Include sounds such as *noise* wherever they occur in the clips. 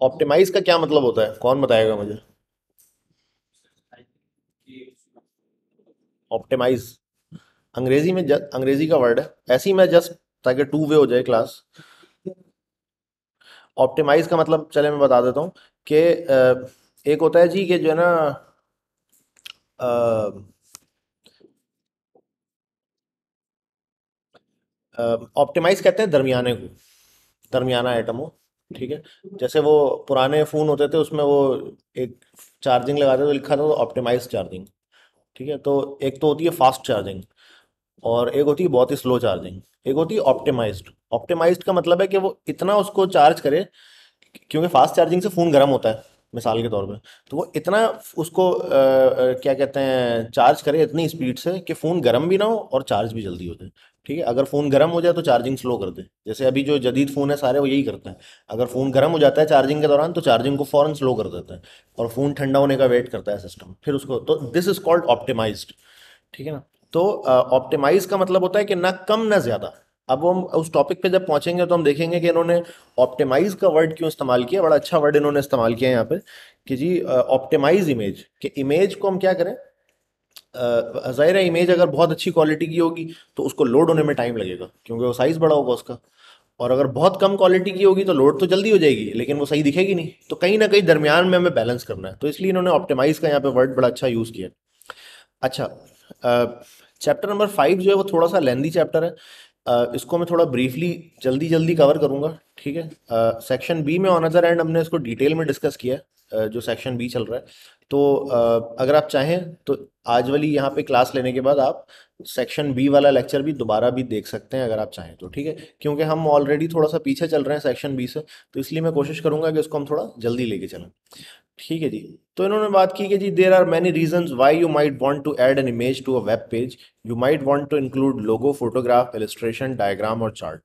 Optimise का क्या मतलब होता है? कौन बताएगा मुझे? ऑप्टिमाइज अंग्रेज़ी में अंग्रेज़ी का वर्ड है। ऐसे मैं जस्ट ताकि टू वे हो जाए क्लास ऑप्टिमाइज का मतलब चले मैं बता देता हूँ कि एक होता है जी कि जो है ना ऑप्टिमाइज कहते हैं दरमियाने को। दरमियाना आइटम हो। ठीक है? जैसे वो पुराने फ़ोन होते थे उसमें वो एक चार्जिंग लगाते तो लिखा था तो ऑप्टिमाइज चार्जिंग ठीक है? तो एक तो होती है फास्ट चार्जिंग और एक होती है बहुत ही स्लो चार्जिंग एक होती है ऑप्टिमाइज्ड ऑप्टिमाइज्ड का मतलब है कि वो इतना उसको चार्ज करे क्योंकि फास्ट चार्जिंग से फ़ोन गर्म होता है मिसाल के तौर पे। तो वो इतना उसको अ, क्या कहते हैं चार्ज करे इतनी स्पीड से कि फ़ोन गर्म भी ना हो और चार्ज भी जल्दी हो जाए ठीक है? अगर फ़ोन गर्म हो जाए तो चार्जिंग स्लो कर दे। जैसे अभी जो जदीद फ़ोन है, सारे वो यही करते हैं। अगर फ़ोन गर्म हो जाता है चार्जिंग के दौरान तो चार्जिंग को फ़ौरन स्लो कर देता है और फ़ोन ठंडा होने का वेट करता है सिस्टम फिर उसको तो दिस इज़ कॉल्ड ऑप्टिमाइज्ड ठीक है ना? तो ऑप्टिमाइज का मतलब होता है कि ना कम, ना ज़्यादा। अब हम उस टॉपिक पे जब पहुँचेंगे तो हम देखेंगे कि इन्होंने ऑप्टिमाइज का वर्ड क्यों इस्तेमाल किया। बड़ा अच्छा वर्ड इन्होंने इस्तेमाल किया है यहाँ पे कि जी ऑप्टिमाइज इमेज कि इमेज को हम क्या करें? ज़ाहिर है इमेज अगर बहुत अच्छी क्वालिटी की होगी तो उसको लोड होने में टाइम लगेगा क्योंकि वो साइज़ बड़ा होगा उसका। और अगर बहुत कम क्वालिटी की होगी तो लोड तो जल्दी हो जाएगी लेकिन वो सही दिखेगी नहीं। तो कहीं ना कहीं दरमियान में हमें बैलेंस करना है। तो इसलिए इन्होंने ऑप्टिमाइज का यहाँ पे वर्ड बड़ा अच्छा यूज़ किया। अच्छा चैप्टर नंबर फाइव जो है वो थोड़ा सा लेंदी चैप्टर है। अ, इसको मैं थोड़ा ब्रीफली जल्दी जल्दी कवर करूँगा ठीक है? सेक्शन बी में ऑन अदर एंड हमने इसको डिटेल में डिस्कस किया है। जो सेक्शन बी चल रहा है। तो अगर आप चाहें तो आज वाली यहाँ पे क्लास लेने के बाद आप सेक्शन बी वाला लेक्चर भी दोबारा भी देख सकते हैं, अगर आप चाहें तो ठीक है? क्योंकि हम ऑलरेडी थोड़ा सा पीछे चल रहे हैं सेक्शन बी से तो इसलिए मैं कोशिश करूँगा कि उसको हम थोड़ा जल्दी लेके चलें। ठीक है जी? तो इन्होंने बात की कि जी there are many reasons why you might want to add an image to a web page you might want to include logo photograph illustration diagram और चार्ट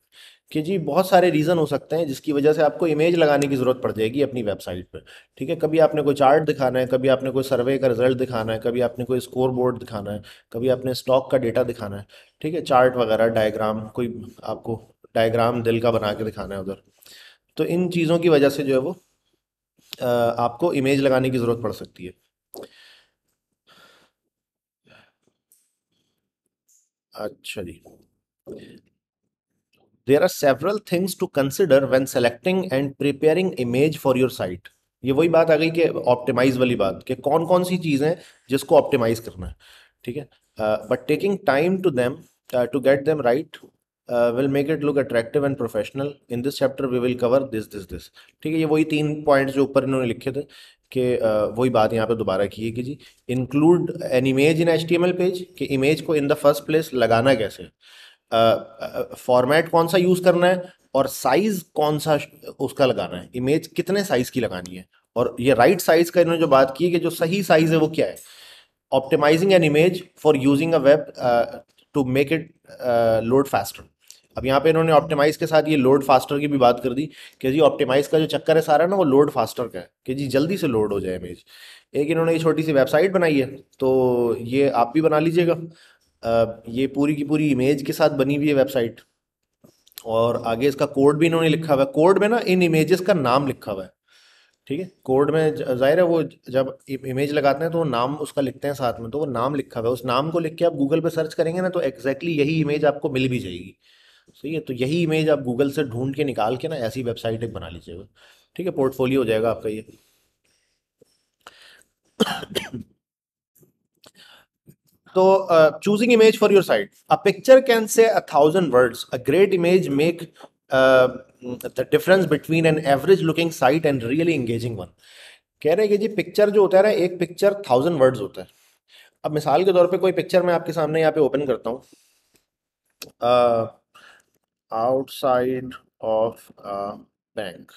कि जी, बहुत सारे रीज़न हो सकते हैं जिसकी वजह से आपको इमेज लगाने की ज़रूरत पड़ जाएगी अपनी वेबसाइट पर ठीक है? कभी आपने कोई चार्ट दिखाना है, कभी आपने कोई सर्वे का रिज़ल्ट दिखाना है, कभी आपने कोई स्कोर बोर्ड दिखाना है, कभी आपने स्टॉक का डेटा दिखाना है, ठीक है? चार्ट वगैरह डायग्राम कोई आपको डायग्राम दिल का बना के दिखाना है उधर। तो इन चीज़ों की वजह से जो है वो आपको इमेज लगाने की ज़रूरत पड़ सकती है। अच्छा जी। There are several things to consider when selecting and preparing image for your site ये वही बात आ गई कि ऑप्टिमाइज वाली बात कि कौन कौन सी चीज़ें जिसको ऑप्टिमाइज करना है ठीक है? But taking time to them to get them right will make it look attractive and professional in this chapter we will cover this this this ठीक है ये वही तीन पॉइंट्स जो ऊपर इन्होंने लिखे थे कि uh, वही बात यहाँ पे दोबारा की है कि जी include an image in H T M L page कि इमेज को इन द फ़र्स्ट प्लेस लगाना कैसे? फॉर्मेट कौन सा यूज़ करना है और साइज़ कौन सा उसका लगाना है। इमेज कितने साइज़ की लगानी है? और ये राइट साइज़ का इन्होंने जो बात की कि जो सही साइज़ है वो क्या है? Optimising an image for using a web to make it load faster अब यहाँ पे इन्होंने ऑप्टिमाइज के साथ ये लोड फास्टर की भी बात कर दी कि जी ऑप्टिमाइज का जो चक्कर है सारा ना वो लोड फास्टर का है कि जी जल्दी से लोड हो जाए इमेज एक इन्होंने ये छोटी सी वेबसाइट बनाई है तो ये आप भी बना लीजिएगा। ये पूरी की पूरी इमेज के साथ बनी हुई है वेबसाइट और आगे इसका कोड भी इन्होंने लिखा हुआ है। कोड में ना इन इमेजेस का नाम लिखा हुआ है। ठीक है? कोड में ज़ाहिर है वो जब इमेज लगाते हैं तो नाम उसका लिखते हैं साथ में। तो वो नाम लिखा हुआ है। उस नाम को लिख के आप गूगल पे सर्च करेंगे ना तो एग्जैक्टली यही इमेज आपको मिल भी जाएगी। सही है? तो यही इमेज आप गूगल से ढूंढ के निकाल के ना ऐसी वेबसाइट एक बना लीजिएगा। ठीक है? पोर्टफोलियो हो जाएगा आपका ये। तो choosing image for your site a picture can say a thousand words a great image make the difference between an average looking site and really engaging one कह रहे हैं कि जी पिक्चर जो होता है ना, एक पिक्चर थाउज़ेंड वर्ड्स होता है। अब मिसाल के तौर पे कोई पिक्चर मैं आपके सामने यहाँ पे ओपन करता हूँ। आउटसाइड ऑफ़ बैंक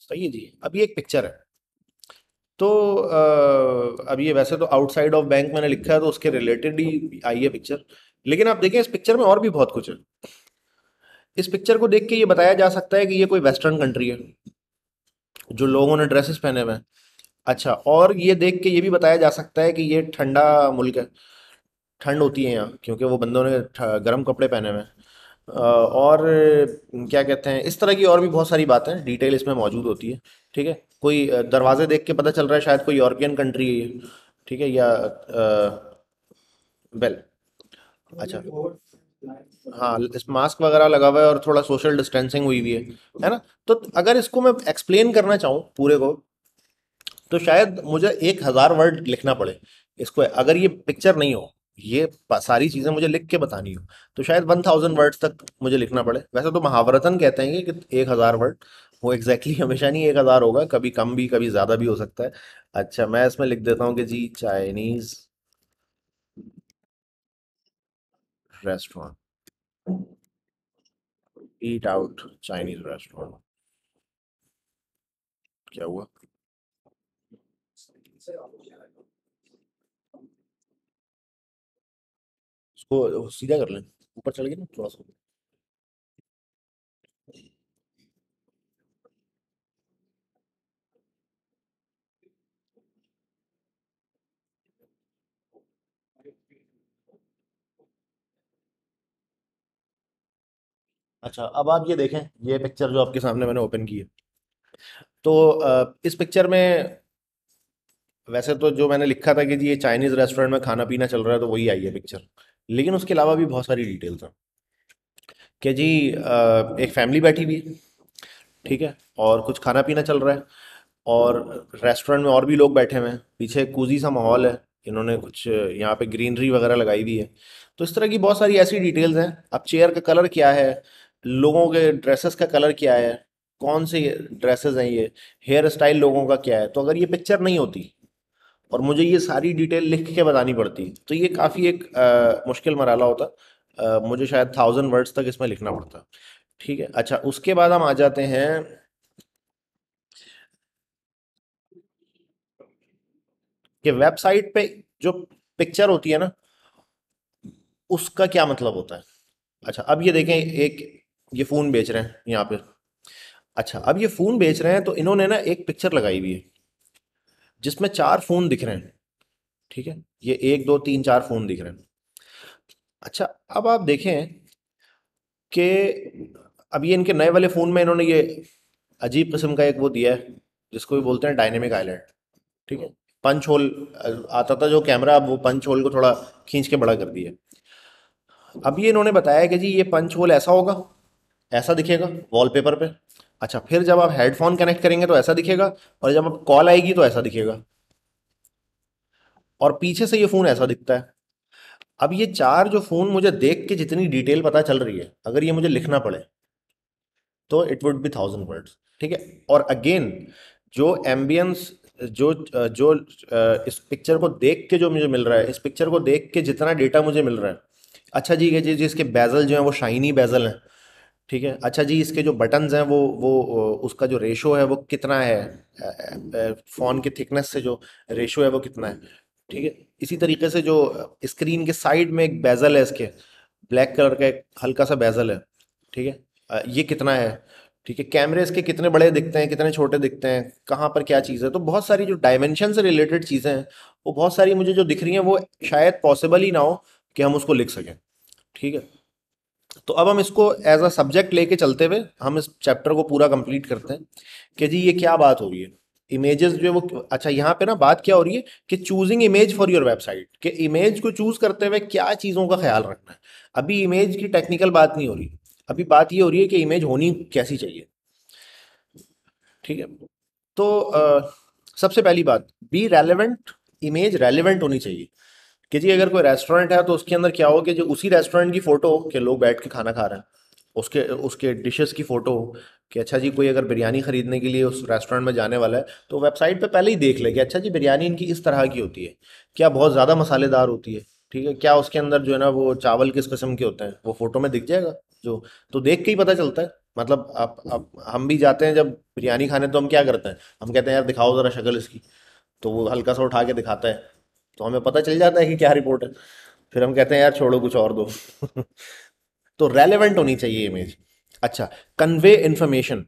सही है जी। अब ये एक पिक्चर है। तो अ, अब ये वैसे तो आउटसाइड ऑफ़ बैंक मैंने लिखा है तो उसके रिलेटेड ही आई है पिक्चर लेकिन आप देखें इस पिक्चर में और भी बहुत कुछ है। इस पिक्चर को देख के ये बताया जा सकता है कि ये कोई वेस्टर्न कंट्री है जो लोगों ने ड्रेसेस पहने हुए हैं। अच्छा और ये देख के ये भी बताया जा सकता है कि ये ठंडा मुल्क है। ठंड होती है यहाँ क्योंकि वो बंदों ने गर्म कपड़े पहने हुए हैं। और क्या कहते हैं, इस तरह की और भी बहुत सारी बातें डिटेल इसमें मौजूद होती है, ठीक है? कोई दरवाजे देख के पता चल रहा है शायद कोई यूरोपियन कंट्री है ठीक है? या वेल अच्छा। हाँ इस मास्क वगैरह लगा हुआ है और थोड़ा सोशल डिस्टेंसिंग हुई हुई है है ना? तो अगर इसको मैं एक्सप्लेन करना चाहूँ पूरे को तो शायद मुझे एक हज़ार वर्ड लिखना पड़े इसको, अगर ये पिक्चर नहीं हो ये सारी चीज़ें मुझे लिख के बतानी हो। तो शायद वन थाउज़ेंड वर्ड्स तक मुझे लिखना पड़े। वैसे तो महावरतन कहते हैं कि एक हज़ार वर्ड वो एग्जैक्टली exactly *laughs* हमेशा नहीं एक हज़ार होगा, कभी कम भी, कभी ज़्यादा भी हो सकता है। अच्छा मैं इसमें लिख देता हूँ कि जी, Chinese restaurant. Eat out Chinese restaurant क्या हुआ? इसको सीधा कर लें, ऊपर चल गया ना, थोड़ा सा अच्छा अब आप ये देखें, ये पिक्चर जो आपके सामने मैंने ओपन की है। तो इस पिक्चर में वैसे तो जो मैंने लिखा था कि जी ये चाइनीज़ रेस्टोरेंट में खाना पीना चल रहा है तो वही आई है पिक्चर लेकिन उसके अलावा भी बहुत सारी डिटेल्स हैं। कि जी एक फैमिली बैठी हुई है ठीक है और कुछ खाना पीना चल रहा है और रेस्टोरेंट में और भी लोग बैठे हुए हैं पीछे कूजी सा माहौल है इन्होंने कुछ यहाँ पे ग्रीनरी वगैरह लगाई हुई है। तो इस तरह की बहुत सारी ऐसी डिटेल्स हैं अब चेयर का कलर क्या है लोगों के ड्रेसेस का कलर क्या है कौन से ड्रेसेस हैं ये हेयर स्टाइल लोगों का क्या है तो अगर ये पिक्चर नहीं होती और मुझे ये सारी डिटेल लिख के बतानी पड़ती। तो ये काफ़ी एक अ, मुश्किल मराला होता। अ, मुझे शायद थाउज़ेंड वर्ड्स तक इसमें लिखना पड़ता। ठीक है? अच्छा उसके बाद हम आ जाते हैं। कि वेबसाइट पे जो पिक्चर होती है ना उसका क्या मतलब होता है? अच्छा अब ये देखें एक ये फ़ोन बेच रहे हैं यहाँ पे। अच्छा अब ये फ़ोन बेच रहे हैं तो इन्होंने ना एक पिक्चर लगाई हुई है। जिसमें चार फ़ोन दिख रहे हैं। ठीक है? ये एक, दो, तीन, चार फ़ोन दिख रहे हैं। अच्छा अब आप देखें कि अब ये इनके नए वाले फ़ोन में इन्होंने ये अजीब किस्म का एक वो दिया है, जिसको भी बोलते हैं डायनेमिक आईलैंड ठीक है? पंच होल आता था जो कैमरा, अब वो पंच होल को थोड़ा खींच के बड़ा कर दिया अब ये इन्होंने बताया कि जी ये पंच होल ऐसा होगा, ऐसा दिखेगा वॉलपेपर पे। अच्छा फिर जब आप हेडफोन कनेक्ट करेंगे तो ऐसा दिखेगा और जब आप कॉल आएगी तो ऐसा दिखेगा। और पीछे से ये फ़ोन ऐसा दिखता है। अब ये चार जो फ़ोन मुझे देख के जितनी डिटेल पता चल रही है, अगर ये मुझे लिखना पड़े तो it would be thousand words ठीक है? और अगेन जो एम्बियंस जो जो इस पिक्चर को देख के जो मुझे मिल रहा है, इस पिक्चर को देख के जितना डेटा मुझे मिल रहा है अच्छा जी, ये जी जिसके बेजल जो है वो शाइनी बेजल हैं। ठीक है? अच्छा जी, इसके जो बटन्स हैं, वो वो उसका जो रेशो है, वो कितना है? फ़ोन की थिकनेस से जो रेशो है, वो कितना है? ठीक है? इसी तरीके से जो स्क्रीन के साइड में एक बेजल है इसके। ब्लैक कलर का एक हल्का सा बेजल है। ठीक है? ये कितना है? ठीक है? कैमरे इसके कितने बड़े दिखते हैं, कितने छोटे दिखते हैं? कहाँ पर क्या चीज़ है? तो बहुत सारी जो डायमेंशन से रिलेटेड चीज़ें हैं, वो बहुत सारी मुझे जो दिख रही हैं, वो शायद पॉसिबल ही ना हो कि हम उसको लिख सकें। ठीक है? तो अब हम इसको एज अ सब्जेक्ट लेके चलते हुए हम इस चैप्टर को पूरा कंप्लीट करते हैं कि जी ये क्या बात हो रही है? इमेजेस जो है वो अच्छा यहाँ पे ना बात क्या हो रही है कि choosing image for your website कि इमेज को चूज़ करते हुए क्या चीज़ों का ख्याल रखना है। अभी इमेज की टेक्निकल बात नहीं हो रही। अभी बात ये हो रही है कि इमेज होनी कैसी चाहिए। ठीक है? तो अ, सबसे पहली बात बी रेलिवेंट इमेज रेलिवेंट होनी चाहिए। कि जी, अगर कोई रेस्टोरेंट है तो उसके अंदर क्या हो कि जो उसी रेस्टोरेंट की फ़ोटो हो कि लोग बैठ के खाना खा रहे हैं। उसके उसके डिशेस की फ़ोटो हो कि अच्छा जी, कोई अगर बिरयानी ख़रीदने के लिए उस रेस्टोरेंट में जाने वाला है तो वेबसाइट पे पहले ही देख ले कि अच्छा जी, बिरयानी इनकी इस तरह की होती है। क्या बहुत ज़्यादा मसालेदार होती है, ठीक है? क्या उसके अंदर जो है ना, वो चावल किस किस्म के होते हैं, वो फ़ोटो में दिख जाएगा? जो तो देख के ही पता चलता है। मतलब आप आप, हम भी जाते हैं जब बिरयानी खाने तो हम क्या करते हैं? हम कहते हैं, यार, दिखाओ ज़रा शक्ल इसकी। तो वो हल्का सा उठा के दिखाता है। तो हमें पता चल जाता है कि क्या रिपोर्ट है। फिर हम कहते हैं, यार, छोड़ो, कुछ और दो। *laughs* तो रेलेवेंट होनी चाहिए इमेज अच्छा कन्वे इंफॉर्मेशन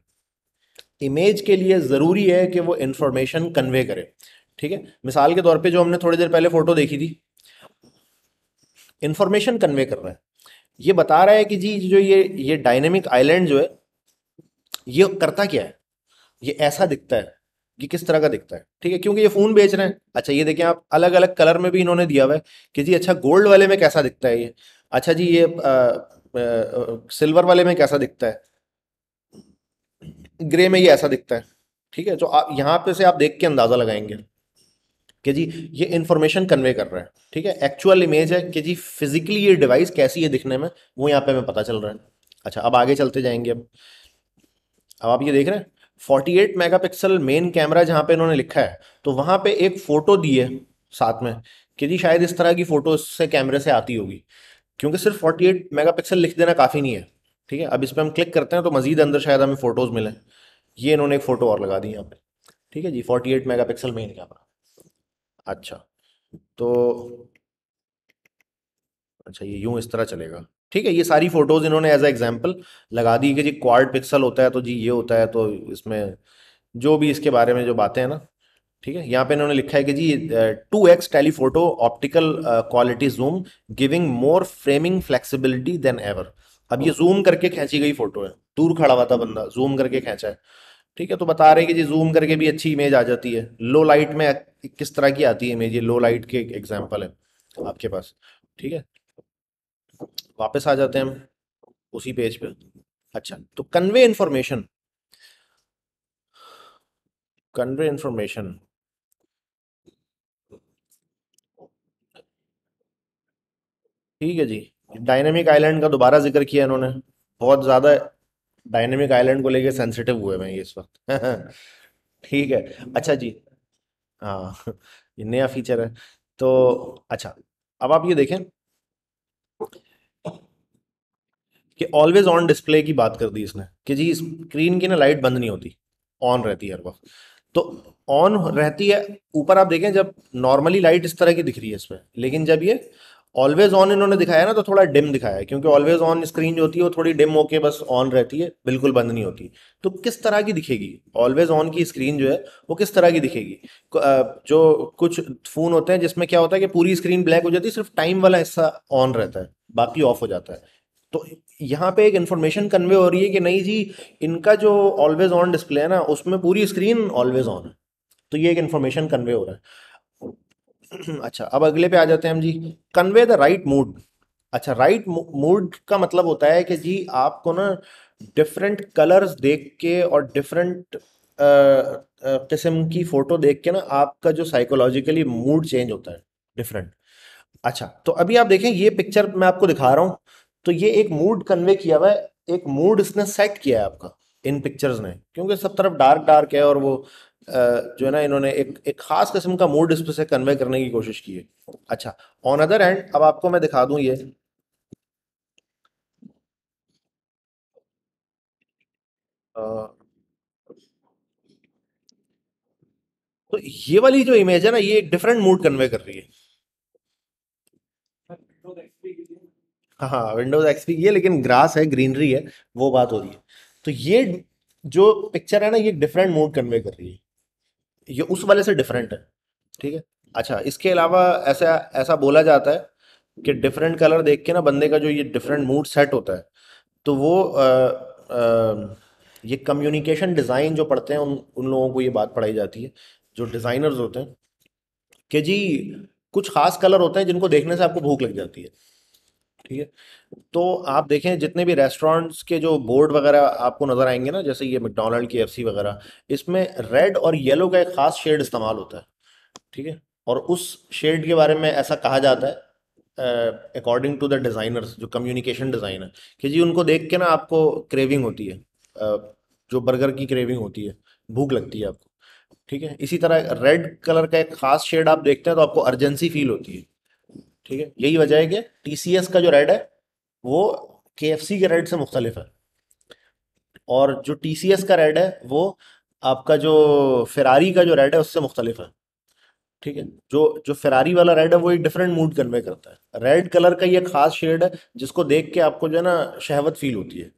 इमेज के लिए ज़रूरी है कि वो इंफॉर्मेशन कन्वे करे। ठीक है? मिसाल के तौर पे जो हमने थोड़ी देर पहले फ़ोटो देखी थी। इंफॉर्मेशन कन्वे कर रहा है। ये बता रहा है कि जी, जो ये ये डायनेमिक आइलैंड जो है, ये करता क्या है? ये ऐसा दिखता है। ये किस तरह का दिखता है, ठीक है? क्योंकि ये फ़ोन बेच रहे हैं। अच्छा ये देखें आप अलग अलग कलर में भी इन्होंने दिया हुआ है कि जी अच्छा गोल्ड वाले में कैसा दिखता है ये? अच्छा जी, ये सिल्वर वाले में कैसा दिखता है? ग्रे में ये ऐसा दिखता है, ठीक है? जो आप, यहाँ पे से आप देख के अंदाज़ा लगाएँगे कि जी, ये इंफॉर्मेशन कन्वे कर रहा है, ठीक है? एक्चुअल इमेज है कि जी फिजिकली ये डिवाइस कैसी है दिखने में, वो यहाँ पे हमें पता चल रहा है। अच्छा अब आगे चलते जाएँगे अब। अब आप ये देख रहे हैं? 48 मेगापिक्सल मेन कैमरा जहाँ पे इन्होंने लिखा है तो वहाँ पे एक फ़ोटो दी है साथ में कि जी शायद इस तरह की फ़ोटो इससे कैमरे से आती होगी। क्योंकि सिर्फ़ 48 मेगापिक्सल लिख देना काफ़ी नहीं है, ठीक है? अब इस पर हम क्लिक करते हैं तो मजीद अंदर शायद हमें फ़ोटोज़ मिले। ये इन्होंने एक फ़ोटो और लगा दी यहाँ पे, ठीक है जी? 48 मेगापिक्सल मेन कैमरा अच्छा तो अच्छा ये यूँ इस तरह चलेगा। ठीक है, ये सारी फ़ोटोज़ इन्होंने एज ए एग्ज़ाम्पल लगा दी कि जी क्वाड पिक्सल होता है तो जी ये होता है तो इसमें जो भी इसके बारे में जो बातें हैं ना, ठीक है? यहाँ पे इन्होंने लिखा है कि जी two X telephoto optical quality zoom giving more framing flexibility than ever अब ये जूम करके खींची गई फ़ोटो है। दूर खड़ा हुआ था बंदा जूम करके खींचा है। ठीक है तो बता रहे हैं कि जी जूम करके भी अच्छी इमेज आ जाती है। लो लाइट में किस तरह की आती है इमेज ये लो लाइट के एग्ज़ाम्पल है आपके पास। ठीक है? वापस आ जाते हैं हम, उसी पेज पे। अच्छा तो कन्वे इंफॉर्मेशन कन्वे इंफॉर्मेशन ठीक है जी डायनेमिक आइलैंड का दोबारा ज़िक्र किया इन्होंने। बहुत ज़्यादा डायनेमिक आइलैंड को लेके सेंसिटिव हुए मैं ये इस वक्त। *laughs* ठीक है अच्छा जी। हाँ *laughs* ये नया फीचर है। तो अच्छा अब आप ये देखें। कि ऑलवेज ऑन डिस्प्ले की बात कर दी इसने, कि जी स्क्रीन की ना लाइट बंद नहीं होती ऑन रहती है हर वक्त। तो ऑन रहती है, ऊपर आप देखें, जब नॉर्मली लाइट इस तरह की दिख रही है इसमें, लेकिन जब ये ऑलवेज ऑन इन्होंने दिखाया ना तो थोड़ा डिम दिखाया है, क्योंकि ऑलवेज ऑन स्क्रीन जो होती है, वो थोड़ी डिम होके बस ऑन रहती है, बिल्कुल बंद नहीं होती। तो किस तरह की दिखेगी? ऑलवेज ऑन की स्क्रीन जो है, वो किस तरह की दिखेगी? जो कुछ फ़ोन होते हैं, जिसमें क्या होता है कि पूरी स्क्रीन ब्लैक हो जाती है, सिर्फ़ टाइम वाला हिस्सा ऑन रहता है, बाकी ऑफ़ हो जाता है। तो यहाँ पे एक इन्फॉर्मेशन कन्वे हो रही है कि नहीं जी, इनका जो ऑलवेज ऑन डिस्प्ले है ना, उसमें पूरी स्क्रीन ऑलवेज ऑन है। तो ये एक इन्फॉर्मेशन कन्वे हो रहा है। अच्छा अब अगले पे आ जाते हैं हम जी। कन्वे द राइट मूड अच्छा राइट मूड का मतलब होता है कि जी, आपको ना डिफरेंट कलर्स देख के और डिफरेंट किस्म की फ़ोटो देख के ना आपका जो साइकोलॉजिकली मूड चेंज होता है। डिफरेंट अच्छा तो अभी आप देखें, ये पिक्चर मैं आपको दिखा रहा हूँ। तो ये एक मूड कन्वे किया हुआ है, एक मूड इसने सेट किया है आपका इन पिक्चर्स ने, क्योंकि सब तरफ़ डार्क डार्क है और वो जो है ना इन्होंने एक एक खास किस्म का मूड इस से कन्वे करने की कोशिश की है। अच्छा ऑन अदर एंड अब आपको मैं दिखा दूँ ये। तो ये वाली जो इमेज है ना, ये एक डिफरेंट मूड कन्वे कर रही है। हाँ विंडोज़ एक्सपी ये लेकिन ग्रास है ग्रीनरी है वो बात हो रही है। तो ये जो पिक्चर है ना ये डिफरेंट मूड कन्वे कर रही है। ये उस वाले से डिफरेंट है ठीक है? अच्छा इसके अलावा ऐसा ऐसा बोला जाता है कि डिफरेंट कलर देख के ना बंदे का जो ये डिफरेंट मूड सेट होता है तो वो आ, आ, ये कम्युनिकेशन डिज़ाइन जो पढ़ते हैं उन उन लोगों को ये बात पढ़ाई जाती है जो डिज़ाइनर्स होते हैं कि जी कुछ खास कलर होते हैं जिनको देखने से आपको भूख लग जाती है। ठीक है। तो आप देखें जितने भी रेस्टोरेंट्स के जो बोर्ड वगैरह आपको नज़र आएँगे ना जैसे ये मैकडोनल्ड की एफसी वगैरह इसमें रेड और येलो का एक ख़ास शेड इस्तेमाल होता है ठीक है? और उस शेड के बारे में ऐसा कहा जाता है अकॉर्डिंग टू द डिज़ाइनर्स जो कम्युनिकेशन डिज़ाइनर कि जी उनको देख के ना आपको क्रेविंग होती है uh, जो बर्गर की क्रेविंग होती है भूख लगती है आपको ठीक है? इसी तरह रेड कलर का एक ख़ास शेड आप देखते हैं तो आपको अर्जेंसी फील होती है। ठीक है? यही वजह है कि TCS का जो रेड है, वो के के रेड से मुख्तलिफ़ है। और जो TCS का रेड है, वो आपका जो फेरारी का जो रेड है, उससे मुख्तलिफ़ है। ठीक है? जो जो फेरारी वाला रेड है, वो एक डिफरेंट मूड कन्वे करता है। रेड कलर का ये खास शेड है, जिसको देख के आपको जो है ना, शहवत फील होती है।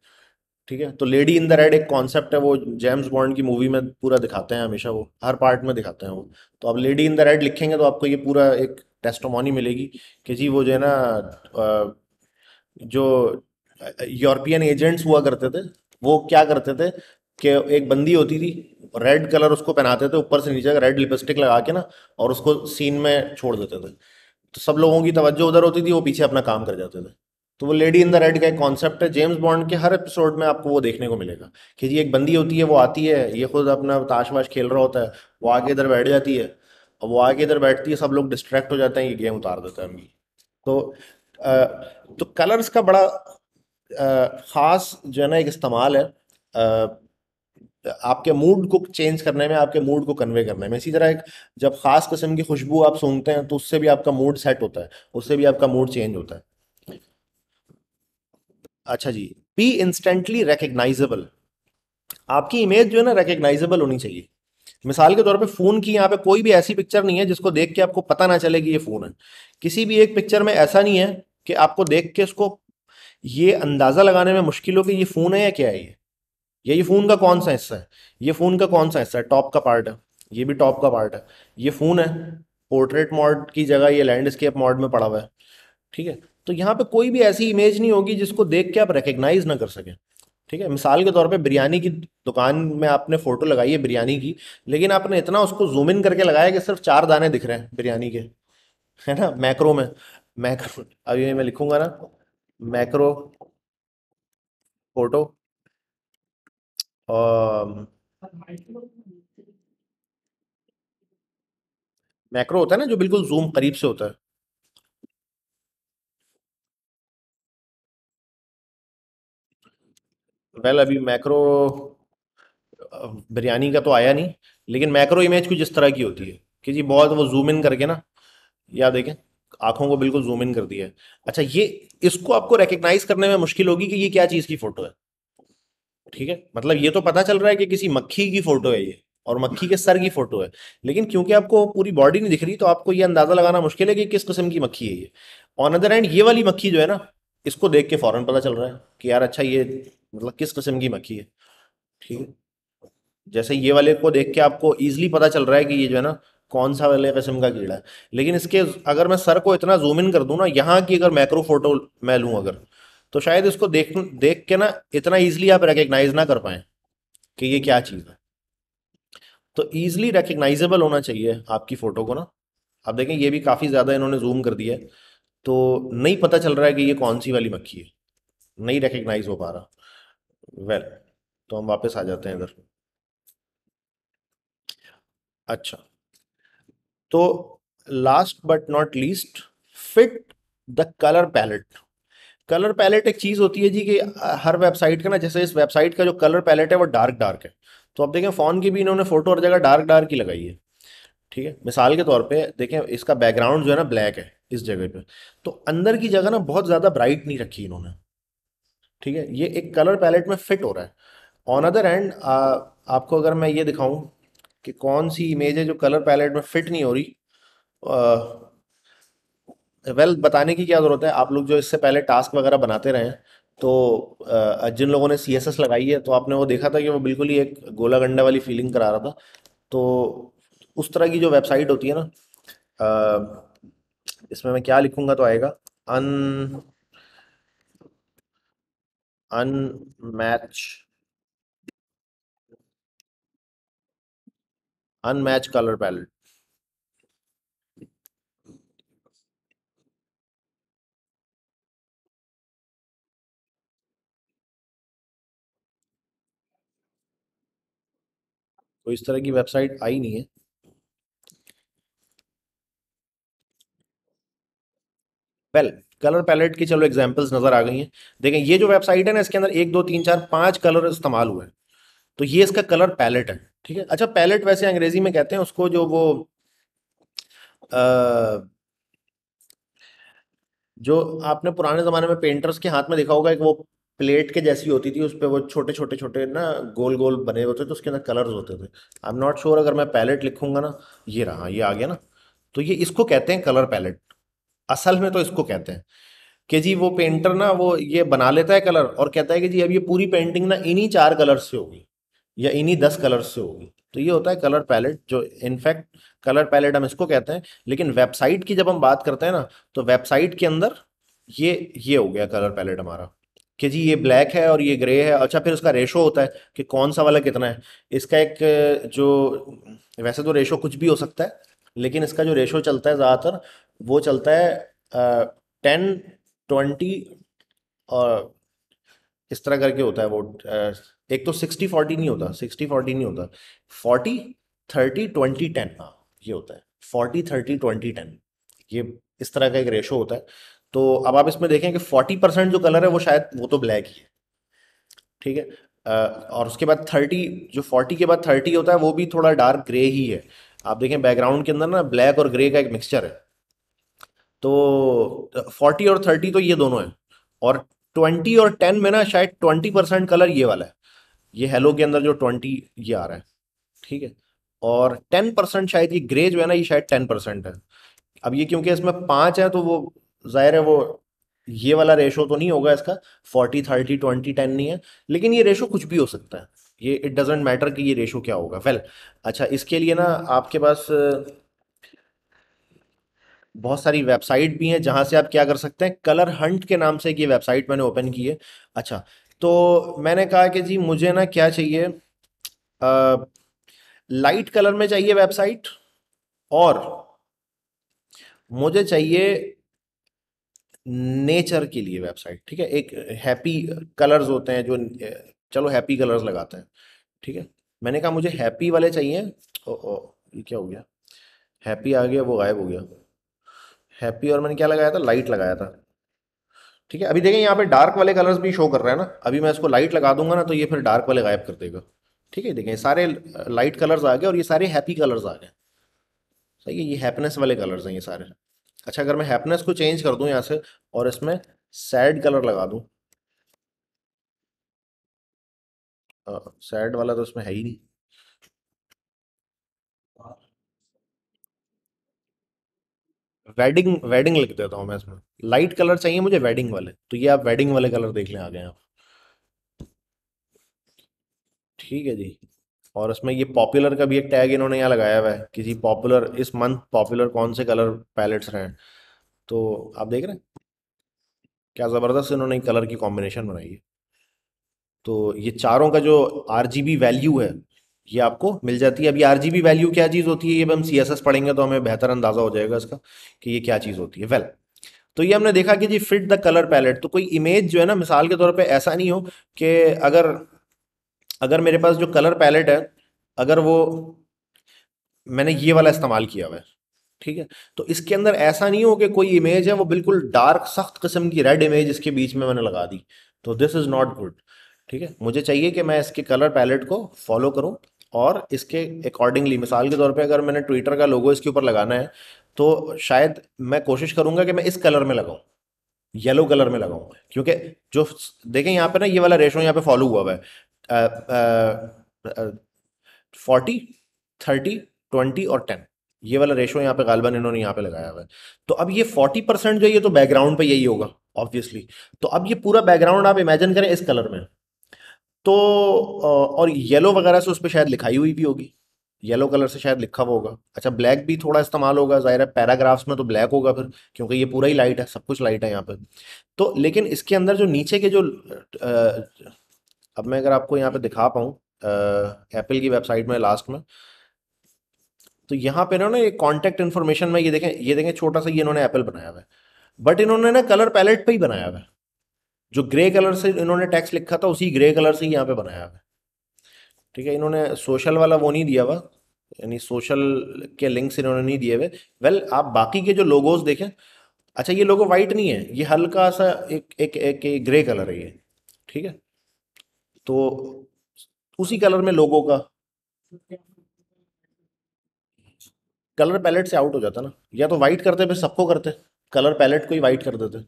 ठीक है? तो लेडी इन द रेड एक कॉन्सेप्ट है, वो जेम्स बॉन्ड की मूवी में पूरा दिखाते हैं हमेशा, वो हर पार्ट में दिखाते हैं वो। तो आप लेडी इन द रेड लिखेंगे तो आपको ये पूरा एक टेस्टोमोनी मिलेगी कि जी वो जो है ना जो यूरोपियन एजेंट्स हुआ करते थे, वो क्या करते थे कि एक बंदी होती थी रेड कलर उसको पहनाते थे, ऊपर से नीचे रेड लिपस्टिक लगा के ना, और उसको सीन में छोड़ देते थे। तो सब लोगों की तवज्जो उधर होती थी, वो पीछे अपना काम कर जाते थे। तो वो लेडी इन द रेड का एक कॉन्सेप्ट है जेम्स बॉन्ड के हर एपिसोड में आपको वो देखने को मिलेगा कि जी एक बंदी होती है, वो आती है, ये खुद अपना ताश वाश खेल रहा होता है, वो आके इधर बैठ जाती है और वो आगे इधर बैठती है सब लोग डिस्ट्रैक्ट हो जाते हैं ये गेम उतार देता है। तो अ, तो कलर्स का बड़ा अ, खास जो है ना एक इस्तेमाल है अ, आपके मूड को चेंज करने में आपके मूड को कन्वे करने में। इसी तरह एक जब खास किस्म की खुशबू आप सूंघते हैं तो उससे भी आपका मूड सेट होता है उससे भी आपका मूड चेंज होता है। अच्छा जी बी इंस्टेंटली रिकग्नाइजेबल आपकी इमेज जो है ना रिकग्नाइजेबल होनी चाहिए। मिसाल के तौर पे फ़ोन की यहाँ पे कोई भी ऐसी पिक्चर नहीं है जिसको देख के आपको पता ना चले कि ये फ़ोन है। किसी भी एक पिक्चर में ऐसा नहीं है कि आपको देख के उसको ये अंदाज़ा लगाने में मुश्किल हो कि ये फ़ोन है या क्या है ये। या फ़ोन का कौन सा हिस्सा है? ये फ़ोन का कौन सा हिस्सा है? टॉप का पार्ट है। ये भी टॉप का पार्ट है। ये फ़ोन है। पोर्ट्रेट मॉड की जगह ये लैंडस्केप मॉड में पड़ा हुआ है। ठीक है? तो यहाँ पे कोई भी ऐसी इमेज नहीं होगी जिसको देख के आप रिकग्नाइज ना कर सकें। ठीक है? मिसाल के तौर पे बिरयानी की दुकान में आपने फ़ोटो लगाई है बिरयानी की, लेकिन आपने इतना उसको जूम इन करके लगाया कि सिर्फ़ चार दाने दिख रहे हैं बिरयानी के, है ना? मैक्रो में, मैक्रो अभी मैं लिखूँगा ना, मैक्रो फ़ोटो मैक्रो होता है ना जो बिल्कुल जूम करीब से होता है। वेल well, अभी मैक्रो बिरयानी का तो आया नहीं लेकिन मैक्रो इमेज कुछ इस तरह की होती है कि जी बहुत वो जूम इन करके ना या देखें आँखों को बिल्कुल जूम इन कर दिया है। अच्छा ये इसको आपको रिकग्नाइज करने में मुश्किल होगी कि ये क्या चीज़ की फ़ोटो है? ठीक है? मतलब ये तो पता चल रहा है कि किसी मक्खी की फ़ोटो है ये और मक्खी के सर की फ़ोटो है। लेकिन क्योंकि आपको पूरी बॉडी नहीं दिख रही तो आपको ये अंदाज़ा लगाना मुश्किल है कि किस किस्म की मक्खी है ये। ऑन अदर एंड ये वाली मक्खी जो है ना इसको देख के फ़ौरन पता चल रहा है कि यार अच्छा ये मतलब किस किस्म की मक्खी है, ठीक है? जैसे ये वाले को देख के आपको इजीली पता चल रहा है कि ये जो है ना कौन सा वाले किस्म का कीड़ा है। लेकिन इसके अगर मैं सर को इतना जूम इन कर दूँ ना, यहाँ की अगर मैक्रो फ़ोटो मैं लूँ अगर तो शायद इसको देख देख के ना इतना ईजिली आप रिकग्नाइज ना कर पाए कि ये क्या चीज़ है। तो ईजिली रिकग्नाइजेबल होना चाहिए आपकी फ़ोटो को ना। आप देखें, ये भी काफ़ी ज़्यादा इन्होंने जूम कर दिया है तो नहीं पता चल रहा है कि ये कौन सी वाली मक्खी है। नहीं रिकग्नाइज हो पा रहा। वेल तो हम वापस आ जाते हैं इधर। अच्छा तो last but not least fit the colour palette colour palette एक चीज़ होती है जी कि हर वेबसाइट का ना, जैसे इस वेबसाइट का जो कलर पैलेट है, वो डार्क डार्क है। तो आप देखें, फ़ोन की भी इन्होंने फ़ोटो हर जगह डार्क डार्क ही लगाई है। ठीक है? मिसाल के तौर पे देखें, इसका बैकग्राउंड जो है ना ब्लैक है, इस जगह पे। तो अंदर की जगह ना, बहुत ज़्यादा ब्राइट नहीं रखी इन्होंने। ठीक है? ये एक कलर पैलेट में फिट हो रहा है। ऑन अदर एंड आपको अगर मैं ये दिखाऊँ कि कौन सी इमेज है जो कलर पैलेट में फिट नहीं हो रही वेल बताने की क्या ज़रूरत है? आप लोग जो इससे पहले टास्क वगैरह बनाते रहे तो अ, जिन लोगों ने सी एस एस लगाई है तो आपने वो देखा था कि वो बिल्कुल ही एक गोला गंडा वाली फीलिंग करा रहा था। तो उस तरह की जो वेबसाइट होती है ना अ, इसमें मैं क्या लिखूँगा तो आएगा अन अनमैच अनमैच कलर पैलेट तो इस तरह की वेबसाइट आई नहीं है। वेल कलर पैलेट की चलो एग्जांपल्स नज़र आ गई हैं। देखें ये जो वेबसाइट है ना इसके अंदर एक दो तीन चार पाँच कलर इस्तेमाल हुए हैं। तो ये इसका कलर पैलेट है ठीक है? अच्छा पैलेट वैसे अंग्रेज़ी में कहते हैं उसको जो वो अ, जो आपने पुराने ज़माने में पेंटर्स के हाथ में देखा होगा एक वो प्लेट के जैसी होती थी उस पर वो छोटे छोटे छोटे ना गोल गोल बने होते थे तो उसके अंदर कलर्स होते थे। आई एम नॉट श्योर अगर मैं पैलेट लिखूँगा ना ये रहा ये आ गया ना। तो ये इसको कहते हैं कलर पैलेट असल में तो इसको कहते हैं कि जी वो पेंटर ना वो ये बना लेता है कलर और कहता है कि जी अब ये पूरी पेंटिंग ना इन्हीं चार कलर से होगी या इन्हीं दस कलर से होगी। तो ये होता है कलर पैलेट जो इनफैक्ट कलर पैलेट हम इसको कहते हैं, लेकिन वेबसाइट की जब हम बात करते हैं ना तो वेबसाइट के अंदर ये ये हो गया कलर पैलेट हमारा कि जी ये ब्लैक है और ये ग्रे है। अच्छा फिर उसका रेशो होता है कि कौन सा वाला कितना है। इसका एक जो, वैसे तो रेशो कुछ भी हो सकता है, लेकिन इसका जो रेशो चलता है ज़्यादातर वो चलता है टेन, ट्वेंटी और इस तरह करके होता है वो एक तो सिक्सटी, फोर्टी नहीं होता, सिक्सटी, फोर्टी नहीं होता, फोर्टी, थर्टी, ट्वेंटी, टेन हाँ ये होता है, फोर्टी, थर्टी, ट्वेंटी, टेन, ये इस तरह का एक रेशो होता है तो अब आप इसमें देखें कि फोर्टी परसेंट जो कलर है वो शायद, वो तो ब्लैक ही है, ठीक है और उसके बाद थर्टी, जो फोर्टी के बाद थर्टी होता है वो भी थोड़ा डार्क ग्रे ही है, आप देखें बैकग्राउंड के अंदर ना ब्लैक और ग्रे का एक मिक्सचर है तो फोर्टी और थर्टी तो ये दोनों है। और ट्वेंटी और टेन में ना शायद ट्वेंटी परसेंट कलर ये वाला है। ये हेलो के अंदर जो ट्वेंटी ये आ रहा है। ठीक है? और टेन परसेंट शायद ये ग्रे जो है ना, ये शायद टेन परसेंट है। अब ये क्योंकि इसमें पाँच है तो वो ज़ाहिर है वो ये वाला रेशो तो नहीं होगा इसका। फोर्टी थर्टी ट्वेंटी टेन नहीं है। लेकिन ये रेशो कुछ भी हो सकता है। ये इट डजेंट मैटर कि ये रेशो क्या होगा। वेल अच्छा इसके लिए ना आपके पास बहुत सारी वेबसाइट भी हैं जहाँ से आप क्या कर सकते हैं कलर हंट के नाम से एक ये वेबसाइट मैंने ओपन की है। अच्छा तो मैंने कहा कि जी मुझे ना क्या चाहिए आ, लाइट कलर में चाहिए वेबसाइट और मुझे चाहिए नेचर के लिए वेबसाइट ठीक है? एक हैप्पी कलर्स होते हैं जो चलो हैप्पी कलर्स लगाते हैं ठीक है? मैंने कहा मुझे हैप्पी वाले चाहिए ओ ओ ये क्या हो गया? हैप्पी आ गया वो गायब हो गया। हैप्पी और मैंने क्या लगाया था? लाइट लगाया था। ठीक है, अभी देखें यहाँ पे डार्क वाले कलर्स भी शो कर रहे हैं ना। अभी मैं इसको लाइट लगा दूँगा ना तो ये फिर डार्क वाले गायब कर देगा। ठीक है, देखें, सारे लाइट कलर्स आ गए और ये सारे हैप्पी कलर्स आ गए। सही है, ये हैप्पीनेस वाले कलर्स हैं ये सारे। अच्छा अगर मैं हैप्पीनेस को चेंज कर दूँ यहाँ से और इसमें सैड कलर लगा दूँ। सैड वाला तो इसमें है ही नहीं। वेडिंग वेडिंग लिख देता हूँ मैं इसमें। लाइट कलर चाहिए मुझे वेडिंग वाले। तो ये आप वेडिंग वाले कलर देख लें आ गए आप। ठीक है जी। और इसमें ये पॉपुलर का भी एक टैग इन्होंने यहाँ लगाया हुआ है। किसी पॉपुलर इस मंथ पॉपुलर कौन से कलर पैलेट्स रहे हैं? तो आप देख रहे हैं? क्या ज़बरदस्त इन्होंने कलर की कॉम्बिनेशन बनाई है। तो ये चारों का जो आरजीबी वैल्यू है ये आपको मिल जाती है। अभी आरजीबी वैल्यू क्या चीज़ होती है? ये हम सीएसएस पढ़ेंगे तो हमें बेहतर अंदाज़ा हो जाएगा इसका कि ये क्या चीज़ होती है। वेल तो ये हमने देखा कि जी फिट द कलर पैलेट तो कोई इमेज जो है ना, मिसाल के तौर पे ऐसा नहीं हो कि अगर अगर मेरे पास जो कलर पैलेट है, अगर वो मैंने ये वाला इस्तेमाल किया हुआ है, ठीक है? तो इसके अंदर ऐसा नहीं हो कि कोई इमेज है, वो बिल्कुल डार्क सख्त किस्म की रेड इमेज इसके बीच में मैंने लगा दी। तो दिस इज़ नॉट गुड ठीक है? मुझे चाहिए कि मैं इसके कलर पैलेट को फॉलो करूँ और इसके अकॉर्डिंगली मिसाल के तौर पे अगर मैंने ट्विटर का लोगो इसके ऊपर लगाना है तो शायद मैं कोशिश करूँगा कि मैं इस कलर में लगाऊँ येलो कलर में लगाऊँ, क्योंकि जो देखें यहाँ पे ना ये वाला रेशो यहाँ पे फॉलो हुआ है। फोर्टी थर्टी ट्वेंटी और टेन ये वाला रेशो यहाँ पे गालबन इन्होंने यहाँ पे लगाया हुआ है। तो अब ये फोर्टी परसेंट जो ये तो बैकग्राउंड पे यही होगा ऑब्वियसली तो अब ये पूरा बैकग्राउंड आप इमेजिन करें इस कलर में। तो और येलो वगैरह से उस पर शायद लिखाई हुई भी होगी। येलो कलर से शायद लिखा हुआ होगा। अच्छा ब्लैक भी थोड़ा इस्तेमाल होगा, ज़ाहिर है पैराग्राफ्स में तो ब्लैक होगा फिर, क्योंकि ये पूरा ही लाइट है, सब कुछ लाइट है यहाँ पर तो लेकिन इसके अंदर जो नीचे के जो अब मैं अगर आपको यहाँ पे दिखा पाऊँ एप्पल की वेबसाइट में लास्ट में तो यहाँ पे ना ये कांटेक्ट इन्फॉर्मेशन में ये देखें ये देखें छोटा सा ये इन्होंने एप्पल बनाया हुआ है। बट इन्होंने ना कलर पैलेट पे ही बनाया हुआ है। जो ग्रे कलर से इन्होंने टैक्स लिखा था उसी ग्रे कलर से ही यहाँ पे बनाया है ठीक है इन्होंने सोशल वाला वो नहीं दिया हुआ यानी सोशल के लिंक्स इन्होंने नहीं दिए हुए। वेल आप बाकी के जो लोगोज देखें अच्छा ये लोगो वाइट नहीं है ये हल्का सा एक एक एक, एक ग्रे कलर है ये। ठीक है? तो उसी कलर में लोगों का कलर पैलेट से आउट हो जाता ना। या तो वाइट करते फिर सबको करते कलर पैलेट को ही वाइट कर देते।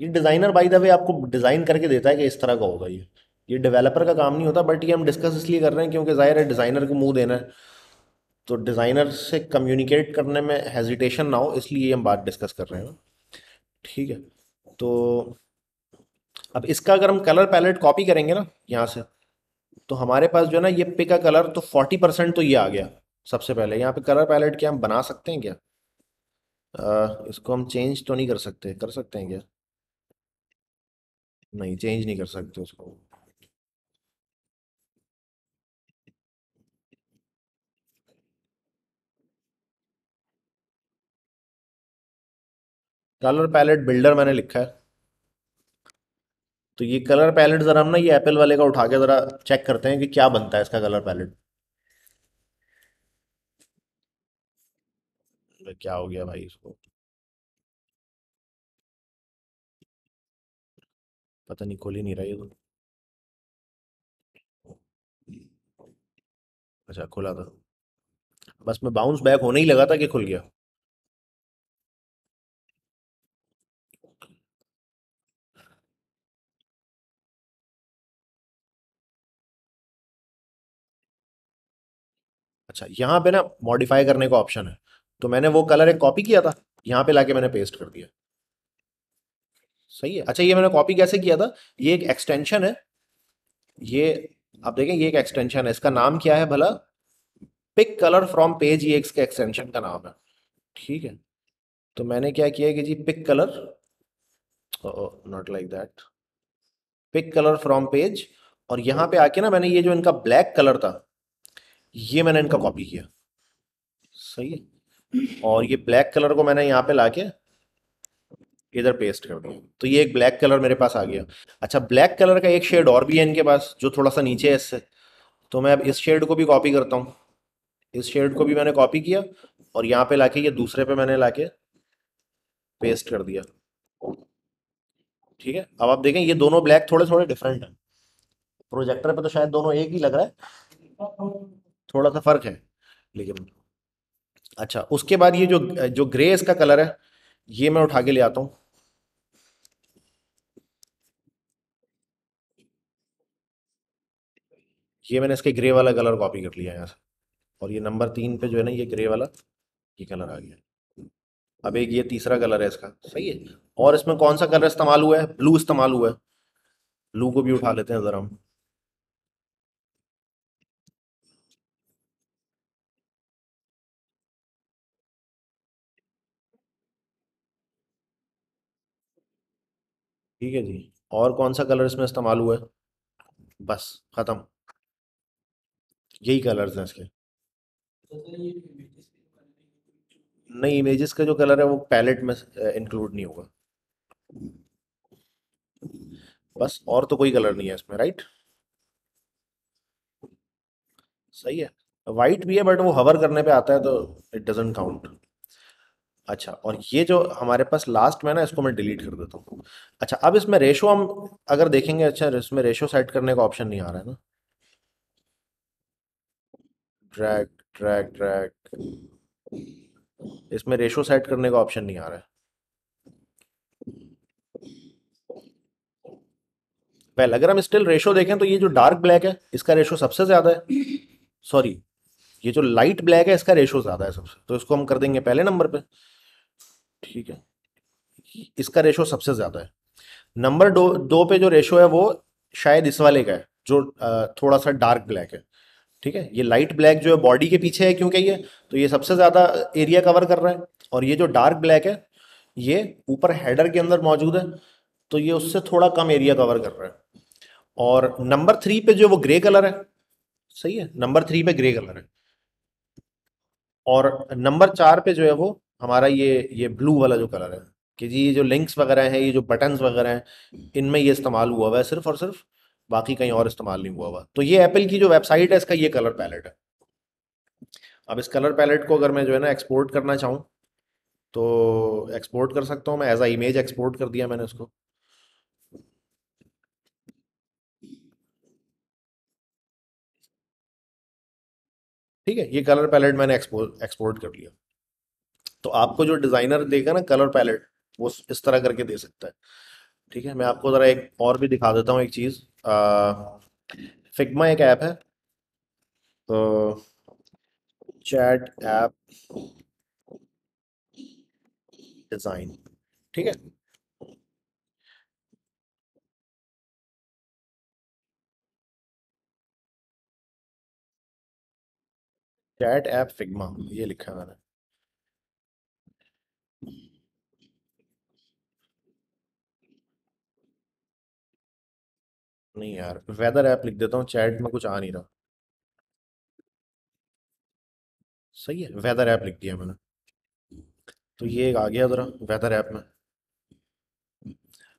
ये डिज़ाइनर बाई द वे आपको डिज़ाइन करके देता है कि इस तरह का होगा ये। ये डेवलपर का काम नहीं होता बट ये हम डिस्कस इसलिए कर रहे हैं क्योंकि ज़ाहिर है डिज़ाइनर को मुँह देना है। तो डिज़ाइनर से कम्युनिकेट करने में हेजिटेशन ना हो इसलिए हम बात डिस्कस कर रहे हैं। ठीक है तो अब इसका अगर हम कलर पैलेट कॉपी करेंगे ना यहाँ से तो हमारे पास जो है ना ये पिक का कलर तो फोर्टी परसेंट तो ये आ गया सबसे पहले। यहाँ पे कलर पैलेट क्या हम बना सकते हैं क्या? अ, इसको हम चेंज तो नहीं कर सकते कर सकते हैं क्या? नहीं चेंज नहीं कर सकते उसको। कलर पैलेट बिल्डर मैंने लिखा है। तो ये कलर पैलेट जरा हम ना ये एप्पल वाले का उठा के जरा चेक करते हैं कि क्या बनता है इसका कलर पैलेट क्या हो गया भाई इसको? पता नहीं खोल ही नहीं रहा ये तो। अच्छा खुला था। बस मैं बाउंस बैक होने ही लगा था कि खुल गया। अच्छा यहाँ पे ना मॉडिफाई करने का ऑप्शन है। तो मैंने वो कलर एक कॉपी किया था, यहाँ पे लाके मैंने पेस्ट कर दिया। सही है। अच्छा ये मैंने कॉपी कैसे किया था? ये एक एक्सटेंशन है। ये, आप देखें, ये एक एक्सटेंशन है। इसका नाम क्या है भला? पिक कलर फ्रॉम पेज ये इसके एक्सटेंशन का नाम है। ठीक है। तो मैंने क्या किया कि जी pick colour not like that pick colour from page और यहाँ पे आके ना मैंने ये जो इनका ब्लैक कलर था, ये मैंने इनका कॉपी किया। सही है। और ये ब्लैक कलर को मैंने यहाँ पे लाके इधर पेस्ट कर दिया तो ये एक ब्लैक कलर मेरे पास आ गया। अच्छा ब्लैक कलर का एक शेड और भी है इनके पास, जो थोड़ा सा नीचे है इससे। तो मैं अब इस शेड को भी कॉपी करता हूँ। इस शेड को भी मैंने कॉपी किया और यहाँ पे लाके, ये दूसरे पे मैंने लाके पेस्ट कर दिया। ठीक है? अब आप देखें, ये दोनों ब्लैक थोड़े थोड़े डिफरेंट हैं। प्रोजेक्टर पे तो शायद दोनों एक ही लग रहा है। थोड़ा सा फ़र्क है, लेकिन अच्छा उसके बाद ये जो जो ग्रे इसका कलर है, ये मैं उठा के ले आता हूँ। ये मैंने इसके ग्रे वाला कलर कॉपी कर लिया यहाँ से। और ये नंबर तीन पे जो है ना, ये ग्रे वाला, ये कलर आ गया। अब एक ये तीसरा कलर है इसका, सही है। और इसमें कौन सा कलर इस्तेमाल हुआ है? ब्लू इस्तेमाल हुआ है। ब्लू को भी उठा लेते हैं ज़रा हम। ठीक है जी। और कौन सा कलर इसमें इस्तेमाल हुआ है? बस, ख़त्म। यही कलर्स हैं इसके। नहीं, इमेजेस का जो कलर है वो पैलेट में इंक्लूड नहीं होगा। बस और तो कोई कलर नहीं है इसमें राइट सही है। वाइट भी है बट वो हवर करने पे आता है तो इट डजेंट काउंट अच्छा और ये जो हमारे पास लास्ट में ना, इसको मैं डिलीट कर देता हूँ। अच्छा अब इसमें रेशो हम अगर देखेंगे अच्छा इसमें रेशो सेट करने का ऑप्शन नहीं आ रहा है ना। ड्रैग ड्रैग ड्रैग इसमें रेशो सेट करने का ऑप्शन नहीं आ रहा है। पहले अगर हम स्टिल रेशो देखें तो ये जो डार्क ब्लैक है, इसका रेशो सबसे ज़्यादा है। सॉरी ये जो लाइट ब्लैक है, इसका रेशो ज़्यादा है सबसे। तो इसको हम कर देंगे पहले नंबर पे। ठीक है। इसका रेशो सबसे ज़्यादा है। नंबर दो दो पे जो रेशो है वो शायद इस वाले का है, जो थोड़ा सा डार्क ब्लैक है। ठीक है? ये लाइट ब्लैक जो है बॉडी के पीछे है क्योंकि ये तो ये सबसे ज़्यादा एरिया कवर कर रहा है। और ये जो डार्क ब्लैक है, ये ऊपर हेडर के अंदर मौजूद है तो ये उससे थोड़ा कम एरिया कवर कर रहा है। और नंबर थ्री पे जो वो ग्रे कलर है, सही है? नंबर थ्री पे ग्रे कलर है। और नंबर चार पे जो है वो हमारा ये ये ब्लू वाला जो कलर है, कि जी, ये जो लिंक्स वगैरह हैं, ये जो बटन्स वगैरह हैं, इनमें ये इस्तेमाल हुआ हुआ है सिर्फ़ और सिर्फ़ बाकी कहीं और इस्तेमाल नहीं हुआ हुआ। तो ये एप्पल की जो वेबसाइट है, इसका ये कलर पैलेट है। अब इस कलर पैलेट को अगर मैं जो है ना एक्सपोर्ट करना चाहूँ तो एक्सपोर्ट कर सकता हूँ मैं एज अ इमेज एक्सपोर्ट कर दिया मैंने उसको ठीक है, ये कलर पैलेट मैंने एक्सपोर्ट एक्सपोर्ट कर लिया। तो आपको जो डिज़ाइनर देगा ना कलर पैलेट वो इस तरह करके दे सकता है। ठीक है, मैं आपको ज़रा एक और भी दिखा देता हूँ एक चीज़। फिग्मा एक ऐप है। तो चैट ऐप डिज़ाइन, ठीक है? चैट ऐप फिग्मा ये लिखा है मैंने। नहीं यार वेदर ऐप लिख देता हूँ चैट में कुछ आ नहीं रहा। सही है वेदर ऐप लिख दिया मैंने। तो ये आ गया जरा वेदर ऐप में।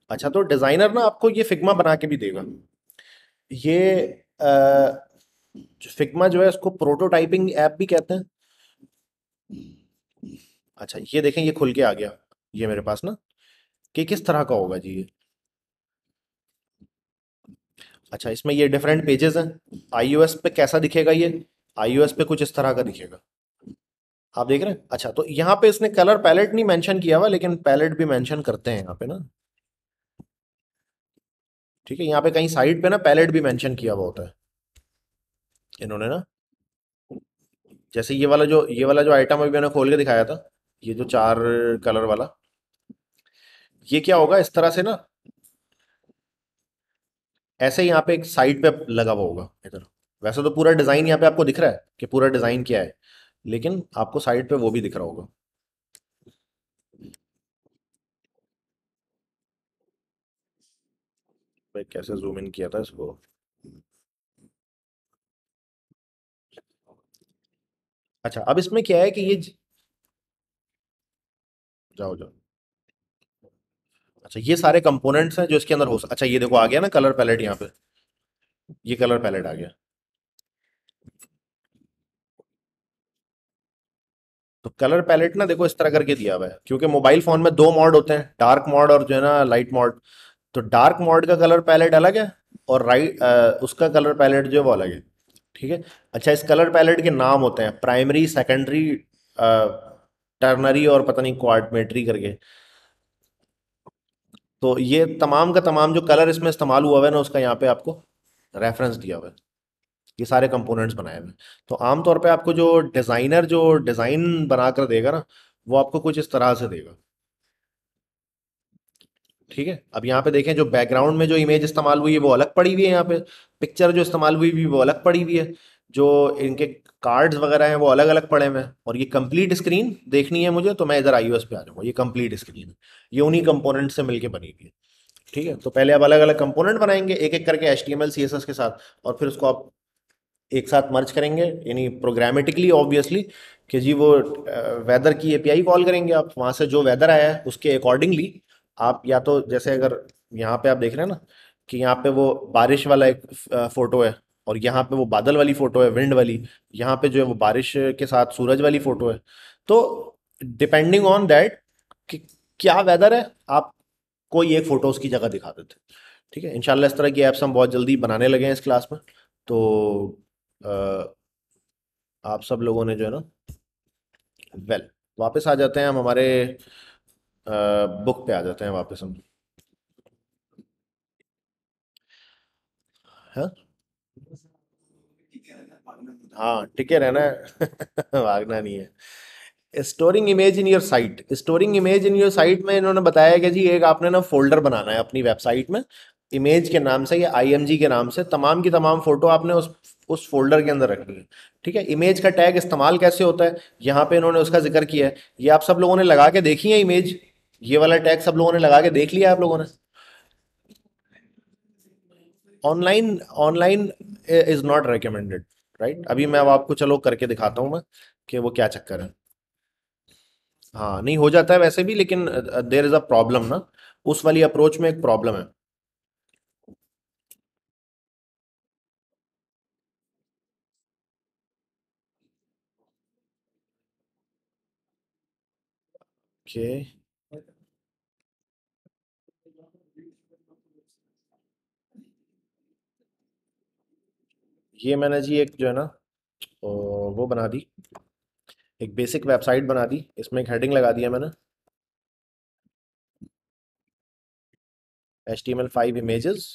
अच्छा तो डिज़ाइनर ना आपको ये फिग्मा बना के भी देगा। ये फिग्मा जो है, इसको प्रोटोटाइपिंग ऐप भी कहते हैं। अच्छा ये देखें, ये खुल के आ गया, ये मेरे पास ना। कि किस तरह का होगा जी ये? अच्छा इसमें ये डिफरेंट पेजेस हैं। आईओएस पे कैसा दिखेगा ये? आईओएस पे कुछ इस तरह का दिखेगा। आप देख रहे हैं? अच्छा तो यहाँ पे इसने कलर पैलेट नहीं मेंशन किया हुआ, लेकिन पैलेट भी मेंशन करते हैं यहाँ पे ना। ठीक है, यहाँ पे कहीं साइड पे ना पैलेट भी मेंशन किया हुआ होता है। इन्होंने ना, जैसे ये वाला जो, ये वाला जो आइटम अभी मैंने खोल के दिखाया था, ये जो चार कलर वाला, ये क्या होगा? इस तरह से ना ऐसे यहाँ पे एक साइड पे लगा हुआ होगा इधर। वैसे तो पूरा डिज़ाइन यहाँ पे आपको दिख रहा है कि पूरा डिज़ाइन क्या है, लेकिन आपको साइड पे वो भी दिख रहा होगा। कैसे जूम इन किया था इसको? अच्छा अब इसमें क्या है कि ये जाओ जाओ। अच्छा ये सारे कंपोनेंट्स हैं जो इसके अंदर हो सक अच्छा ये देखो, आ गया ना कलर पैलेट यहाँ पे। ये कलर पैलेट आ गया। तो कलर पैलेट ना देखो, इस तरह करके दिया हुआ है, क्योंकि मोबाइल फ़ोन में दो मॉड होते हैं डार्क मॉड और जो है ना लाइट मॉड तो डार्क मॉड का कलर पैलेट अलग है और राइट उसका कलर पैलेट जो है वो अलग है। ठीक है? अच्छा इस कलर पैलेट के नाम होते हैं प्राइमरी सेकेंडरी टर्नरी और पता नहीं क्वाड्रेटरी करके। तो ये तमाम का तमाम जो कलर इसमें इस्तेमाल हुआ हुआ है ना, उसका यहाँ पे आपको रेफरेंस दिया हुआ है। ये सारे कंपोनेंट्स बनाए हुए तो आमतौर पे आपको जो डिज़ाइनर जो डिज़ाइन बनाकर देगा ना, वो आपको कुछ इस तरह से देगा। ठीक है? अब यहाँ पे देखें, जो बैकग्राउंड में जो इमेज इस्तेमाल हुई है, वो अलग पड़ी हुई है यहाँ पे। पिक्चर जो इस्तेमाल हुई भी, वो अलग पड़ी हुई है। जो इनके कार्ड्स वगैरह हैं, वो अलग अलग पड़े हुए हैं। और ये कंप्लीट स्क्रीन देखनी है मुझे तो मैं इधर आईओएस पे आ जाऊँगा। ये कंप्लीट स्क्रीन है। ये उन्हीं कंपोनेंट से मिलके बनी हुई है। ठीक है? तो पहले आप अलग अलग कंपोनेंट बनाएँगे एक एक करके H T M L C S S के साथ, और फिर उसको आप एक साथ मर्ज करेंगे। यानी प्रोग्रामेटिकली ऑब्वियसली कि जी वो वेदर की एपीआई कॉल करेंगे आप। वहाँ से जो वेदर आया है, उसके अकॉर्डिंगली आप या तो जैसे अगर यहाँ पे आप देख रहे हैं ना, कि यहाँ पे वो बारिश वाला एक फ़ोटो है और यहाँ पे वो बादल वाली फ़ोटो है विंड वाली यहाँ पे जो है वो बारिश के साथ सूरज वाली फ़ोटो है। तो डिपेंडिंग ऑन दैट कि क्या वेदर है आप कोई एक फ़ोटो उसकी जगह दिखा देते ठीक है? इनशाला इस तरह की एप्स हम बहुत जल्दी बनाने लगे हैं इस क्लास में। तो अ, आप सब लोगों ने जो है ना वेल वापस आ जाते हैं हम हमारे आ, बुक पे आ जाते हैं वापस हम। हाँ? हाँ टिके रहना है, *laughs* भागना नहीं है। Storing image in your site storing image in your site में इन्होंने बताया कि जी, एक आपने ना फोल्डर बनाना है अपनी वेबसाइट में इमेज के नाम से या आईएमजी के नाम से, तमाम की तमाम फ़ोटो आपने उस उस फोल्डर के अंदर रखनी है। ठीक है? इमेज का टैग इस्तेमाल कैसे होता है? यहाँ पे इन्होंने उसका ज़िक्र किया है। ये आप सब लोगों ने लगा के देखी है इमेज ये वाला टैग सब लोगों ने लगा के देख लिया आप लोगों ने? Online online is not recommended right अभी मैं अब आपको चलो करके दिखाता हूँ मैं कि वो क्या चक्कर है। हाँ नहीं, हो जाता है वैसे भी, लेकिन देर इज़ अ प्रॉब्लम ना। उस वाली अप्रोच में एक प्रॉब्लम है। ओके ये मैंने जी एक जो है ना वो बना दी। एक बेसिक वेबसाइट बना दी, इसमें एक हेडिंग लगा दिया मैंने। H T M L five images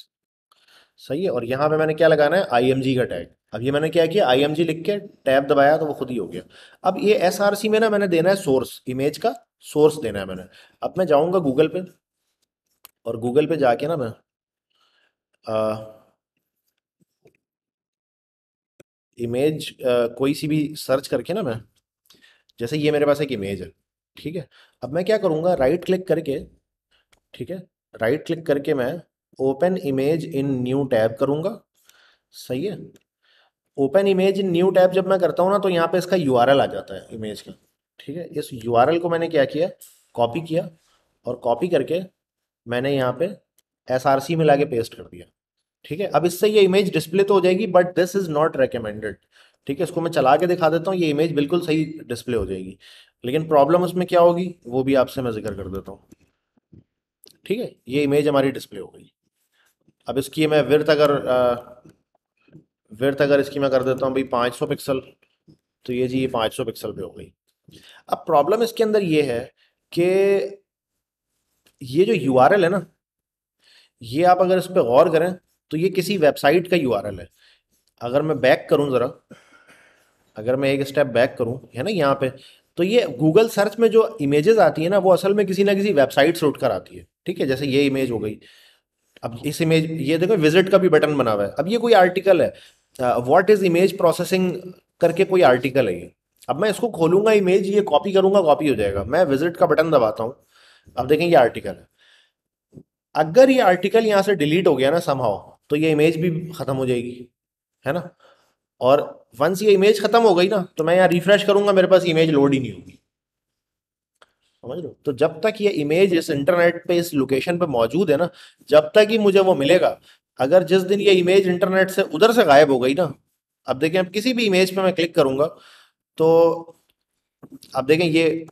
सही है, और यहाँ पे मैंने क्या लगाना है? आईएमजी का टैग अब ये मैंने क्या किया? आईएमजी लिख के टैब दबाया तो वो खुद ही हो गया। अब ये एसआरसी में ना मैंने देना है सोर्स इमेज का सोर्स देना है मैंने। अब मैं जाऊँगा गूगल पे, और गूगल पे जाके ना मैं इमेज कोई सी भी सर्च करके ना मैं, जैसे ये मेरे पास एक इमेज है, ठीक है? अब मैं क्या करूँगा राइट क्लिक करके, ठीक है? राइट क्लिक करके मैं open image in new tab करूँगा, सही है? Open image in new tab जब मैं करता हूँ ना तो यहाँ पे इसका यूआरएल आ जाता है इमेज का, ठीक है? इस यूआरएल को मैंने क्या किया? कॉपी किया और कॉपी करके मैंने यहाँ पे एस आर सी में लाके पेस्ट कर दिया। ठीक है? अब इससे ये इमेज डिस्प्ले तो हो जाएगी but this is not recommended ठीक है? इसको मैं चला के दिखा देता हूँ, ये इमेज बिल्कुल सही डिस्प्ले हो जाएगी। लेकिन प्रॉब्लम उसमें क्या होगी? वो भी आपसे मैं ज़िक्र कर देता हूँ। ठीक है? ये इमेज हमारी डिस्प्ले हो गई। अब इसकी मैं विर्थ अगर विर्थ अगर इसकी मैं कर देता हूँ, भाई 500 पिक्सल तो ये जी, ये 500 पिक्सल पे हो गई। अब प्रॉब्लम इसके अंदर ये है कि ये जो यूआरएल है ना, ये आप अगर इस पर गौर करें तो ये किसी वेबसाइट का यूआरएल है। अगर मैं बैक करूँ ज़रा, अगर मैं एक स्टेप बैक करूँ, है ना, यहाँ पे तो ये गूगल सर्च में जो इमेजेस आती है ना, वो असल में किसी ना किसी वेबसाइट से उठकर आती है। ठीक है, जैसे ये इमेज हो गई। अब इस इमेज ये देखो विज़िट का भी बटन बना हुआ है। अब ये कोई आर्टिकल है। व्हाट इज़ इमेज प्रोसेसिंग करके कोई आर्टिकल है ये। अब मैं इसको खोलूँगा इमेज ये कॉपी करूँगा कॉपी हो जाएगा। मैं विज़िट का बटन दबाता हूँ। अब देखें, ये आर्टिकल है। अगर ये आर्टिकल यहाँ से डिलीट हो गया ना समहाउ तो ये इमेज भी ख़त्म हो जाएगी है ना? और वंस ये इमेज ख़त्म हो गई ना तो मैं यहाँ रिफ्रेश करूँगा मेरे पास इमेज लोड ही नहीं होगी। समझ लो तो जब तक ये इमेज इस इंटरनेट पे इस लोकेशन पे मौजूद है ना जब तक ही मुझे वो मिलेगा अगर जिस दिन ये इमेज इंटरनेट से उधर से गायब हो गई ना अब देखें अब किसी भी इमेज पे मैं क्लिक करूँगा तो अब देखें ये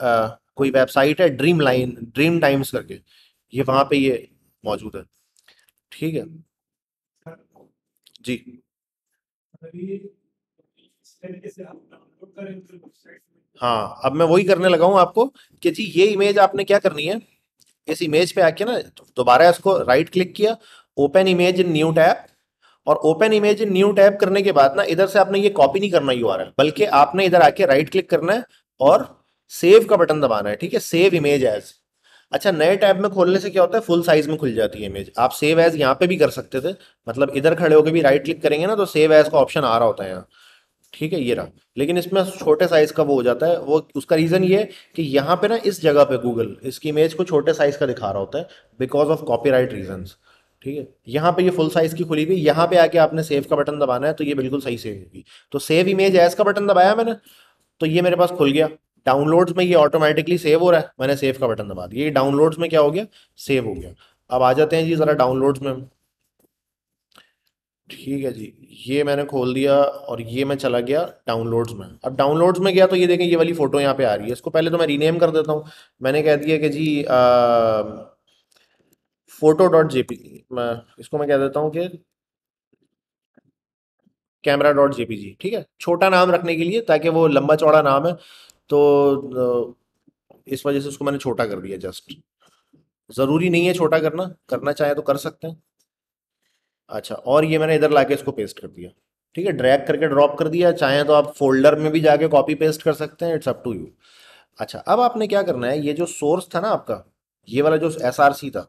आ, कोई वेबसाइट है ड्रीम लाइन ड्रीम टाइम्स करके ये वहाँ पे ये मौजूद है। ठीक है? जी। हाँ अब मैं वही करने लगा हूँ आपको कि जी ये इमेज आपने क्या करनी है? इस इमेज पे आके ना दोबारा इसको राइट क्लिक किया open image in new tab और open image in new tab करने के बाद ना इधर से आपने ये कॉपी नहीं करना यू आर बल्कि आपने इधर आके राइट क्लिक करना है और सेव का बटन दबाना है ठीक है? सेव इमेज एज अच्छा नए टैब में खोलने से क्या होता है? फुल साइज़ में खुल जाती है इमेज आप सेव एज यहाँ पे भी कर सकते थे। मतलब इधर खड़े होकर भी राइट क्लिक करेंगे ना तो सेव एज का ऑप्शन आ रहा होता है यहाँ। ठीक है, ये रहा। लेकिन इसमें छोटे साइज़ का वो हो जाता है। वो, उसका रीज़न ये है कि यहाँ पे ना इस जगह पे गूगल इसकी इमेज को छोटे साइज़ का दिखा रहा होता है बिकॉज़ ऑफ़ कॉपीराइट रीजंस ठीक है? यहाँ पे ये फुल साइज़ की खुली हुई, यहाँ पे आके आपने सेव का बटन दबाना है तो ये बिल्कुल सही सेव होगी। तो सेव इमेज एज का बटन दबाया मैंने तो ये मेरे पास खुल गया। डाउनलोड्स में ये ऑटोमेटिकली सेव हो रहा है। मैंने सेव का बटन दबा दिया। ये डाउनलोड्स में क्या हो गया? सेव हो गया। अब आ जाते हैं जी ज़रा डाउनलोड्स में। ठीक है जी। ये मैंने खोल दिया और ये मैं चला गया डाउनलोड्स में। अब डाउनलोड्स में गया तो ये देखें, ये वाली फ़ोटो यहाँ पे आ रही है। इसको पहले तो मैं रीनेम कर देता हूँ। मैंने कह दिया कि जी फ़ोटो डॉट जेपी मैं इसको मैं कह देता हूँ कि कैमरा डॉट जेपीजी ठीक है? छोटा नाम रखने के लिए ताकि वो लंबा चौड़ा नाम है। तो इस वजह से उसको मैंने छोटा कर दिया जस्ट। ज़रूरी नहीं है छोटा करना करना चाहे तो कर सकते हैं। अच्छा और ये मैंने इधर लाके इसको पेस्ट कर दिया। ठीक है ड्रैग करके ड्रॉप कर दिया, चाहे तो आप फोल्डर में भी जाके कॉपी पेस्ट कर सकते हैं इट्स अप टू यू अच्छा अब आपने क्या करना है, ये जो सोर्स था ना आपका, ये वाला जो एसआरसी था,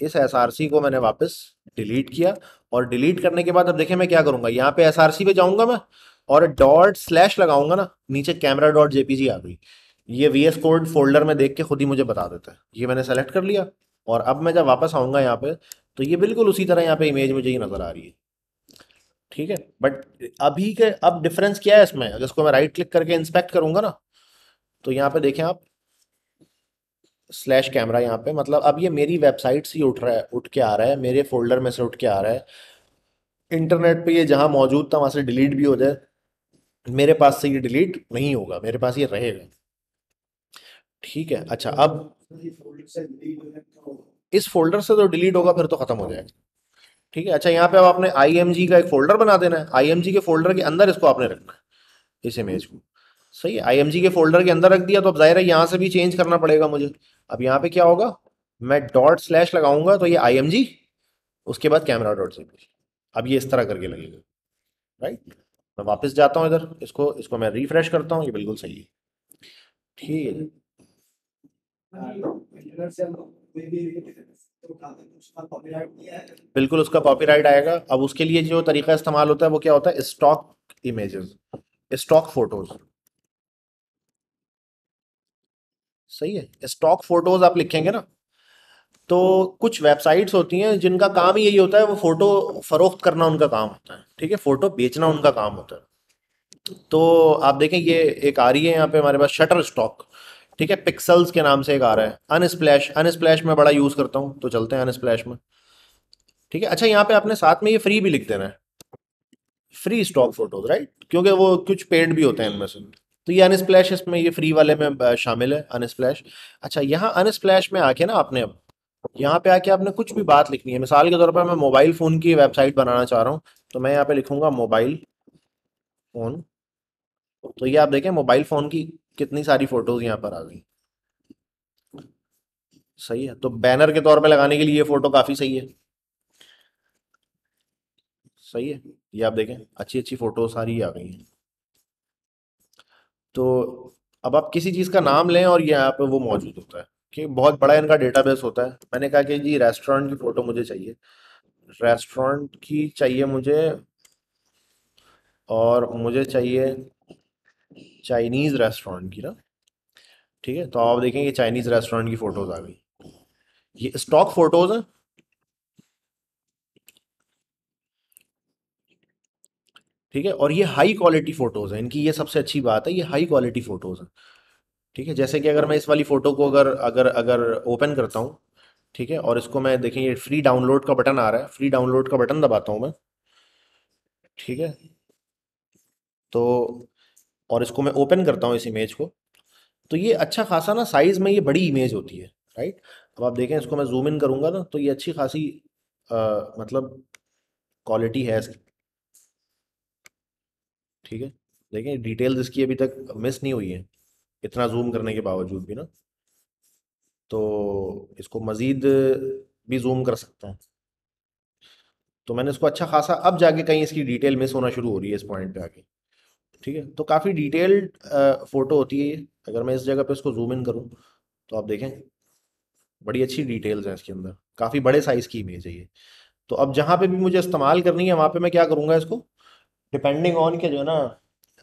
इस एसआरसी को मैंने वापस डिलीट किया, और डिलीट करने के बाद अब देखें मैं क्या करूँगा, यहाँ पे एस पे जाऊँगा मैं और डॉट स्लैश लगाऊँगा ना, नीचे कैमरा डॉट जेपीजी आ गई। ये वी एस कोड फोल्डर में देख के खुद ही मुझे बता देता है। ये मैंने सेलेक्ट कर लिया और अब मैं जब वापस आऊँगा यहाँ पे तो ये बिल्कुल उसी तरह यहाँ पे इमेज मुझे ही नज़र आ रही है। ठीक है? बट अभी के, अब डिफरेंस क्या है इसमें? अगर इसको मैं राइट क्लिक करके इंस्पेक्ट करूँगा ना तो यहाँ पे देखें आप स्लैश कैमरा यहाँ पे मतलब अब ये मेरी वेबसाइट से उठ रहा है, उठ के आ रहा है, मेरे फोल्डर में से उठ के आ रहा है। इंटरनेट पे ये जहाँ मौजूद था, वहाँ से डिलीट भी हो जाए। मेरे पास से ये डिलीट नहीं होगा, मेरे पास ये रहेगा। ठीक है अच्छा अब इस फोल्डर से तो डिलीट होगा, फिर तो खत्म हो जाएगा। ठीक है अच्छा यहाँ पे अब आपने आई का एक फोल्डर बना देना है। आई के फोल्डर के अंदर इसको आपने रखना है, इस इमेज को। सही है आई के फोल्डर के अंदर रख दिया तो अब ज़ाहिर है यहाँ से भी चेंज करना पड़ेगा मुझे। अब यहाँ पे क्या होगा? मैं डॉट स्लैश लगाऊँगा तो ये आईएमजी उसके बाद कैमरा डॉट से। अब ये इस तरह करके लगेगा राइट मैं वापस जाता हूँ इधर, इसको इसको मैं रिफ्रेश करता हूँ, ये बिल्कुल सही है। ठीक है। बिल्कुल उसका कॉपीराइट आएगा। अब उसके लिए जो तरीका इस्तेमाल होता है, वो क्या होता है? स्टॉक इमेजेस स्टॉक फ़ोटोज़ सही है? स्टॉक फ़ोटोज़ आप लिखेंगे ना? तो कुछ वेबसाइट्स होती हैं जिनका काम ही यही होता है वो फ़ोटो फरोख्त करना उनका काम होता है ठीक है? फ़ोटो बेचना उनका काम होता है। तो आप देखें ये एक आ रही है यहाँ पे हमारे पास शटर स्टॉक ठीक है? पिक्सल्स के नाम से एक आ रहा है। अनस्प्लैश अनस्प्लैश में बड़ा यूज़ करता हूँ। तो चलते हैं अनस्प्लैश में ठीक है? अच्छा यहाँ पे आपने साथ में ये फ्री भी लिख देना है। फ्री स्टॉक फ़ोटोज़ राइट क्योंकि वो कुछ पेड भी होते हैं इनमें से। तो ये अनस्प्लैश इसमें ये फ्री वाले में शामिल है अनस्प्लैश अच्छा यहाँ अनस्प्लैश में आके ना आपने अब यहाँ पे आके आपने कुछ भी बात लिखनी है। मिसाल के तौर पर मैं मोबाइल फ़ोन की वेबसाइट बनाना चाह रहा हूँ तो मैं यहाँ पे लिखूँगा मोबाइल फ़ोन। तो ये आप देखें, मोबाइल फ़ोन की कितनी सारी फ़ोटोज़ यहाँ पर आ गई। सही है तो बैनर के तौर पे लगाने के लिए ये फ़ोटो काफ़ी सही है। सही है, ये आप देखें अच्छी अच्छी फ़ोटो सारी आ गई हैं। तो अब आप किसी चीज़ का नाम लें और ये यहाँ पे वो मौजूद होता है। कि बहुत बड़ा इनका डेटाबेस होता है। मैंने कहा कि जी रेस्टोरेंट की फ़ोटो मुझे चाहिए। रेस्टोरेंट की चाहिए मुझे और मुझे चाहिए चाइनीज़ रेस्टोरेंट की ना। ठीक है तो आप देखेंगे चाइनीज़ रेस्टोरेंट की फ़ोटोज़ आ गई। ये स्टॉक फ़ोटोज़ हैं। ठीक है, और ये हाई क्वालिटी फ़ोटोज़ हैं। इनकी ये सबसे अच्छी बात है, ये हाई क्वालिटी फ़ोटोज़ हैं। ठीक है? जैसे कि अगर मैं इस वाली फ़ोटो को अगर अगर अगर ओपन करता हूँ ठीक है? और इसको मैं देखें ये फ्री डाउनलोड का बटन आ रहा है। फ्री डाउनलोड का बटन दबाता हूँ मैं। ठीक है? तो और इसको मैं ओपन करता हूँ इस इमेज को। तो ये अच्छा खासा ना साइज़ में ये बड़ी इमेज होती है राइट अब आप देखें इसको मैं जूम इन करूँगा ना तो ये अच्छी खासी आ, मतलब क्वालिटी है इसकी। ठीक है? देखें डिटेल्स इसकी अभी तक मिस नहीं हुई है। इतना जूम करने के बावजूद भी ना तो इसको मज़ीद भी जूम कर सकते हैं। तो मैंने इसको अच्छा खासा अब जाके कहीं इसकी डिटेल मिस होना शुरू हो रही है इस पॉइंट पे आके, ठीक है? तो काफ़ी डिटेल्ड फ़ोटो होती है ये। अगर मैं इस जगह पे इसको जूम इन करूँ तो आप देखें, बड़ी अच्छी डिटेल्स हैं इसके अंदर। काफ़ी बड़े साइज़ की इमेज है ये। तो अब जहाँ पे भी मुझे इस्तेमाल करनी है, वहाँ पे मैं क्या करूँगा इसको? डिपेंडिंग ऑन के जो है ना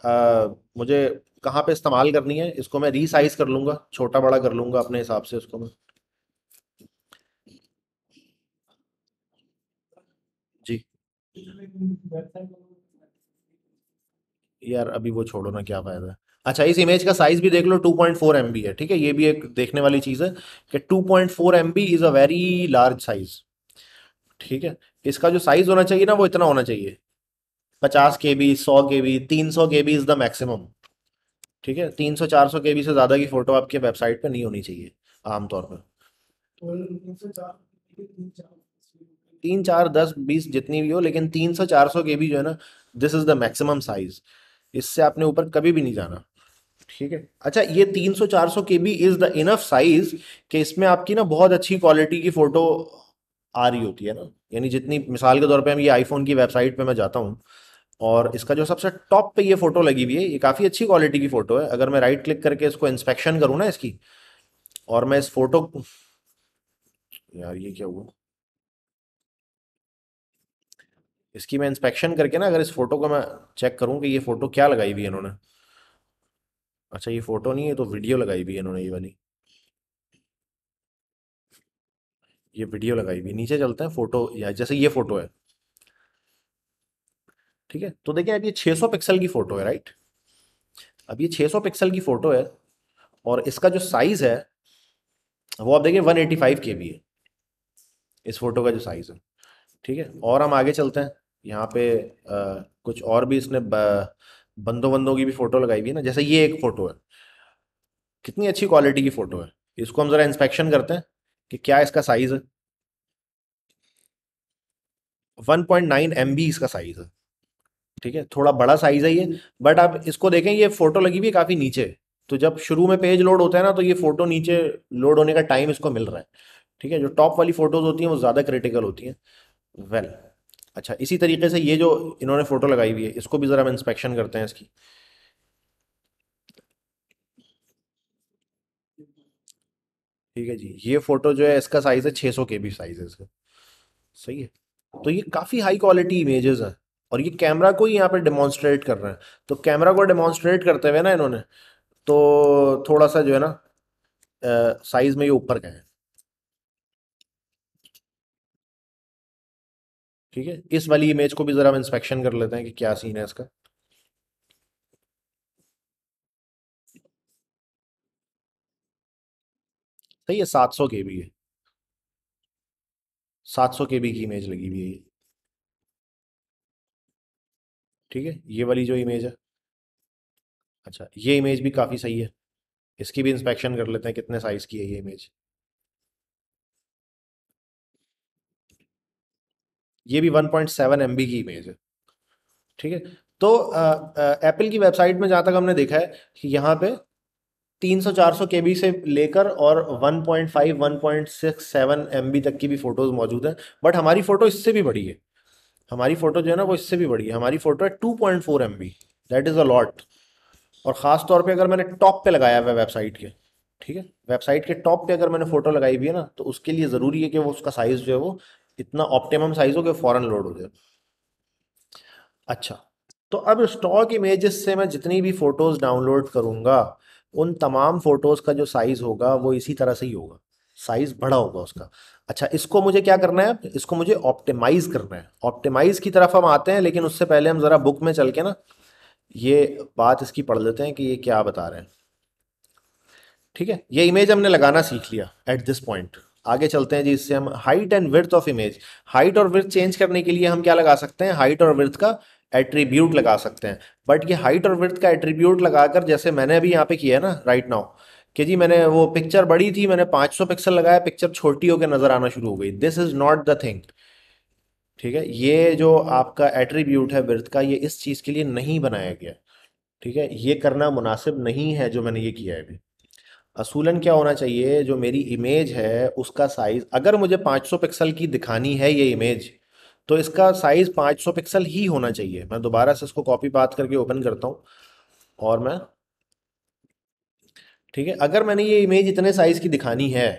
मुझे कहाँ पे इस्तेमाल करनी है, इसको मैं रीसाइज कर लूँगा, छोटा बड़ा कर लूँगा अपने हिसाब से उसको मैं। जी। यार, अभी वो छोड़ो ना, क्या फ़ायदा। अच्छा इस इमेज का साइज़ भी देख लो 2.4 पॉइंट है, ठीक है? ये भी एक देखने वाली चीज़ है कि 2.4 point is a very large size ठीक है? इसका जो साइज़ होना चाहिए ना, वो इतना होना चाहिए। पचास के बी सौ के बी तीन सौ के बी इज़ द मैक्सिमम ठीक है? तीन सौ, चार सौ के बी से ज़्यादा की फ़ोटो आपके वेबसाइट पे नहीं होनी चाहिए, आमतौर पर। तीन, चार, दस, बीस जितनी भी हो, लेकिन तीन सौ, चार सौ के बी जो है ना this is the maximum size इससे आपने ऊपर कभी भी नहीं जाना। ठीक है? अच्छा ये तीन सौ, चार सौ के B is the enough size कि इसमें आपकी ना बहुत अच्छी क्वालिटी की फ़ोटो आ रही होती है ना। यानी जितनी, मिसाल के तौर पे हम ये आईफोन की वेबसाइट पे मैं जाता हूँ और इसका जो सबसे टॉप पे ये फ़ोटो लगी हुई है, ये काफ़ी अच्छी क्वालिटी की फ़ोटो है। अगर मैं राइट क्लिक करके इसको इंस्पेक्शन करूँ ना इसकी, और मैं इस फ़ोटो यार, ये क्या हुआ? इसकी मैं इंस्पेक्शन करके ना अगर इस फ़ोटो को मैं चेक करूँ कि ये फ़ोटो क्या लगाई हुई है इन्होंने। अच्छा ये फ़ोटो नहीं है तो वीडियो लगाई हुई है इन्होंने, ये वाली। ये वीडियो लगाई हुई नीचे चलते हैं फ़ोटो या जैसे ये फ़ोटो है। ठीक है? तो देखिए अब ये 600 पिक्सल की फ़ोटो है राइट अब ये 600 पिक्सल की फ़ोटो है और इसका जो साइज़ है वो आप देखिए 185 एटी है। इस फ़ोटो का जो साइज़ है ठीक है? और हम आगे चलते हैं। यहाँ पे आ, कुछ और भी इसने बंदों बंदों की भी फ़ोटो लगाई हुई है ना जैसे ये एक फ़ोटो है। कितनी अच्छी क्वालिटी की फ़ोटो है। इसको हम ज़रा इंस्पेक्शन करते हैं कि क्या इसका साइज़ है। वन पॉइंट इसका साइज़ है। ठीक है? थोड़ा बड़ा साइज़ है ये बट आप इसको देखें ये फ़ोटो लगी हुई है काफ़ी नीचे। तो जब शुरू में पेज लोड होता है ना तो ये फ़ोटो नीचे लोड होने का टाइम इसको मिल रहा है। ठीक है? जो टॉप वाली फ़ोटोज़ होती हैं वो ज़्यादा क्रिटिकल होती हैं। वेल well, अच्छा इसी तरीके से ये जो इन्होंने फ़ोटो लगाई हुई है इसको भी ज़रा हम इंस्पेक्शन करते हैं इसकी। ठीक है जी ये फ़ोटो जो है इसका साइज़ है 600 के बी साइज़ है। इसका सही है? तो ये काफ़ी हाई क्वालिटी इमेजेस हैं। और ये कैमरा को ही यहाँ पे डेमोन्स्ट्रेट कर रहे हैं। तो कैमरा को डेमोन्स्ट्रेट करते हुए ना इन्होंने तो थोड़ा सा जो है ना साइज़ में ये ऊपर गए है। ठीक है? इस वाली इमेज को भी ज़रा हम इंस्पेक्शन कर लेते हैं कि क्या सीन है इसका। सही है, सात सौ के भी है। सात सौ के बी की इमेज लगी हुई है ये। ठीक है? ये वाली जो इमेज है। अच्छा ये इमेज भी काफ़ी सही है। इसकी भी इंस्पेक्शन कर लेते हैं कितने साइज़ की है ये इमेज ये भी 1.7 पॉइंट की इमेज है। ठीक है? तो एप्पल की वेबसाइट में जहाँ तक हमने देखा है कि यहाँ पे 300 400 केबी से लेकर और 1.5 1.67 एमबी तक की भी फ़ोटोज़ मौजूद हैं। बट हमारी फ़ोटो इससे भी बड़ी है। हमारी फ़ोटो जो है ना वो इससे भी बड़ी है। हमारी फ़ोटो है two point four M B that is a lot और ख़ास तौर पे अगर मैंने टॉप पे लगाया हुआ वेबसाइट के, ठीक है? वेबसाइट के टॉप पे अगर मैंने फ़ोटो लगाई हुई है ना तो उसके लिए ज़रूरी है कि वो उसका साइज़ जो है वो इतना ऑप्टिमम साइज़ हो कि फ़ौरन लोड हो जाए। अच्छा तो अब स्टॉक इमेजेस से मैं जितनी भी फ़ोटोज़ डाउनलोड करूँगा, उन तमाम फ़ोटोज़ का जो साइज़ होगा, वो इसी तरह से ही होगा। साइज़ बड़ा होगा उसका। अच्छा इसको मुझे क्या करना है? इसको मुझे ऑप्टिमाइज़ करना है। ऑप्टिमाइज़ की तरफ़ हम आते हैं, लेकिन उससे पहले हम ज़रा बुक में चल के ना, ये बात इसकी पढ़ लेते हैं कि ये क्या बता रहे हैं। ठीक है? ये इमेज हमने लगाना सीख लिया एट दिस पॉइंट आगे चलते हैं जी, इससे हम height and width of image height और विर्थ चेंज करने के लिए हम क्या लगा सकते हैं? हाइट और विर्थ का एट्रीब्यूट लगा सकते हैं। बट ये हाइट और विर्थ का एट्रीब्यूट लगाकर, जैसे मैंने अभी यहाँ पे किया है ना राइट नाउ कि जी मैंने वो पिक्चर बड़ी थी, मैंने 500 पिक्सल लगाया पिक्चर छोटी होकर नज़र आना शुरू हो गई। This is not the thing ठीक है? ये जो आपका एट्रीब्यूट है विर्थ का, ये इस चीज़ के लिए नहीं बनाया गया। ठीक है? ये करना मुनासिब नहीं है जो मैंने ये किया है अभी। असूलन क्या होना चाहिए? जो मेरी इमेज है, उसका साइज़ अगर मुझे 500 पिक्सल की दिखानी है ये इमेज तो इसका साइज़ 500 पिक्सल ही होना चाहिए। मैं दोबारा से इसको कॉपी पात करके ओपन करता हूँ और मैं ठीक है? अगर मैंने ये इमेज इतने साइज़ की दिखानी है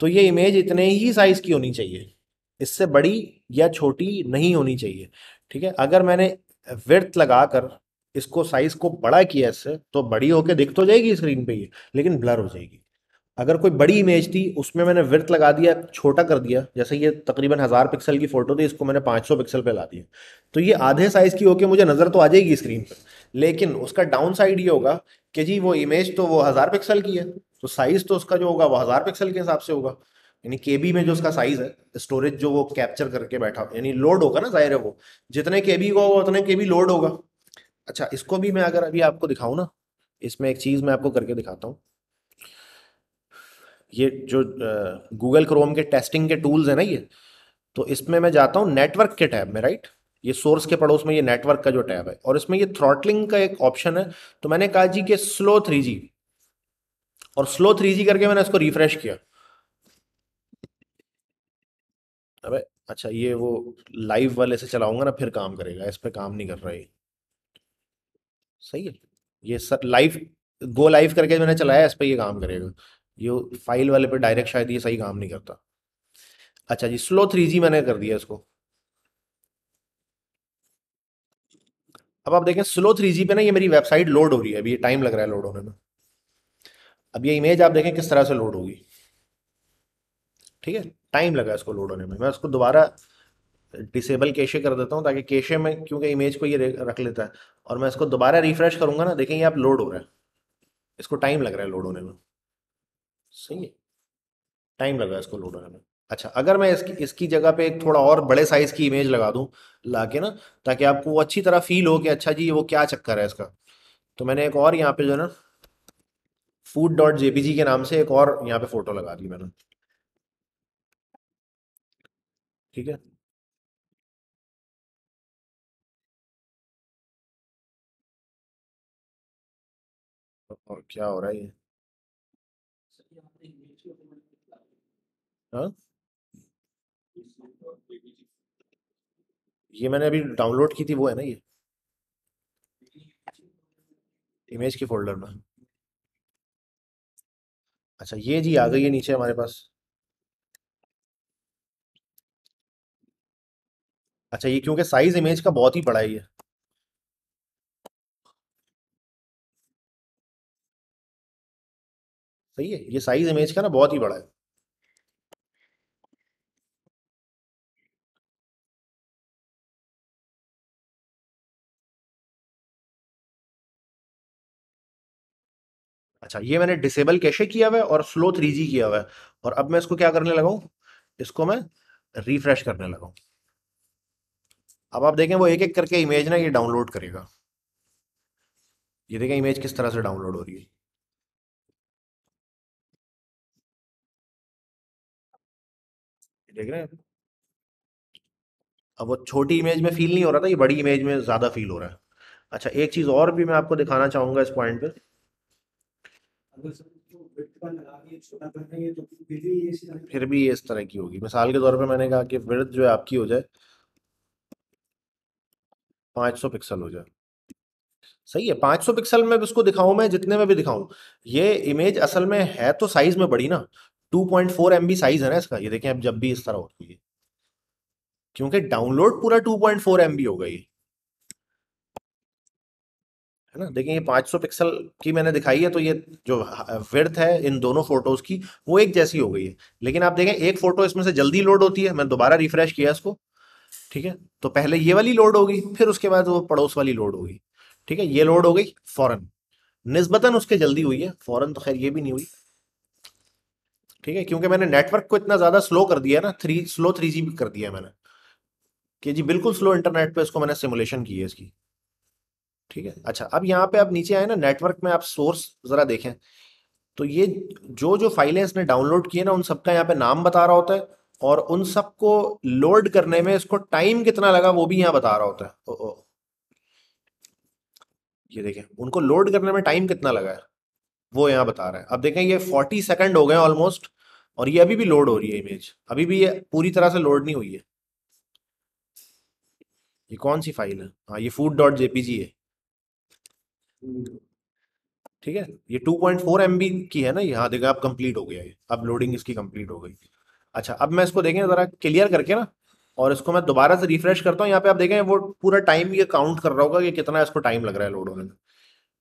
तो ये इमेज इतने ही साइज़ की होनी चाहिए। इससे बड़ी या छोटी नहीं होनी चाहिए, ठीक है? अगर मैंने विर्थ लगाकर इसको साइज़ को बड़ा किया इससे तो बड़ी होके दिख तो जाएगी स्क्रीन पे ये, लेकिन ब्लर हो जाएगी। अगर कोई बड़ी इमेज थी, उसमें मैंने विर्थ लगा दिया, छोटा कर दिया, जैसे ये तकरीबन हज़ार पिक्सल की फ़ोटो थी, इसको मैंने 500 पिक्सल पे ला दिया तो ये आधे साइज़ की होके मुझे नज़र तो आ जाएगी स्क्रीन पर लेकिन उसका डाउन साइड ये होगा कि जी वो इमेज तो वो हज़ार पिक्सल की है तो साइज़ तो उसका जो होगा वो हज़ार पिक्सल के हिसाब से होगा। यानी केबी में जो उसका साइज़ है स्टोरेज जो वो कैप्चर करके बैठा, यानी लोड होगा ना ज़ाहिर है वो, जितने केबी का होगा उतने केबी लोड होगा। अच्छा इसको भी मैं अगर अभी आपको दिखाऊँ ना, इसमें एक चीज़ मैं आपको करके दिखाता हूँ। ये जो गूगल क्रोम के टेस्टिंग के टूल्स हैं ना ये तो इसमें मैं जाता हूँ नेटवर्क के टैब में राइट ये सोर्स के पड़ोस में ये नेटवर्क का जो टैब है। और इसमें ये थ्रॉटलिंग का एक ऑप्शन है। तो मैंने कहा जी कि स्लो थ्री जी और स्लो थ्री जी करके मैंने इसको रिफ्रेश किया। अबे अच्छा ये वो लाइव वाले से चलाऊँगा ना, फिर काम करेगा। इस पर काम नहीं कर रहा है सही है। ये सर लाइव गो लाइव करके मैंने चलाया, इस पर ये काम करेगा। ये फ़ाइल वाले पे डायरेक्ट शायद ये सही काम नहीं करता। अच्छा जी स्लो थ्री जी मैंने कर दिया इसको। अब आप देखें स्लो थ्री जी पे ना ये मेरी वेबसाइट लोड हो रही है। अभी ये टाइम लग रहा है लोड होने में। अब ये इमेज आप देखें, किस तरह से लोड होगी। ठीक है? टाइम लगा इसको लोड होने में। मैं उसको दोबारा डिसेबल केशे कर देता हूँ, ताकि केशे में, क्योंकि इमेज को ये रख लेता है। और मैं इसको दोबारा रिफ्रेश करूँगा ना, देखें ये आप लोड हो रहा है। इसको टाइम लग रहा है लोड होने में। सही है? टाइम लगा इसको लोड होने में। अच्छा अगर मैं इसकी इसकी जगह पे एक थोड़ा और बड़े साइज़ की इमेज लगा दूँ ला के ना, ताकि आपको वो अच्छी तरह फील हो कि अच्छा जी, वो क्या चक्कर है इसका। तो मैंने एक और यहाँ पे जो है ना फ़ूड डॉट जेपीजी के नाम से एक और यहाँ पे फ़ोटो लगा दी मैंने। ठीक है? और क्या हो रहा है ये? हाँ? ये मैंने अभी डाउनलोड की थी, वो है ना ये? इमेज के फोल्डर में। अच्छा ये जी आ गई है नीचे हमारे पास। अच्छा ये क्योंकि साइज़ इमेज का बहुत ही बड़ा है ये। सही है, ये साइज़ इमेज का ना बहुत ही बड़ा है। अच्छा ये मैंने डिसेबल कैशे किया हुआ है और स्लो थ्री किया हुआ है? और अब मैं इसको क्या करने लगा हूँ? इसको मैं रिफ्रेश करने लगा हूँ। अब आप देखें, वो एक एक करके इमेज ना ये डाउनलोड करेगा। ये देखें इमेज किस तरह से डाउनलोड हो रही है। देख रहे हैं? अब वो छोटी इमेज में फील नहीं हो रहा था, ये बड़ी इमेज में ज़्यादा फील हो रहा है। अच्छा एक चीज़ और भी मैं आपको दिखाना चाहूँगा इस पॉइंट पे अगर सब जो विड्थ का लगा के छोटा कर देंगे तो फिर भी ये इसी तरह की होगी। मिसाल के तौर पे मैंने कहा कि वृद्ध जो है आपकी हो जाए 500 पिक्सल हो जाए। सही है 500 पिक्सल में भी इसको दिखाऊँ मैं, जितने में भी दिखाऊँ। ये इमेज असल में है तो साइज़ में बड़ी ना। 2.4 एमबी साइज़ है ना इसका। ये देखें अब जब भी इस तरह होती है। क्योंकि डाउनलोड पूरा 2.4 एमबी होगा ये है ना? देखें ये 500 पिक्सल की मैंने दिखाई है तो ये जो विड्थ है इन दोनों फ़ोटोज़ की, वो एक जैसी हो गई है। लेकिन आप देखें, एक फ़ोटो इसमें से जल्दी लोड होती है। मैं दोबारा रिफ्रेश किया इसको, ठीक है? तो पहले ये वाली लोड होगी, फिर उसके बाद वो पड़ोस वाली लोड होगी, ठीक है? ये लोड हो गई फ़ौरन। निस्बतन उसके जल्दी हुई है। फ़ौरन तो खैर ये भी नहीं हुई, ठीक है? क्योंकि मैंने नेटवर्क को इतना ज़्यादा स्लो कर दिया ना थ्री स्लो थ्री जी कर दिया मैंने, कि जी, बिल्कुल स्लो इंटरनेट पे इसको मैंने सिमुलेशन की है इसकी। ठीक है? अच्छा अब यहाँ पे आप नीचे आए ना नेटवर्क में आप सोर्स जरा देखें। तो ये जो जो फाइलें इसने डाउनलोड की है ना उन सबका यहाँ पे नाम बता रहा होता है और उन सबको लोड करने में इसको टाइम कितना लगा वो भी यहाँ बता रहा होता है। ओ, ओ, ये देखें उनको लोड करने में टाइम कितना लगा है? वो यहाँ बता रहा है। अब देखें ये फोर्टी सेकेंड हो गए ऑलमोस्ट और ये अभी भी लोड हो रही है इमेज अभी भी ये पूरी तरह से लोड नहीं हुई है। ये कौन सी फ़ाइल है? हाँ ये फ़ूड डॉट जेपीजी है। ठीक है? ये 2.4 पॉइंट की है ना यहाँ देखा, अब कंप्लीट हो गया ये। अब लोडिंग इसकी कंप्लीट हो गई। अच्छा अब मैं इसको देखें, ज़रा क्लियर करके ना, और इसको मैं दोबारा से रिफ्रेश करता हूँ। यहाँ पे आप देखें, वो पूरा टाइम ये काउंट कर रहा होगा कि कितना इसको टाइम लग रहा है लोड होने में।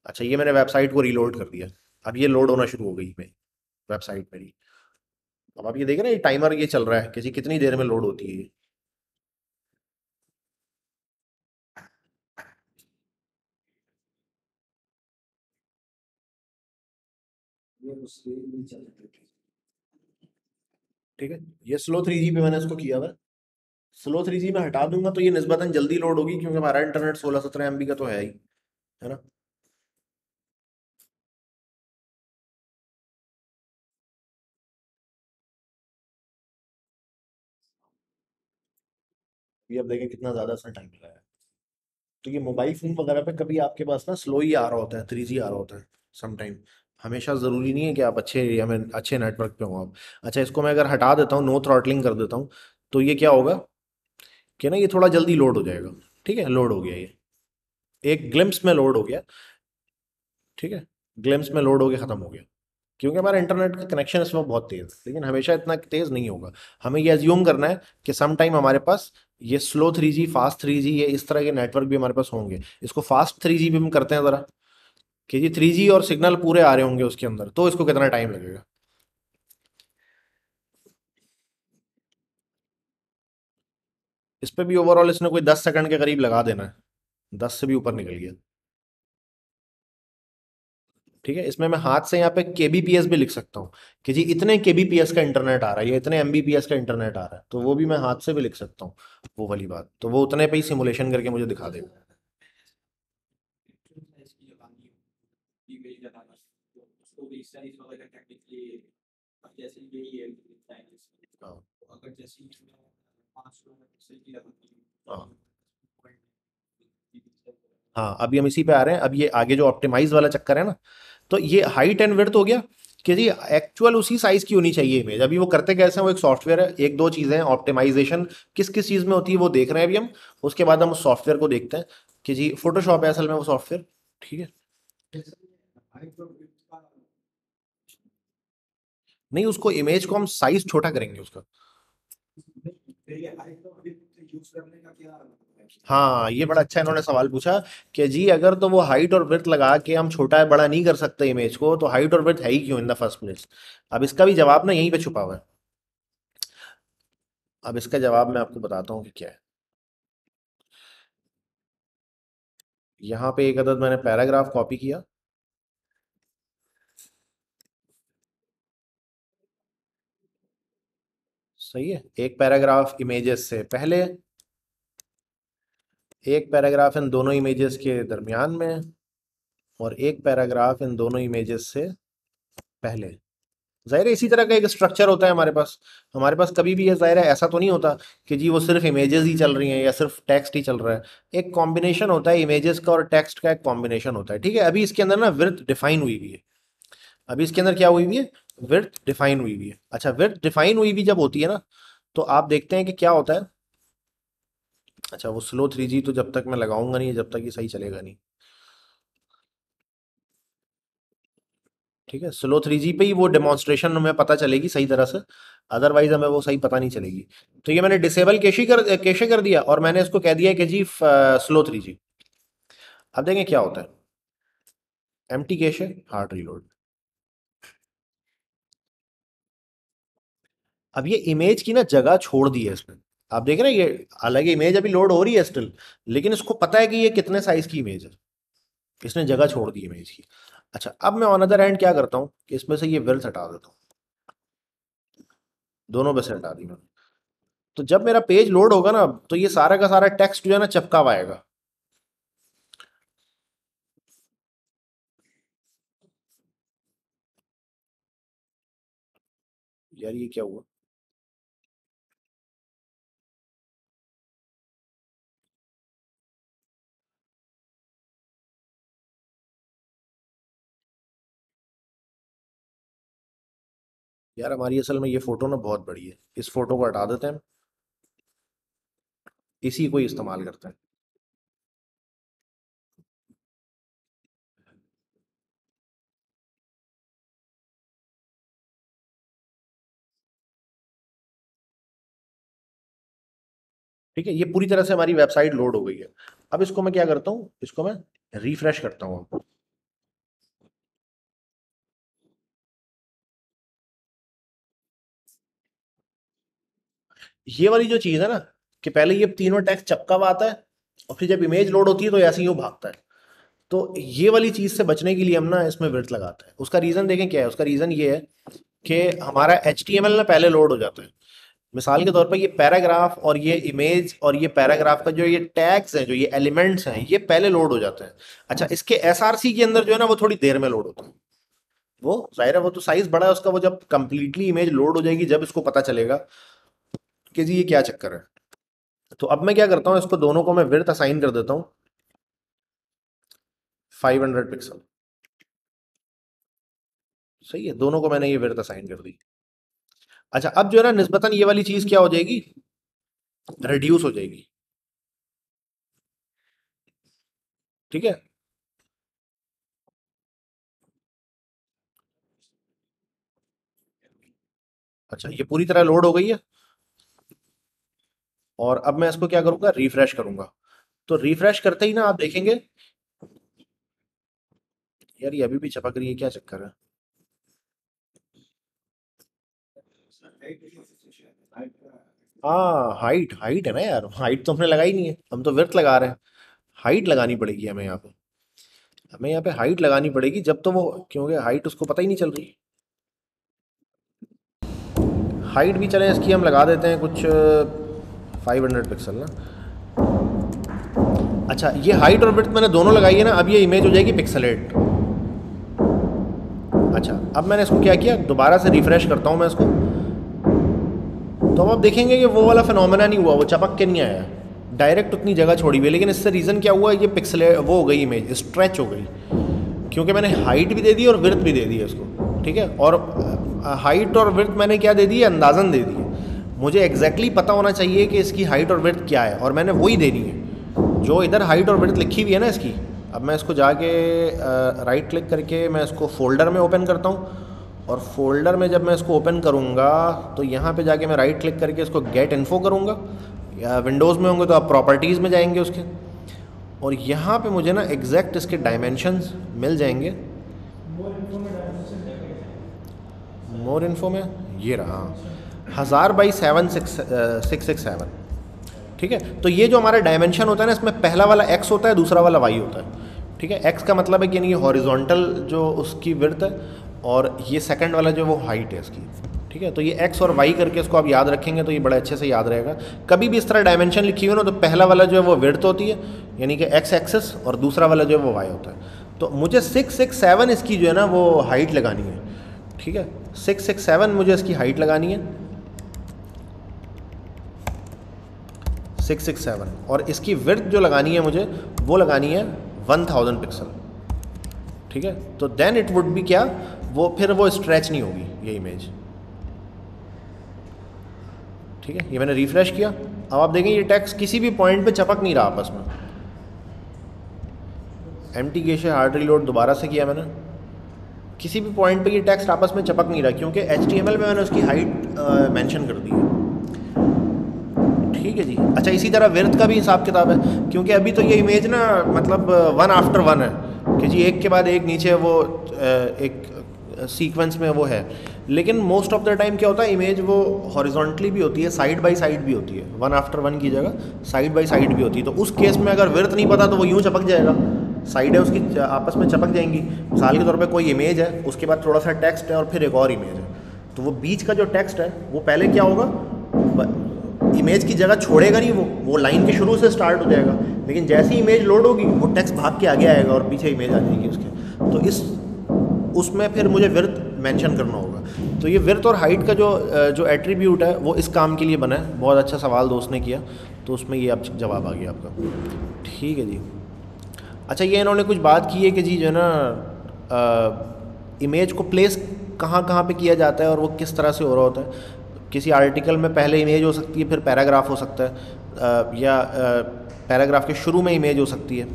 अच्छा ये मैंने वेबसाइट को रीलोड कर दिया। अब ये लोड होना शुरू हो गई मेरी वेबसाइट मेरी। अब आप ये देखें ना ये टाइमर ये चल रहा है। किसी, कितनी देर में लोड होती है ठीक है? ये स्लो थ्री जी पे मैंने इसको किया हुआ स्लो थ्री जी में हटा दूँगा तो ये निस्बतन जल्दी लोड होगी क्योंकि हमारा इंटरनेट सोलह सत्रह एमबी का तो है ही, है ना? ये अब देखें कितना ज़्यादा इसने टाइम लगाया तो ये मोबाइल फ़ोन वगैरह पे कभी आपके पास ना स्लो ही आ रहा होता है थ्री जी आ रहा होता है सम टाइम हमेशा ज़रूरी नहीं है कि आप अच्छे एरिया में, अच्छे नेटवर्क पे हो आप। अच्छा इसको मैं अगर हटा देता हूँ नो थ्रॉटलिंग कर देता हूँ तो ये क्या होगा कि ना ये थोड़ा जल्दी लोड हो जाएगा। ठीक है? लोड हो गया ये। एक ग्लिम्स में लोड हो गया। ठीक है? ग्लिम्स में लोड हो गया, ख़त्म हो गया। क्योंकि हमारा इंटरनेट का कनेक्शन इसमें बहुत तेज़, लेकिन हमेशा इतना तेज़ नहीं होगा। हमें ये एज्यूम करना है कि सम टाइम हमारे पास ये slow three G fast three G ये इस तरह के नेटवर्क भी हमारे पास होंगे। इसको फास्ट थ्री जी भी हम करते हैं ज़रा। कि जी थ्री और सिग्नल पूरे आ रहे होंगे उसके अंदर तो इसको कितना टाइम लगेगा? इस पे भी ओवरऑल इसने कोई दस सेकंड के करीब लगा देना है। दस से भी ऊपर निकल गया। ठीक है, इसमें मैं हाथ से यहाँ पे केबीपीएस भी लिख सकता हूँ। कि जी इतने केबीपीएस का इंटरनेट आ रहा है, या इतने एमबीपीएस का इंटरनेट आ रहा है तो वो भी मैं हाथ से भी लिख सकता हूँ, वो वाली बात। तो वो उतने पे ही सिमुलेशन करके मुझे दिखा देगा इसकी जब आनी हो ईमेल लगाना तो उसको भी साइज़ वगैरह टेक्निकली अब जैसे यही है हाँ। तो अगर जैसे इसमें पाँच सौ पिक्सल की लगानी हाँ। हो हाँ अभी हम इसी पे आ रहे हैं। अब ये आगे जो ऑप्टिमाइज वाला चक्कर है ना तो ये हाइट एंड विड्थ हो गया कि जी एक्चुअल उसी साइज़ की होनी चाहिए इमेज अभी वो करते कैसे हैं वो एक सॉफ्टवेयर है एक दो चीज़ें हैं ऑप्टिमाइजेशन किस किस चीज़ में होती है वो देख रहे हैं अभी हम। उसके बाद हम उस सॉफ्टवेयर को देखते हैं कि जी फोटोशॉप है असल में वो सॉफ्टवेयर ठीक है? नहीं, उसको इमेज को हम साइज़ छोटा करेंगे उसका। हाँ ये बड़ा अच्छा इन्होंने सवाल पूछा कि जी, अगर तो वो हाइट और विड्थ लगा के हम छोटा है बड़ा नहीं कर सकते इमेज को तो हाइट और विड्थ है ही क्यों इन द फ़र्स्ट प्लेस अब इसका भी जवाब ना यहीं पे छुपा हुआ है। अब इसका जवाब मैं आपको बताता हूँ कि क्या है। यहाँ पे एक अदद मैंने पैराग्राफ कॉपी किया। सही है। एक पैराग्राफ इमेजेस से पहले, एक पैराग्राफ इन दोनों इमेजेस के दरमियान में, और एक पैराग्राफ इन दोनों इमेजेस से पहले। ज़ाहिर इसी तरह का एक स्ट्रक्चर होता है हमारे पास। हमारे पास कभी भी ये ज़ाहिर है, ऐसा तो नहीं होता कि जी, वो सिर्फ़ इमेजेस ही चल रही हैं या सिर्फ़ टेक्स्ट ही चल रहा है। एक कॉम्बिनेशन होता है इमेजेस का और टेक्स्ट का एक कॉम्बिनेशन होता है, ठीक है? अभी इसके अंदर ना विर्थ डिफाइन हुई हुई है। अभी इसके अंदर क्या हुई हुई है? विर्थ डिफाइन हुई हुई है अच्छा विर्थ डिफाइन हुई हुई जब होती है ना तो आप देखते हैं कि क्या होता है। अच्छा वो स्लो थ्री जी तो जब तक मैं लगाऊँगा नहीं, जब तक ये सही चलेगा नहीं। ठीक है, स्लो थ्री जी पे ही वो डेमोन्स्ट्रेशन हमें पता चलेगी सही तरह से अदरवाइज़ हमें वो सही पता नहीं चलेगी। तो ये मैंने डिसेबल कैशी कर, कैशे कर दिया, और मैंने इसको कह दिया कि जी स्लो थ्री जी। अब देखें क्या होता है। Empty cache hard reload अब ये इमेज की ना जगह छोड़ दी है इसने। आप देख रहे हैं, ये हालाँकि इमेज अभी लोड हो रही है स्टिल लेकिन इसको पता है कि ये कितने साइज़ की इमेज है। इसने जगह छोड़ दी इमेज की। अच्छा अब मैं ऑन अदर एंड क्या करता हूँ कि इसमें से ये विर्थ हटा देता हूँ। दोनों में से हटा दी मैंने। तो जब मेरा पेज लोड होगा ना तो ये सारा का सारा टेक्स्ट जो है ना चपका आएगा। यार ये क्या हुआ? यार हमारी असल में ये फ़ोटो ना बहुत बड़ी है। इस फ़ोटो को हटा देते हैं। इसी को ही इस्तेमाल करते हैं। ठीक है, ये पूरी तरह से हमारी वेबसाइट लोड हो गई है। अब इसको मैं क्या करता हूँ? इसको मैं रिफ्रेश करता हूँ। ये वाली जो चीज़ है ना, कि पहले ये तीनों टैक्स चपका आता है, और फिर जब इमेज लोड होती है तो ऐसे ही वो भागता है। तो ये वाली चीज़ से बचने के लिए हम ना इसमें विर्थ लगाते हैं। उसका रीज़न देखें क्या है? उसका रीज़न ये है कि हमारा एचटीएमएल ना पहले लोड हो जाता है। मिसाल के तौर पर ये पैराग्राफ और ये इमेज और ये पैराग्राफ का जो ये टैग्स हैं, जो ये एलिमेंट्स हैं, ये पहले लोड हो जाते हैं। अच्छा इसके एसआरसी के अंदर जो है ना, वो थोड़ी देर में लोड होता है। वो, ज़ाहिर है वो तो साइज़ बड़ा है, उसका वो जब कंप्लीटली इमेज लोड हो जाएगी, जब इसको पता चलेगा। कि जी ये क्या चक्कर है? तो अब मैं क्या करता हूँ, इसको दोनों को मैं विर्थ असाइन कर देता हूँ। 500 पिक्सल सही है, दोनों को मैंने ये विर्थ असाइन कर दी। अच्छा अब जो है ना, निस्बतन ये वाली चीज़ क्या हो जाएगी? रिड्यूस हो जाएगी। ठीक है? अच्छा ये पूरी तरह लोड हो गई है? और अब मैं इसको क्या करूँगा? रिफ्रेश करूँगा। तो रिफ्रेश करते ही ना आप देखेंगे, यार ये अभी भी चपक रही है, क्या चक्कर है? हाँ हाइट हाइट है ना यार। हाइट तो हमने लगाई नहीं है। हम तो वर्थ लगा रहे हैं। हाइट लगानी पड़ेगी हमें यहाँ पे। हमें यहाँ पे हाइट लगानी पड़ेगी, जब तो वो क्योंकि हाइट उसको पता ही नहीं चल रही। हाइट भी चले, इसकी हम लगा देते हैं कुछ 500 पिक्सल ना। अच्छा ये हाइट और विड्थ मैंने दोनों लगाई है ना, अब ये इमेज हो जाएगी पिक्सलेट अच्छा अब मैंने इसको क्या किया? दोबारा से रिफ्रेश करता हूँ मैं इसको। तो अब आप देखेंगे कि वो वाला फिनोमेना नहीं हुआ, वो चपक के नहीं आया। डायरेक्ट उतनी जगह छोड़ी हुई लेकिन इससे रीज़न क्या हुआ? ये पिक्सले वो हो गई इमेज स्ट्रेच हो गई। क्योंकि मैंने हाइट भी दे दी और विर्थ भी दे दी है इसको, ठीक है? और हाइट और विर्थ मैंने क्या दे दी? अंदाज़न दे दी मुझे एग्जैक्टली exactly पता होना चाहिए कि इसकी हाइट और विर्थ क्या है और मैंने वही देनी है। जो इधर हाइट और विर्थ लिखी हुई है ना इसकी अब मैं इसको जाके राइट क्लिक करके मैं इसको फोल्डर में ओपन करता हूँ और फोल्डर में जब मैं इसको ओपन करूँगा तो यहाँ पे जाके मैं राइट क्लिक करके इसको गेट इन्फो करूँगा। या विंडोज़ में होंगे तो आप प्रॉपर्टीज़ में जाएँगे उसके। और यहाँ पे मुझे ना एग्जैक्ट इसके डायमेंशंस मिल जाएँगे। मोर इन्फो में? ये रहा। हज़ार by seven six six six seven. ठीक है? तो ये जो हमारा डायमेंशन होता है ना, इसमें पहला वाला एक्स होता है, दूसरा वाला वाई होता है। ठीक है? एक्स का मतलब है कि यानी हॉरिजॉन्टल जो उसकी विर्थ है, और ये सेकंड वाला जो वो हाइट है इसकी। ठीक है? तो ये एक्स और वाई करके इसको आप याद रखेंगे तो ये बड़े अच्छे से याद रहेगा। कभी भी इस तरह डायमेंशन लिखी हुई ना तो पहला वाला जो है वो विर्थ होती है, यानी कि एक्स एक्सेस और दूसरा वाला जो है वो वाई होता है। तो मुझे सिक्स सिक्स सेवन इसकी जो है ना, वो हाइट लगानी है। ठीक है? सिक्स सिक्स सेवन मुझे इसकी हाइट लगानी है। सिक्स सिक्स सेवन और इसकी विर्थ जो लगानी है मुझे, वो लगानी है वन थाउज़ेंड पिक्सल ठीक है? तो देन इट वुड बी क्या? वो, फिर वो स्ट्रेच नहीं होगी, ये इमेज ठीक है? ये मैंने रिफ्रेश किया। अब आप देखें, ये टेक्स्ट किसी भी पॉइंट पे चपक नहीं रहा आपस में. Empty cache hard reload दोबारा से किया मैंने. किसी भी पॉइंट पे ये टेक्स्ट आपस में चपक नहीं रहा, क्योंकि एचटीएमएल में मैंने उसकी हाइट मेंशन कर दी है। ठीक है जी। अच्छा इसी तरह विर्थ का भी हिसाब किताब है, क्योंकि अभी तो ये इमेज ना मतलब वन आफ्टर वन है, कि जी एक के बाद एक नीचे वो एक सीक्वेंस में वो है। लेकिन मोस्ट ऑफ़ द टाइम क्या होता है इमेज वो हॉरिजॉन्टली भी होती है साइड बाय साइड भी होती है। वन आफ्टर वन की जगह साइड बाय साइड भी होती है। तो उस केस में अगर विर्थ नहीं पता तो वो यूँ चपक जाएगा। साइड है, उसकी आपस में चपक जाएँगी। मिसाल के तौर पे कोई इमेज है, उसके बाद थोड़ा सा टेक्स्ट है और फिर एक और इमेज है। तो वो बीच का जो टेक्स्ट है, वो पहले क्या होगा? इमेज की जगह छोड़ेगा नहीं, वो वो लाइन के शुरू से स्टार्ट हो जाएगा। लेकिन जैसी इमेज लोड होगी, वो टेक्स्ट भाग के आगे आएगा और पीछे इमेज आ जाएगी उसके। तो इस, उसमें फिर मुझे विर्थ मेंशन करना होगा। तो ये विर्थ और हाइट का जो जो एट्रीब्यूट है, वो इस काम के लिए बना है। बहुत अच्छा सवाल दोस्त ने किया। तो उसमें ये अब जवाब आ गया आपका। ठीक है जी। अच्छा ये इन्होंने कुछ बात की है कि जी जो है ना इमेज को प्लेस कहाँ कहाँ पे किया जाता है और वो किस तरह से हो रहा होता है। किसी आर्टिकल में पहले इमेज हो सकती है, फिर पैराग्राफ हो सकता है या पैराग्राफ के शुरू में इमेज हो सकती है।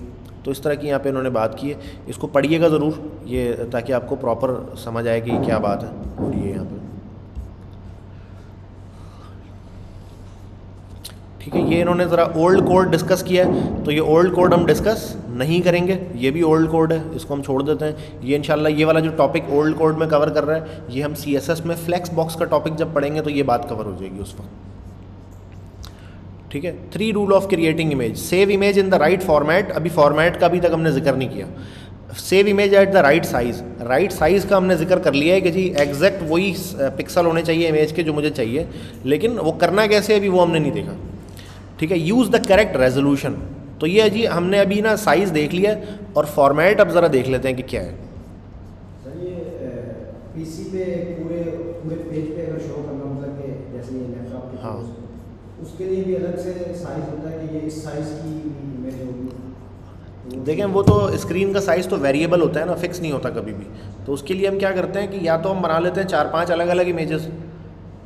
तो इस तरह की यहाँ पे इन्होंने बात की है। इसको पढ़िएगा ज़रूर, ये, ताकि आपको प्रॉपर समझ आए कि क्या बात है। और ये यहाँ पे। ठीक है, ये इन्होंने ज़रा ओल्ड कोड डिस्कस किया है तो ये ओल्ड कोड हम डिस्कस नहीं करेंगे, ये भी ओल्ड कोड है, इसको हम छोड़ देते हैं। ये इंशाल्लाह ये वाला जो टॉपिक ओल्ड कोड में कवर कर रहा है, ये हम सीएसएस में फ्लैक्स बॉक्स का टॉपिक जब पढ़ेंगे तो ये बात कवर हो जाएगी उस वक्त। ठीक है three rule of creating image save image in the right format अभी फॉर्मेट का अभी तक हमने ज़िक्र नहीं किया। Save image at the right size right size का हमने ज़िक्र कर लिया है कि जी एग्जैक्ट वही पिक्सल होने चाहिए इमेज के जो मुझे चाहिए, लेकिन वो करना कैसे अभी वो हमने नहीं देखा। ठीक है यूज़ द करेक्ट रेजोल्यूशन तो ये जी हमने अभी ना साइज़ देख लिया और फॉर्मेट अब ज़रा देख लेते हैं कि क्या है। सर ये पीसी पे पूरे पूरे पेज पे अगर शो करना मतलब कि जैसे ये लैपटॉप के हाँ। उसके लिए भी अलग से साइज़ होता है कि ये इस साइज़ की इमेज होगी। देखें वो तो स्क्रीन का साइज़ तो वेरिएबल होता है ना फिक्स नहीं होता कभी भी। तो उसके लिए हम क्या करते हैं कि या तो हम बना लेते हैं चार पाँच अलग अलग इमेजेस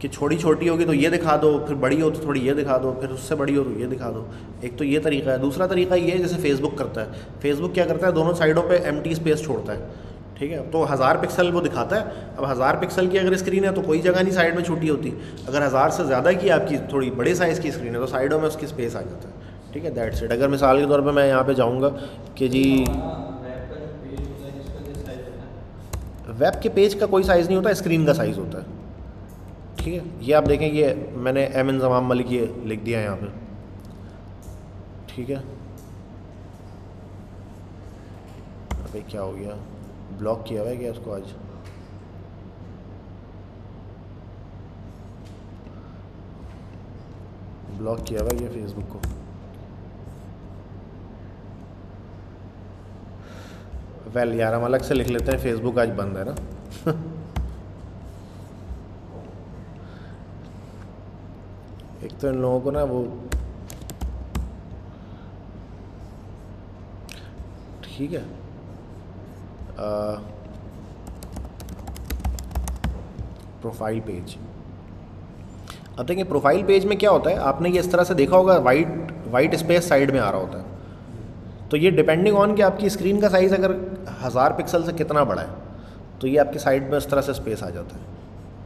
कि छोटी छोटी होगी तो ये दिखा दो, फिर बड़ी हो तो थोड़ी ये दिखा दो, फिर उससे बड़ी हो तो ये दिखा दो। एक तो ये तरीका है। दूसरा तरीका ये है, जैसे फेसबुक करता है। फेसबुक क्या करता है? दोनों साइडों पे एमटी स्पेस छोड़ता है। ठीक है? तो हज़ार पिक्सल वो दिखाता है। अब हज़ार पिक्सल की अगर स्क्रीन है तो कोई जगह नहीं साइड में छोटी होती। अगर हज़ार से ज़्यादा की आपकी थोड़ी बड़े साइज़ की स्क्रीन है तो साइडों में उसकी स्पेस आ जाता है। ठीक है? दैट सेट अगर मिसाल के तौर पर मैं यहाँ पर जाऊँगा कि जी वेब के पेज का कोई साइज़ नहीं होता स्क्रीन का साइज़ होता है। ठीक है, ये आप देखें, ये मैंने एम इन जमाम मलिक ये लिख दिया यहाँ पे। ठीक है? अभी क्या हो गया? ब्लॉक किया हुआ है क्या इसको आज? ब्लॉक किया हुआ है फेसबुक को? वेल यार, हम अलग से लिख लेते हैं फेसबुक आज बंद है ना? एक तो इन लोगों को ना वो ठीक है। प्रोफ़ाइल पेज अब देखिए प्रोफ़ाइल पेज में क्या होता है? आपने ये इस तरह से देखा होगा वाइट वाइट स्पेस साइड में आ रहा होता है। तो ये डिपेंडिंग ऑन कि आपकी स्क्रीन का साइज़ अगर हज़ार पिक्सल से कितना बड़ा है तो ये आपकी साइड में इस तरह से स्पेस आ जाता है।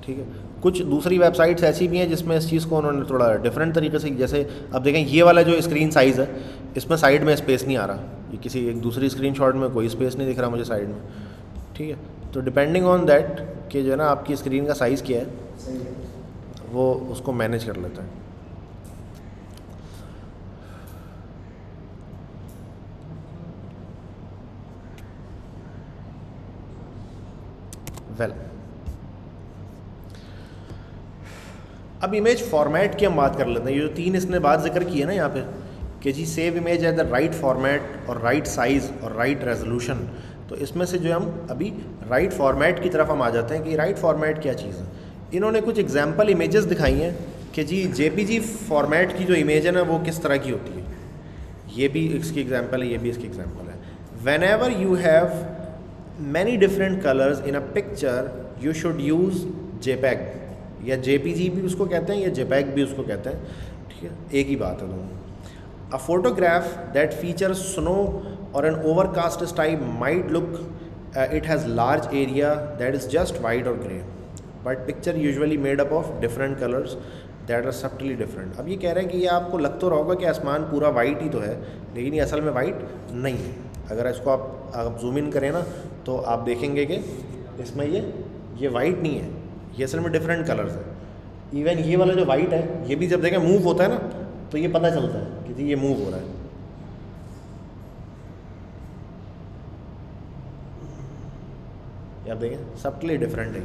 ठीक है। कुछ दूसरी वेबसाइट्स ऐसी भी हैं जिसमें इस चीज़ को उन्होंने थोड़ा डिफरेंट तरीके से, जैसे अब देखें, ये वाला जो स्क्रीन साइज़ है, इसमें साइड में स्पेस नहीं आ रहा। ये किसी एक दूसरी स्क्रीन में कोई स्पेस नहीं दिख रहा मुझे साइड में। ठीक है। तो डिपेंडिंग ऑन दैट कि जो है ना, आपकी स्क्रीन का साइज़ क्या है, वो उसको मैनेज कर लेता है। Well well. अब इमेज फॉर्मेट की हम बात कर लेते हैं। ये जो तीन इसने बात ज़िक्र की है ना यहाँ पे, कि जी save image at the right format और राइट साइज़ और राइट रेजोल्यूशन तो इसमें से जो हम अभी राइट फॉर्मेट की तरफ़ हम आ जाते हैं कि राइट फॉर्मेट क्या चीज़ है। इन्होंने कुछ एग्ज़ाम्पल इमेजेस दिखाई हैं कि जी जे फॉर्मेट की जो इमेज है ना, वो किस तरह की होती है। ये भी इसकी एग्ज़ाम्पल है, ये भी इसकी एग्ज़ाम्पल है। Whenever you have many different colours in a picture you should use JPEG या जे भी उसको कहते हैं, या जेपैग भी उसको कहते हैं, ठीक है? एक ही बात है दोनों। A photograph that feature snow और an overcast style might look it has large area that is just white और grey but picture usually made up of different colours that are subtly different अब ये कह रहे हैं कि ये आपको लग तो रहा होगा कि आसमान पूरा वाइट ही तो है, लेकिन ये असल में वाइट नहीं है। अगर इसको आप आप जूम इन करें ना तो आप देखेंगे कि इसमें ये ये वाइट नहीं है। ये असल में डिफरेंट कलर्स है। इवन ये वाला जो वाइट है, ये भी जब देखें मूव होता है ना तो ये पता चलता है कि जी ये मूव हो रहा है। आप देखें सबटली डिफरेंट है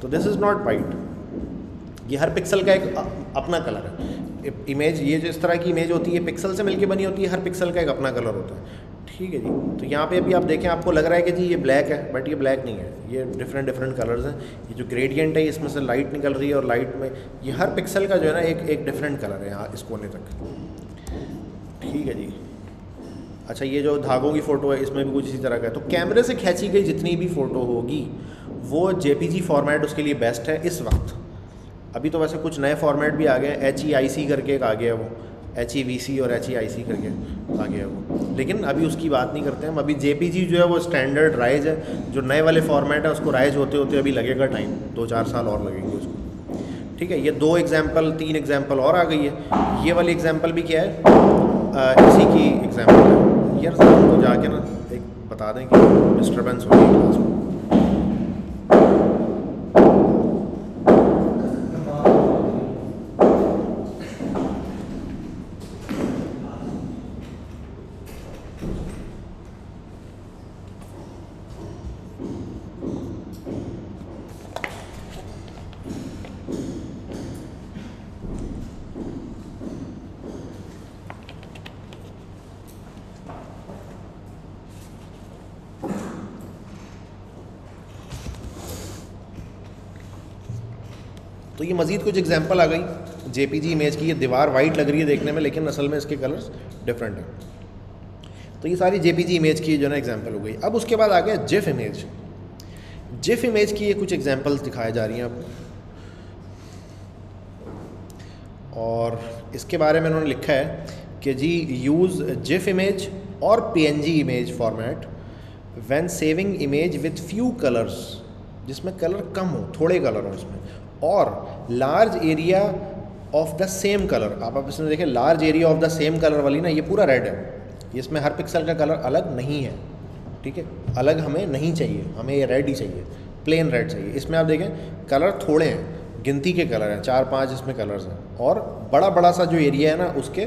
तो दिस इज़ नॉट वाइट ये हर पिक्सल का एक अपना कलर है। इमेज ये जो इस तरह की इमेज होती है पिक्सल से मिलके बनी होती है, हर पिक्सल का एक अपना कलर होता है। ठीक है जी। तो यहाँ पे अभी आप देखें, आपको लग रहा है कि जी ये ब्लैक है बट ये ब्लैक नहीं है। ये डिफरेंट डिफरेंट कलर्स हैं। ये जो ग्रेडियंट है, इसमें से लाइट निकल रही है और लाइट में ये हर पिक्सल का जो है ना, एक एक डिफरेंट कलर है यहाँ इस कोने तक। ठीक है जी। अच्छा ये जो धागों की फ़ोटो है, इसमें भी कुछ इसी तरह का है। तो कैमरे से खींची गई जितनी भी फ़ोटो होगी, वो जेपीजी फॉर्मेट उसके लिए बेस्ट है इस वक्त। अभी तो वैसे कुछ नए फॉर्मेट भी आ गए एच ई आई सी करके एक आ गया वो। एच ई वी सी और एच ई आई सी करके। आ गया वो। लेकिन अभी उसकी बात नहीं करते हम अभी जे पी जी है वो स्टैंडर्ड राइज है जो नए वाले फॉर्मेट है उसको राइज होते होते अभी लगेगा टाइम दो चार साल और लगेंगे उसको। ठीक है ये दो एग्ज़ाम्पल तीन एग्ज़ाम्पल और आ गई है। ये वाली एग्ज़ाम्पल भी क्या है? आ, इसी की एग्ज़ाम्पल है। यार जाके ना एक बता दें कि डिस्टर्बेंस होगी क्लास में। ये मज़ीद कुछ एग्ज़ाम्पल आ गई। जेपीजी इमेज की ये दीवार वाइट लग रही है देखने में, लेकिन असल में इसके कलर्स डिफरेंट हैं। तो ये सारी जेपीजी इमेज की जो ना एग्जांपल हो गई। अब उसके बाद आ गया जिफ इमेज जिफ इमेज की ये कुछ एग्जांपल्स दिखाई जा रही हैं अब। और इसके बारे में उन्होंने लिखा है कि जी यूज़ जिफ इमेज और PNG image format when saving image with few colours जिसमें कलर कम हो, थोड़े कलर हो इसमें और large area of the same colour आप अब इसमें देखें large area of the same colour वाली ना, ये पूरा रेड है। इसमें हर पिक्सल का कलर अलग नहीं है। ठीक है? अलग हमें नहीं चाहिए। हमें ये रेड ही चाहिए। प्लेन रेड चाहिए। इसमें आप देखें कलर थोड़े हैं। गिनती के कलर हैं। चार, पाँच इसमें कलर्स हैं। और बड़ा बड़ा सा जो एरिया है ना, उसके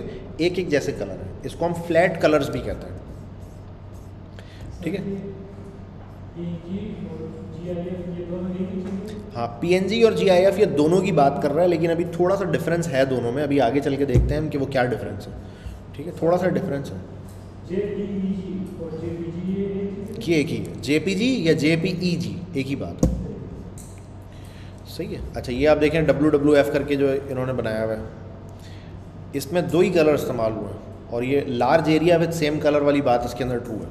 एक एक जैसे कलर हैं। इसको हम फ्लैट कलर्स भी कहते हैं। ठीक है? हाँ पीएनजी और जीआईएफ ये दोनों की बात कर रहा है, लेकिन अभी थोड़ा सा डिफरेंस है दोनों में। अभी आगे चल के देखते हैं कि वो क्या डिफरेंस है। ठीक है, थोड़ा सा डिफरेंस है। कि एक ही है। जेपीजी या जेपीईजी एक ही बात है। सही है? अच्छा ये आप देखें डब्ल्यू डब्ल्यू एफ़ करके जो इन्होंने बनाया हुआ है। इसमें दो ही कलर इस्तेमाल हुए हैं, और ये large area with same colour वाली बात इसके अंदर ट्रू है।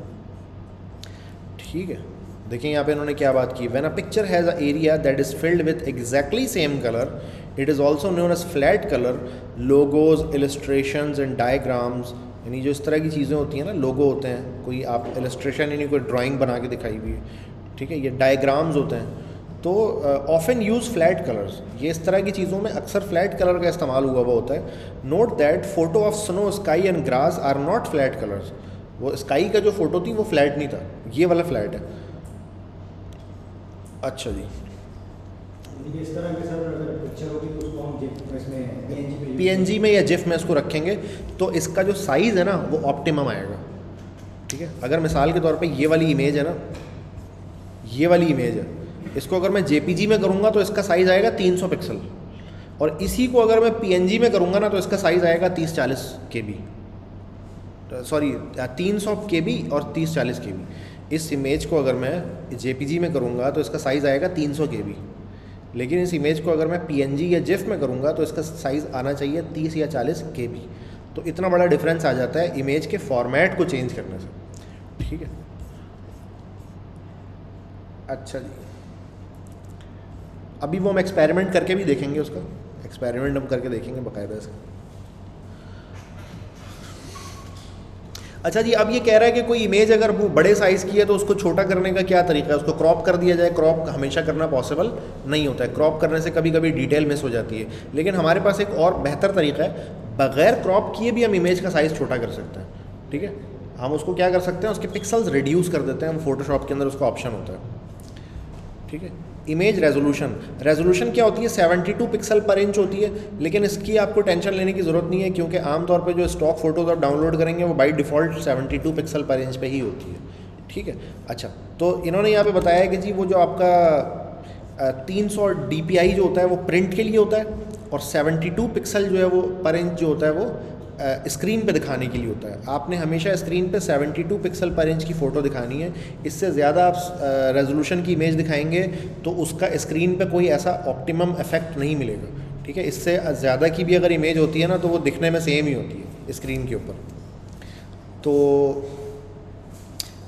ठीक है? देखिए यहाँ पे इन्होंने क्या बात की। When a picture has a area that is filled with exactly same colour it is also known as flat colour logos illustration and diagrams यानी जो इस तरह की चीज़ें होती हैं ना लोगो होते हैं, कोई आप इलस्ट्रेशन यानी कोई ड्राइंग बना के दिखाई हुई है, ठीक है, ये डायग्राम्स होते हैं। तो ऑफन यूज़ फ्लैट कलर्स ये इस तरह की चीज़ों में अक्सर फ्लैट कलर का इस्तेमाल हुआ हुआ होता है। Note that photo of snow sky and grass are not flat colours वो स्काई का जो फ़ोटो थी वो फ्लैट नहीं था। ये वाला फ्लैट है। अच्छा जी। इस तरह के सर अगर पिक्चर होगी तो उसको हम इसमें पीएनजी में या जिफ में इसको रखेंगे तो इसका जो साइज़ है ना वो ऑप्टिमम आएगा। ठीक है? अगर मिसाल के तौर पे ये वाली इमेज है ना ये वाली इमेज है इसको अगर मैं जेपीजी में करूँगा तो इसका साइज़ आएगा 300 पिक्सल और इसी को अगर मैं PNG में करूँगा ना तो इसका साइज़ आएगा तीस चालीस के बी सॉरी तीन सौ के बी और तीस चालीस के बी इस इमेज को अगर मैं जे में करूँगा तो इसका साइज़ आएगा तीन सौ लेकिन इस इमेज को अगर मैं पीएनजी या जिफ में करूँगा तो इसका साइज़ आना चाहिए तीस या चालीस के तो इतना बड़ा डिफरेंस आ जाता है इमेज के फॉर्मेट को चेंज करने से। ठीक है? अच्छा जी। अभी वो हम एक्सपेरिमेंट करके भी देखेंगे उसका। एक्सपेरिमेंट हम करके देखेंगे बाकायदा इसका। अच्छा जी, अब ये कह रहा है कि कोई इमेज अगर वो बड़े साइज़ की है तो उसको छोटा करने का क्या तरीका है? उसको क्रॉप कर दिया जाए। क्रॉप हमेशा करना पॉसिबल नहीं होता है। क्रॉप करने से कभी कभी डिटेल मिस हो जाती है। लेकिन हमारे पास एक और बेहतर तरीका है। बग़ैर क्रॉप किए भी हम इमेज का साइज़ छोटा कर सकते हैं। ठीक है? हम उसको क्या कर सकते हैं? उसके पिक्सल्स रिड्यूस कर देते हैं। हम फोटोशॉप के अंदर उसका ऑप्शन होता है। ठीक है? इमेज रेजोल्यूशन रेजोल्यूशन क्या होती है? 72 पिक्सल पर इंच होती है, लेकिन इसकी आपको टेंशन लेने की ज़रूरत नहीं है, क्योंकि आमतौर पर जो स्टॉक फ़ोटोज़ आप डाउनलोड करेंगे, वो by default 72 pixel per inch पे ही होती है। ठीक है? अच्छा तो इन्होंने यहाँ पे बताया कि जी वो जो आपका तीन सौ जो होता है, वो प्रिंट के लिए होता है, और 72 पिक्सल जो है वो पर इंच जो होता है वो स्क्रीन पे दिखाने के लिए होता है। आपने हमेशा स्क्रीन पे 72 पिक्सल पर इंच की फ़ोटो दिखानी है। इससे ज़्यादा आप रेजोल्यूशन की इमेज दिखाएँगे तो उसका स्क्रीन पे कोई ऐसा ऑप्टिमम इफ़ेक्ट नहीं मिलेगा। ठीक है? इससे ज़्यादा की भी अगर इमेज होती है ना तो वो दिखने में सेम ही होती है स्क्रीन के ऊपर। तो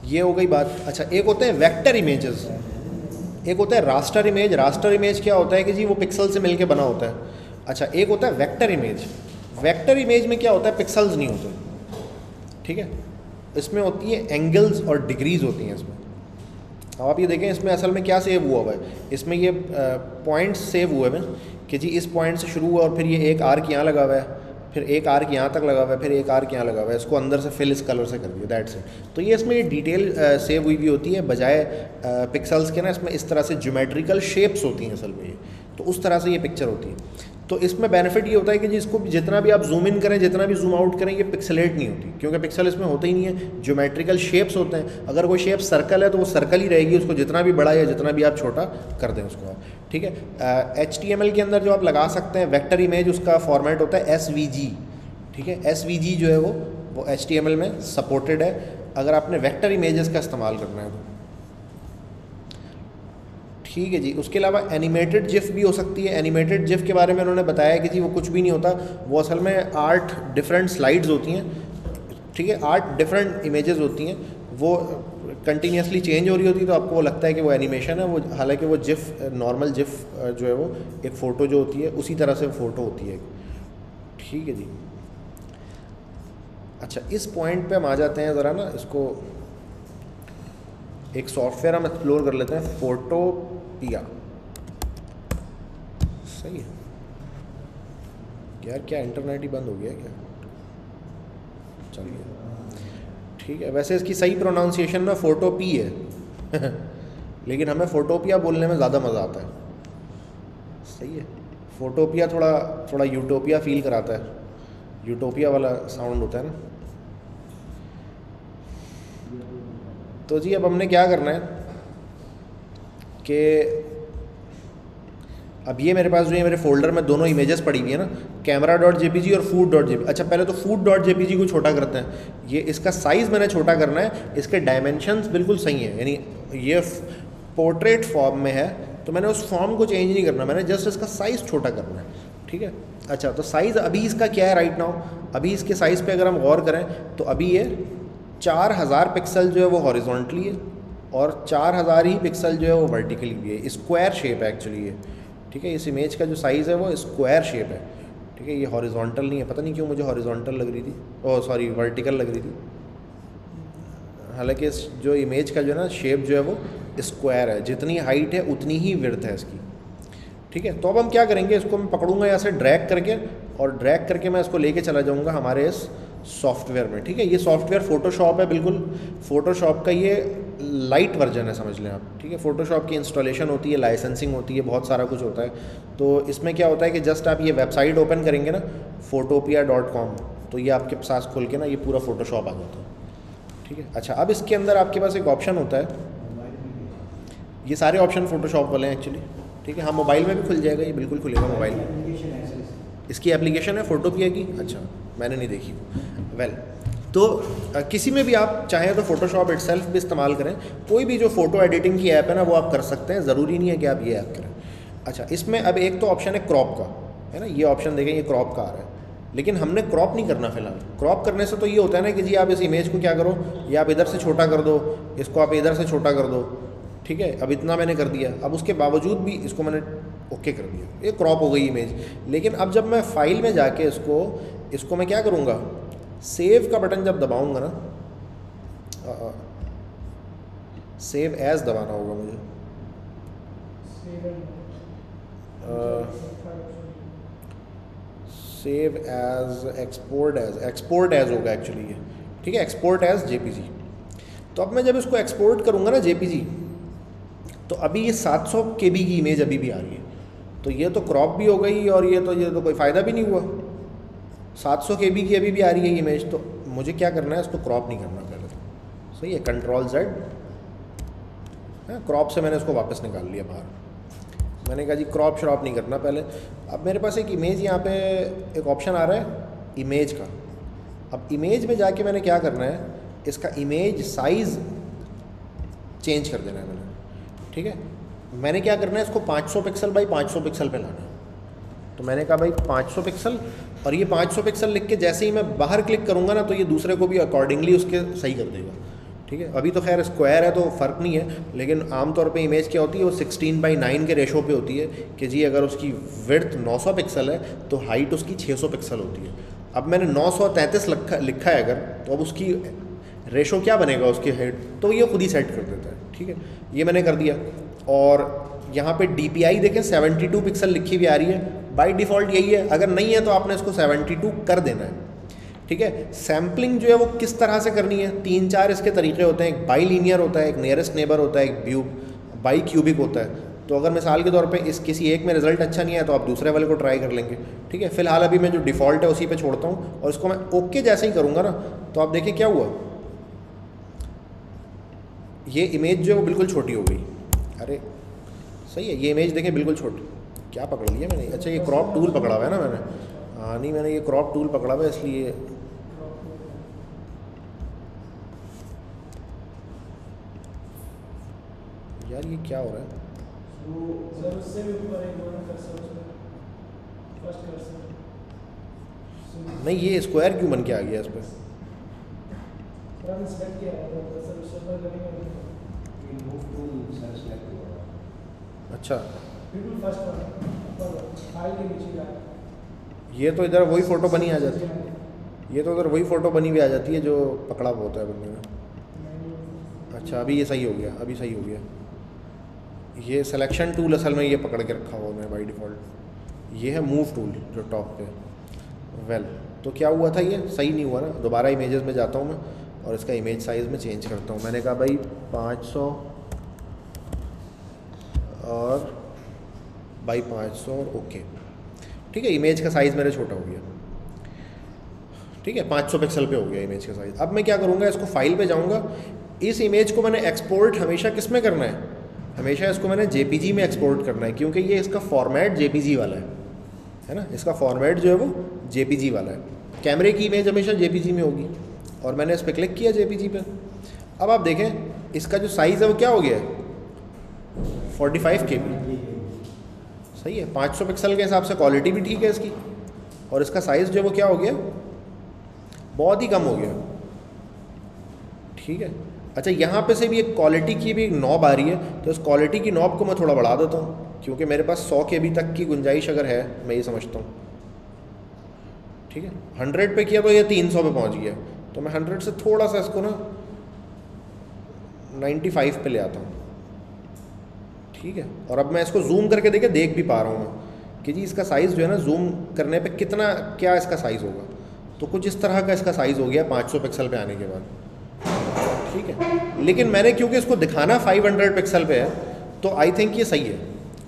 ये हो गई बात। अच्छा एक होते हैं वेक्टर इमेजेस एक होता है रास्टर इमेज रास्टर इमेज क्या होता है कि जी, वो पिक्सल से मिलके बना होता है। अच्छा एक होता है वेक्टर इमेज वेक्टर इमेज में क्या होता है? पिक्सल्स नहीं होते। ठीक है? इसमें होती है एंगल्स और डिग्रीज होती हैं इसमें। अब आप ये देखें, इसमें असल में क्या सेव हुआ हुआ है? इसमें ये पॉइंट्स सेव हुए हैं कि जी, इस पॉइंट से शुरू हुआ और फिर ये एक आर्क यहाँ लगा हुआ है, फिर एक आर्क यहाँ तक लगा हुआ है, फिर एक आर्क यहाँ लगा हुआ है। इसको अंदर से फिल इस कलर से कर दिया दैट से तो ये इसमें ये डिटेल सेव हुई भी होती है, बजाय पिक्सल्स के ना, इसमें इस तरह से ज्योमेट्रिकल शेप्स होती हैं असल में ये। तो उस तरह से ये पिक्चर होती है। तो इसमें बेनिफिट ये होता है कि जी जिसको जितना भी आप जूम इन करें, जितना भी जूम आउट करें, ये पिक्सलेट नहीं होती। क्योंकि पिक्सल इसमें होते ही नहीं है। ज्योमेट्रिकल शेप्स होते हैं। अगर कोई शेप सर्कल है तो वो सर्कल ही रहेगी, उसको जितना भी बड़ा या जितना भी आप छोटा कर दें उसको आप। ठीक है? एच टी एम एल के अंदर जो आप लगा सकते हैं वैक्टर इमेज उसका फॉर्मेट होता है एस वी जी ठीक है? एस वी जी जो है वो वो एच टी एम एल में सपोर्टेड है। अगर आपने वैक्टर इमेजेस का इस्तेमाल करना है तो। ठीक है जी। उसके अलावा एनिमेटेड जिफ भी हो सकती है। एनिमेटेड जिफ के बारे में उन्होंने बताया कि जी, वो कुछ भी नहीं होता। वो असल में आठ डिफरेंट स्लाइड्स होती हैं। ठीक है आठ डिफरेंट इमेजेस होती हैं। वो कंटिन्यूसली चेंज हो रही होती है तो आपको वो लगता है कि वो एनिमेशन है। वो हालाँकि वो जिफ नॉर्मल जिफ जो है वो एक फ़ोटो जो होती है, उसी तरह से फ़ोटो होती है। ठीक है जी। अच्छा इस पॉइंट पे हम आ जाते हैं ज़रा ना, इसको एक सॉफ्टवेयर हम एक्सप्लोर कर लेते हैं। फोटोपिया सही है। यार, क्या इंटरनेट ही बंद हो गया क्या? चलिए। ठीक है, वैसे इसकी सही प्रोनाउंसिएशन ना फोटोपी है। *laughs* लेकिन हमें फोटोपिया बोलने में ज़्यादा मज़ा आता है। सही है। फोटोपिया थोड़ा थोड़ा यूटोपिया फील कराता है। यूटोपिया वाला साउंड होता है ना। तो जी, अब हमने क्या करना है? कि अब ये मेरे पास जो है मेरे फोल्डर में दोनों इमेजेस पड़ी हुई है ना कैमरा डॉट जे और फ़ूड डॉट जे अच्छा पहले तो फ़ूड डॉट जे को छोटा करते हैं। ये इसका साइज़ मैंने छोटा करना है, इसके डायमेंशंस बिल्कुल सही हैं। यानी ये पोर्ट्रेट फॉर्म में है तो मैंने उस फॉर्म को चेंज नहीं करना, मैंने जस्ट इसका साइज़ छोटा करना है। ठीक है? अच्छा तो साइज़ अभी इसका क्या है राइट नाउ अभी इसके साइज़ पे अगर हम गौर करें तो अभी ये चार हज़ार पिक्सल जो है वो हॉरिजॉन्टली है। और चार हज़ार ही पिक्सल जो है वो वर्टिकली भी है। स्क्वायर शेप है। एक्चुअली ये ठीक है, इस इमेज का जो साइज़ है वो स्क्वायर शेप है। ठीक है, ये हॉरिजॉन्टल नहीं है। पता नहीं क्यों मुझे हॉरिजॉन्टल लग रही थी। ओ सॉरी वर्टिकल लग रही थी। हालाँकि इस जो इमेज का जो है ना शेप जो है वो स्क्वायर है। जितनी हाइट है, उतनी ही विर्थ है इसकी। ठीक है तो अब हम क्या करेंगे? इसको मैं पकड़ूँगा यहाँ से ड्रैग करके और ड्रैग करके मैं इसको लेके चला जाऊँगा हमारे इस सॉफ्टवेयर में। ठीक है, ये सॉफ्टवेयर फ़ोटोशॉप है बिल्कुल। फ़ोटोशॉप का ये लाइट वर्जन है समझ लें आप ठीक है? फ़ोटोशॉप की इंस्टॉलेशन होती है लाइसेंसिंग होती है बहुत सारा कुछ होता है। तो इसमें क्या होता है कि जस्ट आप ये वेबसाइट ओपन करेंगे ना फोटोपिया डॉट कॉम तो ये आपके पास खोल के ना ये पूरा फ़ोटोशॉप आ जाता है। ठीक है? अच्छा अब इसके अंदर आपके पास एक ऑप्शन होता है। ये सारे ऑप्शन फ़ोटोशॉप वाले हैं एक्चुअली ठीक है? हाँ मोबाइल में भी खुल जाएगा ये बिल्कुल खुलेगा मोबाइल में। इसकी। एप्लीकेशन है फोटोपिया की? अच्छा मैंने नहीं देखी। वेल तो किसी में भी आप चाहें तो फोटोशॉप इटसेल्फ भी इस्तेमाल करें। कोई भी जो फ़ोटो एडिटिंग की ऐप है ना, वो आप कर सकते हैं। ज़रूरी नहीं है कि आप ये ऐप करें। अच्छा इसमें अब एक तो ऑप्शन है क्रॉप का, है ना? ये ऑप्शन देखें, ये क्रॉप का आ रहा है। लेकिन हमने क्रॉप नहीं करना फ़िलहाल। क्रॉप करने से तो ये होता है ना कि जी आप इस इमेज को क्या करो? ये आप इधर से छोटा कर दो, इसको आप इधर से छोटा कर दो। ठीक है? अब इतना मैंने कर दिया। अब उसके बावजूद भी इसको मैंने ओके कर दिया। ये क्रॉप हो गई इमेज लेकिन अब जब मैं फ़ाइल में जाके इसको इसको मैं क्या करूँगा? सेव का बटन जब दबाऊँगा ना सेव एज दबाना होगा मुझे। Save as export as export as होगा एक्चुअली ये। ठीक है एक्सपोर्ट एज जेपीजी तो अब मैं जब इसको एक्सपोर्ट करूँगा ना जेपीजी तो अभी ये 700 के की इमेज अभी भी आ रही है। तो ये तो क्रॉप भी हो गई और ये तो ये तो कोई फ़ायदा भी नहीं हुआ। 700 के बी की अभी भी आ रही है इमेज तो मुझे क्या करना है, इसको क्रॉप नहीं करना पहले तो। सही है कंट्रोल जेड क्रॉप से मैंने उसको वापस निकाल लिया बाहर। मैंने कहा जी क्रॉप श्रॉप नहीं करना पहले। अब मेरे पास एक इमेज यहाँ पे, एक ऑप्शन आ रहा है इमेज का। अब इमेज में जाके मैंने क्या करना है, इसका इमेज साइज़ चेंज कर देना है मैंने। ठीक है? मैंने क्या करना है, इसको 500 पिक्सल बाई 500 पिक्सल पे लाना है। तो मैंने कहा भाई 500 पिक्सल और ये 500 पिक्सल लिख के जैसे ही मैं बाहर क्लिक करूँगा ना तो ये दूसरे को भी अकॉर्डिंगली उसके सही कर देगा। ठीक है? अभी तो खैर स्क्वायर है तो फ़र्क नहीं है, लेकिन आमतौर पे इमेज क्या होती है, वो 16 बाई 9 के रेशो पे होती है कि जी अगर उसकी विड्थ 900 पिक्सल है तो हाइट उसकी 600 पिक्सल होती है। अब मैंने 933 लिखा लिखा है अगर तो अब उसकी रेशो क्या बनेगा उसकी हाइट तो ये खुद ही सेट कर देता है। ठीक है? ये मैंने कर दिया। और यहाँ पे डी देखें 72 पिक्सल लिखी भी आ रही है। बाय डिफ़ॉल्ट यही है। अगर नहीं है तो आपने इसको 72 कर देना है। ठीक है? सैम्पलिंग जो है वो किस तरह से करनी है? तीन चार इसके तरीके होते हैं। एक बाई लीनियर होता है, एक नियरेस्ट नेबर होता है, एक ब्यूब बाई क्यूबिक होता है। तो अगर मिसाल के तौर पे इस किसी एक में रिज़ल्ट अच्छा नहीं है तो आप दूसरे वाले को ट्राई कर लेंगे। ठीक है? फ़िलहाल अभी मैं जो डिफ़ॉल्ट है उसी पे छोड़ता हूँ और इसको मैं ओके जैसे ही करूँगा ना तो आप देखिए क्या हुआ। ये इमेज जो है वो बिल्कुल छोटी हो गई। अरे, सही है, ये इमेज देखें बिल्कुल छोटी। क्या पकड़ लिया मैंने? अच्छा ये क्रॉप टूल पकड़ा हुआ है ना मैंने। हाँ नहीं मैंने ये क्रॉप टूल पकड़ा हुआ है इसलिए। यार ये क्या हो रहा है? नहीं ये स्क्वायर क्यों बन के आ गया इस पर है तो हुआ। अच्छा। बिल्कुल फ़र्स्ट बटन फ़ाइल के नीचे ये तो इधर वही फ़ोटो बनी आ जाती। है ये तो इधर वही फ़ोटो बनी हुई आ जाती है जो पकड़ा हुआ होता है बंदे में। अच्छा अभी ये सही हो गया अभी सही हो गया। ये सिलेक्शन टूल असल में ये पकड़ के रखा हुआ है बाई डिफ़ॉल्ट ये है मूव टूल जो टॉप पे वेल तो क्या हुआ था ये? सही नहीं हुआ ना। दोबारा इमेजेस में जाता हूँ मैं और इसका इमेज साइज़ में चेंज करता हूँ। मैंने कहा भाई 500 और बाई 500 और ओके। ठीक है इमेज का साइज़ मेरा छोटा हो गया। ठीक है 500 पिक्सल पे हो गया इमेज का साइज़ अब मैं क्या करूँगा, इसको फ़ाइल पे जाऊँगा। इस इमेज को मैंने एक्सपोर्ट हमेशा किसमें करना है? हमेशा इसको मैंने जे में एक्सपोर्ट करना है, क्योंकि ये इसका फॉर्मेट जेपीजी वाला है। है ना? इसका फॉर्मेट जो है वो जेपीजी वाला है। कैमरे की इमेज हमेशा जेपीजी में होगी, और मैंने इस पर क्लिक किया जे पे। अब आप देखें, इसका जो साइज़ है वो क्या हो गया है? फोर्टी फाइव के बी सही है 500 पिक्सल के हिसाब से क्वालिटी भी ठीक है इसकी। और इसका साइज़ जो वो क्या हो गया? बहुत ही कम हो गया। ठीक है। अच्छा यहाँ पे से भी एक क्वालिटी की भी एक नॉब आ रही है तो इस क्वालिटी की नॉब को मैं थोड़ा बढ़ा देता हूँ, क्योंकि मेरे पास 100 के बी तक की गुंजाइश अगर है, मैं ये समझता हूँ। ठीक है। हंड्रेड पे किया तो ये तीन सौ पे पहुँच गया। तो मैं हंड्रेड से थोड़ा सा इसको ना नाइन्टी फाइव पे ले आता हूँ। ठीक है। और अब मैं इसको जूम करके देखे, देख भी पा रहा हूँ मैं कि जी इसका साइज़ जो है ना जूम करने पे कितना, क्या इसका साइज़ होगा? तो कुछ इस तरह का इसका साइज़ हो गया 500 पिक्सल पे आने के बाद। ठीक है। लेकिन मैंने क्योंकि इसको दिखाना 500 पिक्सल पे है तो आई थिंक ये सही है।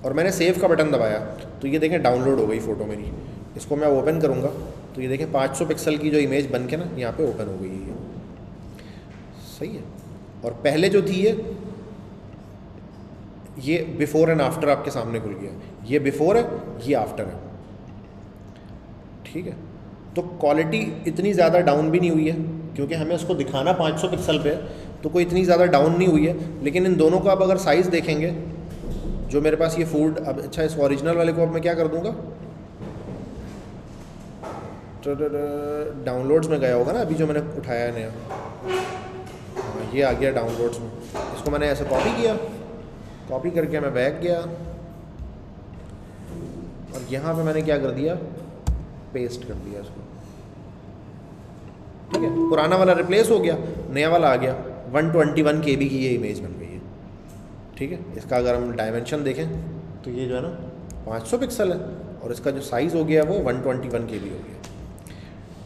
और मैंने सेव का बटन दबाया तो ये देखें डाउनलोड हो गई फ़ोटो मेरी। इसको मैं ओपन करूँगा तो ये देखें 500 पिक्सल की जो इमेज बन के ना, यहाँ पर ओपन हो गई है। सही है। और पहले जो थी ये ये बिफोर एंड आफ्टर आपके सामने खुल गया ये बिफोर है, ये आफ्टर है। ठीक है? तो क्वालिटी इतनी ज़्यादा डाउन भी नहीं हुई है, क्योंकि हमें उसको दिखाना 500 पिक्सल पे है तो कोई इतनी ज़्यादा डाउन नहीं हुई है। लेकिन इन दोनों का अब अगर साइज़ देखेंगे, जो मेरे पास ये फ़ूड अब अच्छा इस ओरिजिनल वाले को अब मैं क्या कर दूँगा? डाउनलोड्स में गया होगा ना, अभी जो मैंने उठाया नया। हाँ ये आ गया डाउनलोड्स में। इसको मैंने ऐसे कॉपी किया। कॉपी करके मैं बैग गया। और यहाँ पे मैंने क्या कर दिया? पेस्ट कर दिया इसको। ठीक है? पुराना वाला रिप्लेस हो गया, नया वाला आ गया। 121 ट्वेंटी वन के बी की ये इमेज बन गई है। ठीक है? इसका अगर हम डायमेंशन देखें तो ये जो है ना 500 पिक्सल है। और इसका जो साइज़ हो गया वो 121 ट्वेंटी वन के बी हो गया।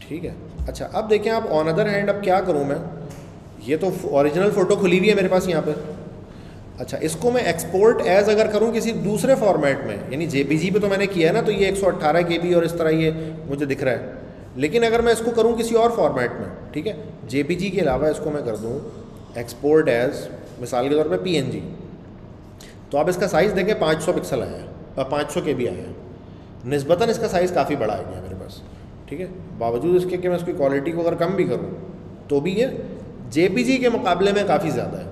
ठीक है? अच्छा अब देखें आप ऑन अदर हैंड अब क्या करूँ मैं? ये तो ओरिजिनल फ़ोटो खुली हुई है मेरे पास यहाँ पर अच्छा इसको मैं एक्सपोर्ट एज अगर करूँ किसी दूसरे फॉर्मेट में, यानी जेपीजी पे तो मैंने किया है ना तो ये 118 केबी और इस तरह ये मुझे दिख रहा है। लेकिन अगर मैं इसको करूँ किसी और फॉर्मेट में, ठीक है जेपीजी के अलावा इसको मैं कर दूँ एक्सपोर्ट एज मिसाल के तौर पे पीएनजी तो आप इसका साइज़ देखें 500 पिक्सल आया पाँच सौ के बी आया नस्बता इसका साइज़ काफ़ी बड़ा आ गया मेरे पास, ठीक है। बावजूद इसके कि मैं उसकी क्वालिटी को अगर कम भी करूँ तो भी ये जेपीजी के मुकाबले में काफ़ी ज़्यादा है।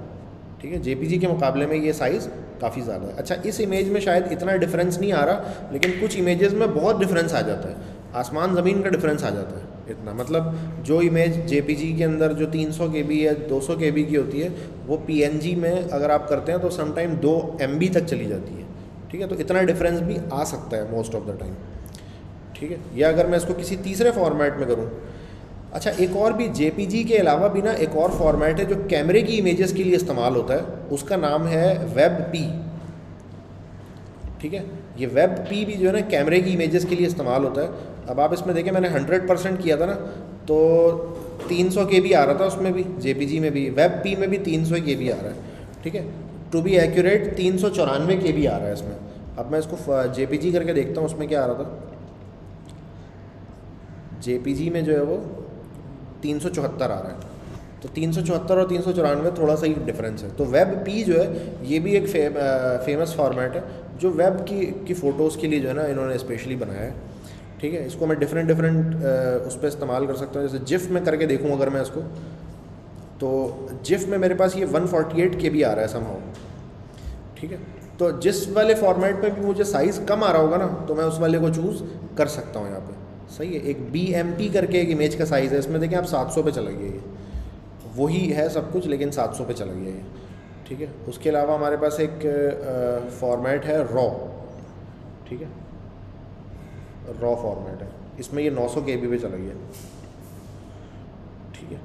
ठीक है? जेपीजी के मुकाबले में ये साइज़ काफ़ी ज़्यादा है। अच्छा इस इमेज में शायद इतना डिफरेंस नहीं आ रहा, लेकिन कुछ इमेजेस में बहुत डिफरेंस आ जाता है। आसमान, ज़मीन का डिफरेंस आ जाता है इतना। मतलब जो इमेज जेपीजी के अंदर जो 300 सौ के या 200 सौ के की होती है, वो पीएनजी में अगर आप करते हैं तो समटाइम दो एम तक चली जाती है। ठीक है? तो इतना डिफरेंस भी आ सकता है मोस्ट ऑफ़ द टाइम ठीक है? या अगर मैं इसको किसी तीसरे फॉर्मेट में करूँ अच्छा एक और भी जेपीजी के अलावा भी ना एक और फॉर्मेट है जो कैमरे की इमेजेस के लिए इस्तेमाल होता है। उसका नाम है वेब पी ठीक है? ये वेब पी भी जो है ना कैमरे की इमेजेस के लिए इस्तेमाल होता है। अब आप इसमें देखें, मैंने हंड्रेड परसेंट किया था ना तो तीन सौ के भी आ रहा था उसमें भी जेपीजी में भी। वेब पी में भी तीन सौ के भी आ रहा है। ठीक है? टू बी एक्यूरेट तीन सौ चौरानवे के भी आ रहा है इसमें। अब मैं इसको जेपीजी करके देखता हूँ, उसमें क्या आ रहा था। जेपीजी में जो है वो तीन सौ चौहत्तर आ रहा है। तो तीन सौ चौहत्तर और तीन सौ चौरानवे थोड़ा सा ही डिफरेंस है। तो वेब पी जो है ये भी एक फे, आ, फ़ेमस फॉर्मेट है जो वेब की की फ़ोटोज़ के लिए जो है ना इन्होंने स्पेशली बनाया है। ठीक है? इसको मैं डिफरेंट डिफरेंट उस पर इस्तेमाल कर सकता हूँ। जैसे जिफ में करके देखूँ अगर मैं इसको। तो जिफ में मेरे पास ये 148 के भी आ रहा है समहाउ ठीक है? तो जिस वाले फॉर्मेट में भी मुझे साइज़ कम आ रहा होगा ना तो मैं उस वाले को चूज़ कर सकता हूँ यहाँ पे। सही है, एक बी एम पी करके एक इमेज का साइज़ है इसमें देखें आप 700 पे चला गया ये। वही है सब कुछ, लेकिन 700 पे चला गया ये। ठीक है? उसके अलावा हमारे पास एक फॉर्मेट है रॉ ठीक है? रॉ फॉर्मेट है। इसमें ये 900 के बी पे चला गया। ठीक है?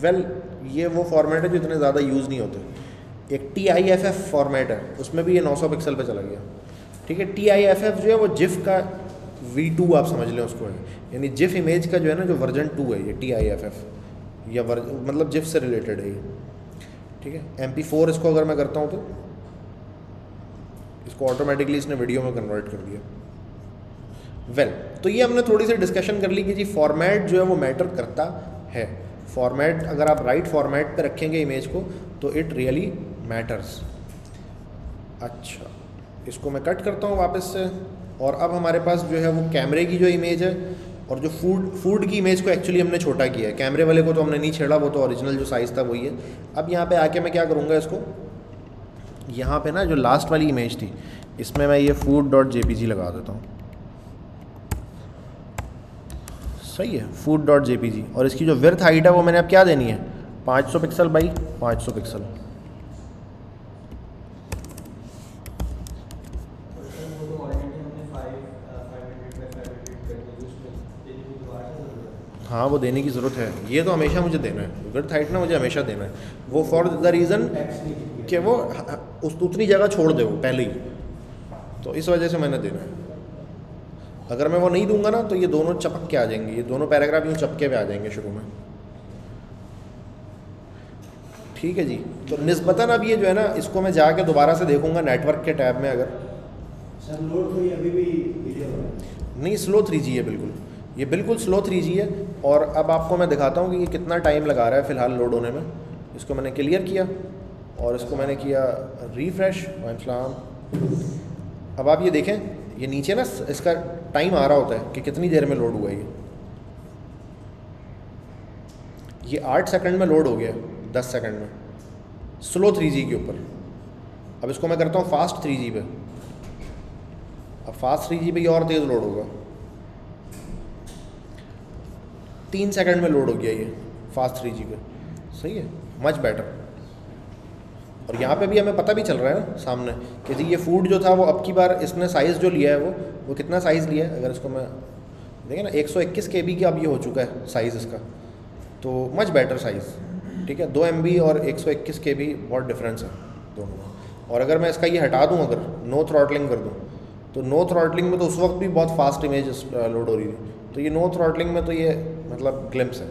वेल ये वो फॉर्मेट है जो इतने ज़्यादा यूज़ नहीं होते। एक T I F F format है, उसमें भी ये 900 पिक्सल पे चला गया। ठीक है? टी आई एफ़ एफ़ जो है, वो जिफ का वी टू आप समझ लें उसको। यानी जिफ इमेज का जो है ना जो वर्जन टू है ये टी आई एफ़ एफ़ या मतलब जिफ से रिलेटेड है ये। ठीक है? एम पी फोर इसको अगर मैं करता हूँ तो? इसको ऑटोमेटिकली इसने वीडियो में कन्वर्ट कर दिया। वेल well, तो ये हमने थोड़ी सी डिस्कशन कर ली कि जी फॉर्मेट जो है वो मैटर करता है। फॉर्मेट अगर आप राइट फॉर्मेट पे रखेंगे इमेज को तो इट रियली मैटर्स अच्छा इसको मैं कट करता हूँ वापस से। और अब हमारे पास जो है वो कैमरे की जो इमेज है और जो फ़ूड फ़ूड की इमेज को एक्चुअली हमने छोटा किया है। कैमरे वाले को तो हमने नहीं छेड़ा, वो तो ओरिजिनल जो साइज़ था वही है। अब यहाँ पे आके मैं क्या करूँगा इसको? यहाँ पे ना जो लास्ट वाली इमेज थी, इसमें मैं ये फ़ूड डॉट जे लगा देता हूँ। सही है फ़ूड डॉट जे और इसकी जो विर्थ हाइट है वो मैंने अब क्या देनी है? 500 पिक्सल बाई 500 पिक्सल हाँ वो देने की ज़रूरत है। ये तो हमेशा मुझे देना है। विर्थ हाइट ना मुझे हमेशा देना है। वो फॉर द रीज़न कि वो उस उतनी जगह छोड़ दे वो पहले ही। तो इस वजह से मैंने देना है। अगर मैं वो नहीं दूँगा ना तो ये दोनों चपक के आ जाएँगे। ये दोनों पैराग्राफ यूँ चपके पे आ जाएँगे शुरू में। ठीक है जी। तो नस्बता अब ये जो है ना इसको मैं जाके दोबारा से देखूँगा नेटवर्क के टैब में अगर। सर लोड तो अभी भी नहीं स्लो थ्री जी है बिल्कुल। ये बिल्कुल स्लो थ्री जी है। और अब आपको मैं दिखाता हूँ कि ये कितना टाइम लगा रहा है फ़िलहाल लोड होने में। इसको मैंने क्लियर किया और इसको मैंने किया रिफ्रेश वाइम अब आप ये देखें, ये नीचे ना इसका टाइम आ रहा होता है कि कितनी देर में लोड हुआ ये। ये आठ सेकंड में लोड हो गया, दस सेकंड में। स्लो थ्री जी के ऊपर। अब इसको मैं करता हूँ फास्ट थ्री जी पे। अब फास्ट थ्री जी पे ये और तेज़ लोड होगा। तीन सेकंड में लोड हो गया ये फास्ट थ्री जी पे। सही है? मच बेटर और यहाँ पे भी हमें पता भी चल रहा है सामने, कि ये फ़ूड जो था वो अब की बार इसने साइज़ जो लिया है वो वो कितना साइज़ लिया है? अगर इसको मैं देखें ना 121 के बी का अब ये हो चुका है साइज़ इसका। तो मच बेटर साइज़ ठीक है? दो एम बी और 121 के बी बहुत डिफरेंस है दोनों और अगर मैं इसका ये हटा दूँ, अगर नो थ्रॉटलिंग कर दूँ तो नो थ्रॉटलिंग में तो उस वक्त भी बहुत फास्ट इमेज लोड हो रही थी। तो ये नो थ्रॉटलिंग में तो ये मतलब ग्लिम्स है।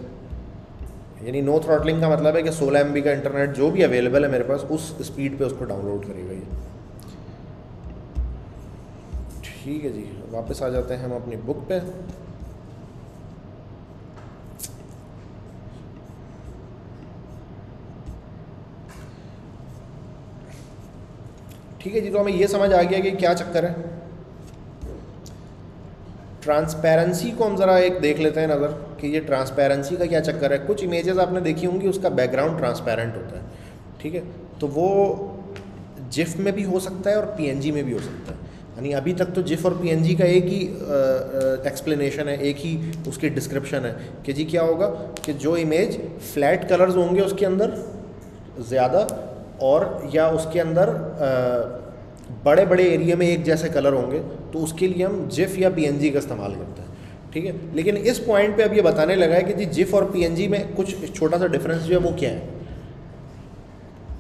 यानी नो थ्रॉटलिंग का मतलब है कि 16 एम का इंटरनेट जो भी अवेलेबल है मेरे पास, उस स्पीड पे उसको डाउनलोड करेगा ये ठीक है जी, वापस आ जाते हैं हम अपनी बुक पे। ठीक है जी तो हमें ये समझ आ गया कि क्या चक्कर है। ट्रांसपेरेंसी को हम ज़रा एक देख लेते हैं नज़र कि ये ट्रांसपेरेंसी का क्या चक्कर है। कुछ इमेजेस आपने देखी होंगी, उसका बैकग्राउंड ट्रांसपेरेंट होता है, ठीक है? तो वो जिफ में भी हो सकता है और पीएनजी में भी हो सकता है। यानी अभी तक तो जिफ और पीएनजी का एक ही एक्सप्लेनेशन है, एक ही उसकी डिस्क्रिप्शन है कि जी क्या होगा कि जो इमेज फ्लैट कलर्स होंगे उसके अंदर ज़्यादा और या उसके अंदर बड़े बड़े एरिया में एक जैसे कलर होंगे तो उसके लिए हम जिफ या पीएनजी का इस्तेमाल करते हैं ठीक है? लेकिन इस पॉइंट पे अब ये बताने लगा है कि जी जिफ और पीएनजी में कुछ छोटा सा डिफरेंस जो है वो क्या है?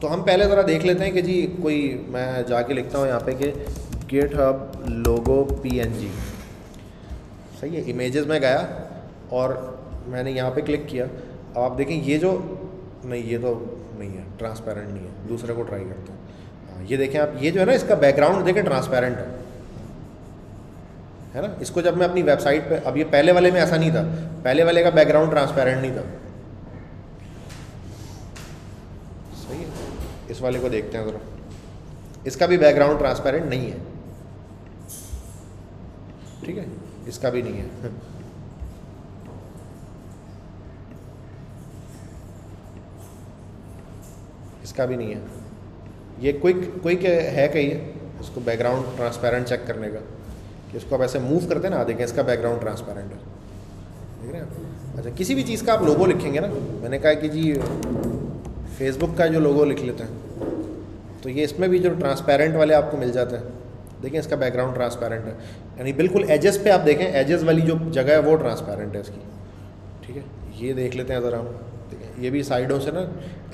तो हम पहले ज़रा देख लेते हैं कि जी कोई मैं जाके लिखता हूँ यहाँ पे कि गेट हब लोगो पीएनजी सही है इमेजेस में गया और मैंने यहाँ पे क्लिक किया। अब आप देखें ये जो नहीं ये तो नहीं है ट्रांसपेरेंट नहीं है दूसरे को ट्राई करते हैं हाँ, ये देखें आप, ये जो है ना, इसका बैकग्राउंड देखें ट्रांसपेरेंट है। है ना? इसको जब मैं अपनी वेबसाइट पे, अब ये पहले वाले में ऐसा नहीं था। पहले वाले का बैकग्राउंड ट्रांसपेरेंट नहीं था। सही है। इस वाले को देखते हैं ज़रा। इसका भी बैकग्राउंड ट्रांसपेरेंट नहीं है। ठीक है? इसका भी नहीं है। *laughs* इसका भी नहीं है। ये क्विक क्विक है कहीं, इसको बैकग्राउंड ट्रांसपेरेंट चेक करने का, कि इसको आप ऐसे मूव करते हैं ना, देखें इसका बैकग्राउंड ट्रांसपेरेंट है। रहे हैं अच्छा किसी भी चीज़ का आप लोगो लिखेंगे ना, मैंने कहा कि जी फेसबुक का जो लोगो लिख लेते हैं तो ये इसमें भी जो ट्रांसपेरेंट वाले आपको मिल जाते हैं। देखें इसका बैकग्राउंड ट्रांसपेरेंट है, यानी बिल्कुल एजेस पे आप देखें एजेस वाली जो जगह है वो ट्रांसपेरेंट है इसकी। ठीक है? ये देख लेते हैं ज़रा हम। देखें, ये भी साइडों से ना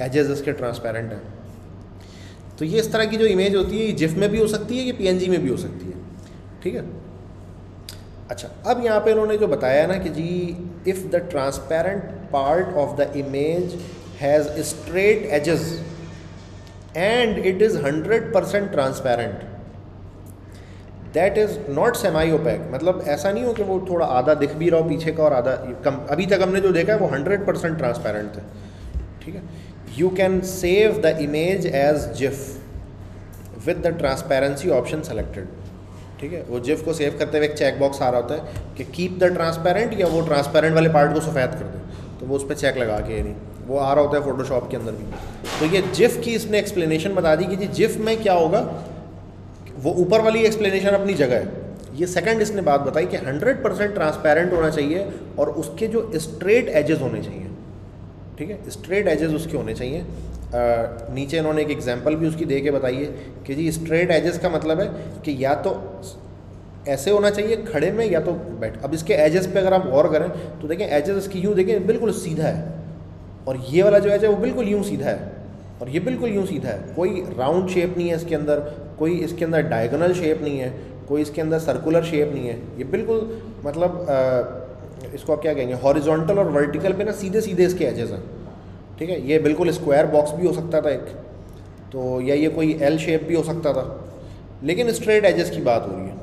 एजेस इसके ट्रांसपेरेंट हैं। तो ये इस तरह की जो इमेज होती है, ये जिफ में भी हो सकती है, ये पी में भी हो सकती है। ठीक है? अच्छा अब यहाँ पे इन्होंने जो बताया ना कि जी if the transparent part of the image has straight edges and it is hundred percent transparent that is not semi opaque मतलब ऐसा नहीं हो कि वो थोड़ा आधा दिख भी रहा हो पीछे का और आधा कम, अभी तक हमने जो देखा है वो हंड्रेड परसेंट ट्रांसपेरेंट थे ठीक है? You can save the image as GIF with the transparency option selected. ठीक है? वो जिफ को सेव करते हुए एक चेक बॉक्स आ रहा होता है कि कीप द ट्रांसपेरेंट या वो ट्रांसपेरेंट वाले पार्ट को सफ़ेद कर दे। तो वो उस पर चेक लगा के नहीं वो आ रहा होता है फोटोशॉप के अंदर भी। तो ये जिफ की इसने एक्सप्लेनेशन बता दी कि जी जिफ में क्या होगा? वो ऊपर वाली एक्सप्लेनेशन अपनी जगह है। ये सेकंड इसने बात बताई कि 100 परसेंट ट्रांसपेरेंट होना चाहिए और उसके जो स्ट्रेट एजेस होने चाहिए। ठीक है? स्ट्रेट एजेस उसके होने चाहिए। आ, नीचे इन्होंने एक एग्जांपल भी उसकी दे के बताइए कि जी स्ट्रेट एजेस का मतलब है कि या तो ऐसे होना चाहिए खड़े में या तो बैठ। अब इसके एजेस पे अगर आप गौर करें तो देखें एजेस इसकी यूँ देखें बिल्कुल सीधा है। और ये वाला जो एज है वो बिल्कुल यूँ सीधा है। और ये बिल्कुल यूँ सीधा है। कोई राउंड शेप नहीं है इसके अंदर कोई इसके अंदर डायगोनल शेप नहीं है कोई इसके अंदर सर्कुलर शेप नहीं है। ये बिल्कुल मतलब आ, इसको आप क्या कहेंगे? हॉरिजॉन्टल और वर्टिकल पे ना सीधे सीधे इसके एजेस हैं। ठीक है? ये बिल्कुल स्क्वायर बॉक्स भी हो सकता था एक। तो या ये कोई एल शेप भी हो सकता था। लेकिन स्ट्रेट एजेस की बात हो रही है।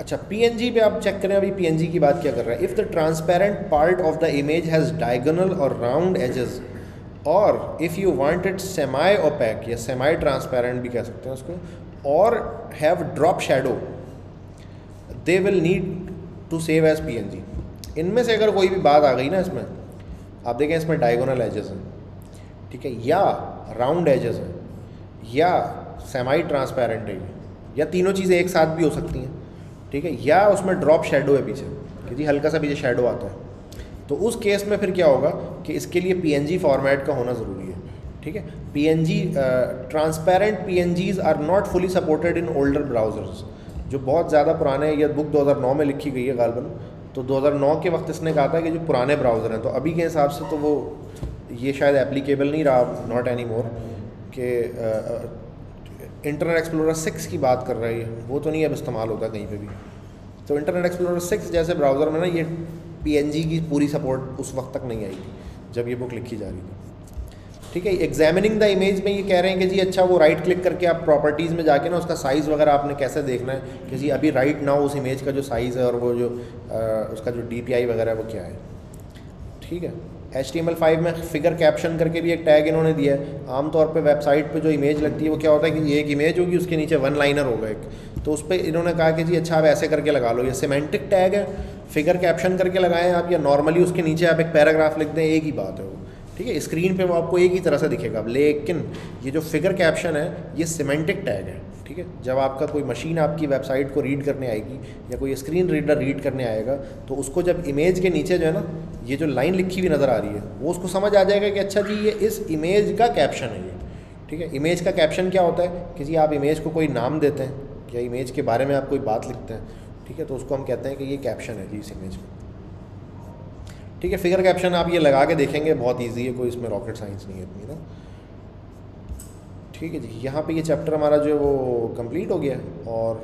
अच्छा पीएनजी पे आप चेक करें, अभी पीएनजी की बात क्या कर रहा है? If the transparent part of the image has diagonal और राउंड एजेस और if you want it semi opaque या सेमाई ट्रांसपेरेंट भी कह सकते हैं उसको और have drop shadow they will need to save as PNG इनमें से अगर कोई भी बात आ गई ना इसमें, आप देखें इसमें डायगोनल एजेस हैं। ठीक है, या राउंड एजेस हैं, या सेमाई ट्रांसपेरेंट है, या तीनों चीज़ें एक साथ भी हो सकती हैं। ठीक है, या उसमें ड्रॉप शेडो है पीछे, कि जी हल्का सा पीछे शेडो आता है। तो उस केस में फिर क्या होगा कि इसके लिए पीएनजी फॉर्मेट का होना ज़रूरी है। ठीक है P N G transparent P N Gs are not fully supported in older browsers जो बहुत ज़्यादा पुराने, ये बुक 2009 में लिखी गई है गालबन। तो 2009 के वक्त इसने कहा था कि जो पुराने ब्राउज़र हैं तो अभी के हिसाब से तो वो, ये शायद एप्लीकेबल नहीं रहा नॉट एनी मोर कि इंटरनेट एक्सप्लोरर सिक्स की बात कर रही है, वो तो नहीं अब इस्तेमाल होता कहीं पे भी। तो इंटरनेट एक्सप्लोरर सिक्स जैसे ब्राउज़र में ना, ये पीएनजी की पूरी सपोर्ट उस वक्त तक नहीं आई थी, जब ये बुक लिखी जा रही थी। ठीक है एग्जामिनिंग द इमेज में ये कह रहे हैं कि जी अच्छा वो राइट क्लिक करके आप प्रॉपर्टीज़ में जाके ना उसका साइज़ वगैरह आपने कैसे देखना है कि जी अभी राइट नाउ उस इमेज का जो साइज़ है और वो जो आ, उसका जो डीपीआई वगैरह वो क्या है? ठीक है H T M L five में फिगर कैप्शन करके भी एक टैग इन्होंने दिया है। आमतौर पर वेबसाइट पे जो इमेज लगती है वो क्या होता है कि एक इमेज होगी उसके नीचे वन लाइनर होगा एक। तो उस पर इन्होंने कहा कि जी अच्छा आप ऐसे करके लगा लो। ये सीमेंटिक टैग है फिगर कैप्शन करके लगाएँ आप या नॉर्मली उसके नीचे आप एक पैराग्राफ लिख दें एक ही बात है वो। ठीक है, स्क्रीन पे वो आपको एक ही तरह से दिखेगा। लेकिन ये जो फिगर कैप्शन है, ये सीमेंटिक टैग है, ठीक है? जब आपका कोई मशीन आपकी वेबसाइट को रीड करने आएगी या कोई स्क्रीन रीडर रीड करने आएगा तो उसको जब इमेज के नीचे जो है ना, ये जो लाइन लिखी हुई नज़र आ रही है, वो उसको समझ आ जाएगा कि अच्छा जी, ये इस इमेज का कैप्शन है ये, ठीक है? इमेज का कैप्शन क्या होता है? कि जी, आप इमेज को कोई नाम देते हैं या इमेज के बारे में आप कोई बात लिखते हैं, ठीक है? तो उसको हम कहते हैं कि ये कैप्शन है जी इस इमेज में। ठीक है फिगर कैप्शन आप ये लगा के देखेंगे, बहुत ईजी है, कोई इसमें रॉकेट साइंस नहीं है इतनी ना। ठीक है जी, यहाँ पे ये चैप्टर हमारा जो है वो कंप्लीट हो गया और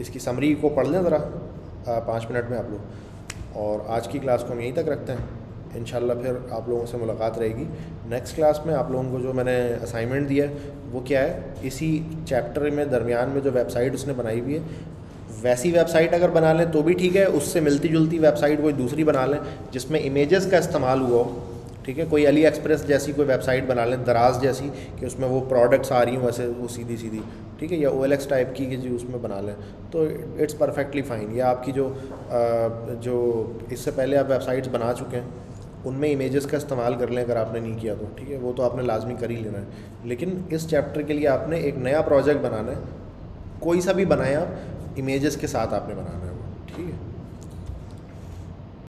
इसकी समरी को पढ़ लें ज़रा पाँच मिनट में आप लोग। और आज की क्लास को हम यहीं तक रखते हैं। इन फिर आप लोगों से मुलाकात रहेगी। नेक्स्ट क्लास में आप लोगों को जो मैंने असाइनमेंट दिया है, वो क्या है? इसी चैप्टर में, दरमियान में जो वेबसाइट उसने बनाई हुई है वैसी वेबसाइट अगर बना लें तो भी ठीक है उससे मिलती जुलती वेबसाइट कोई दूसरी बना लें जिसमें इमेजेस का इस्तेमाल हुआ हो ठीक है? कोई अली एक्सप्रेस जैसी कोई वेबसाइट बना लें दराज जैसी कि उसमें वो प्रोडक्ट्स आ रही हूँ वैसे वो सीधी सीधी ठीक है? या OLX टाइप की जी उसमें बना लें तो इट्स परफेक्टली फ़ाइन या आपकी जो आ, जो इससे पहले आप वेबसाइट्स बना चुके हैं उनमें इमेजेस का इस्तेमाल कर लें अगर आपने नहीं किया तो ठीक है? वो तो आपने लाजमी कर ही लेना है। लेकिन इस चैप्टर के लिए आपने एक नया प्रोजेक्ट बनाना है। कोई सा भी बनाएँ आप इमेजेस के साथ आपने बनाना है।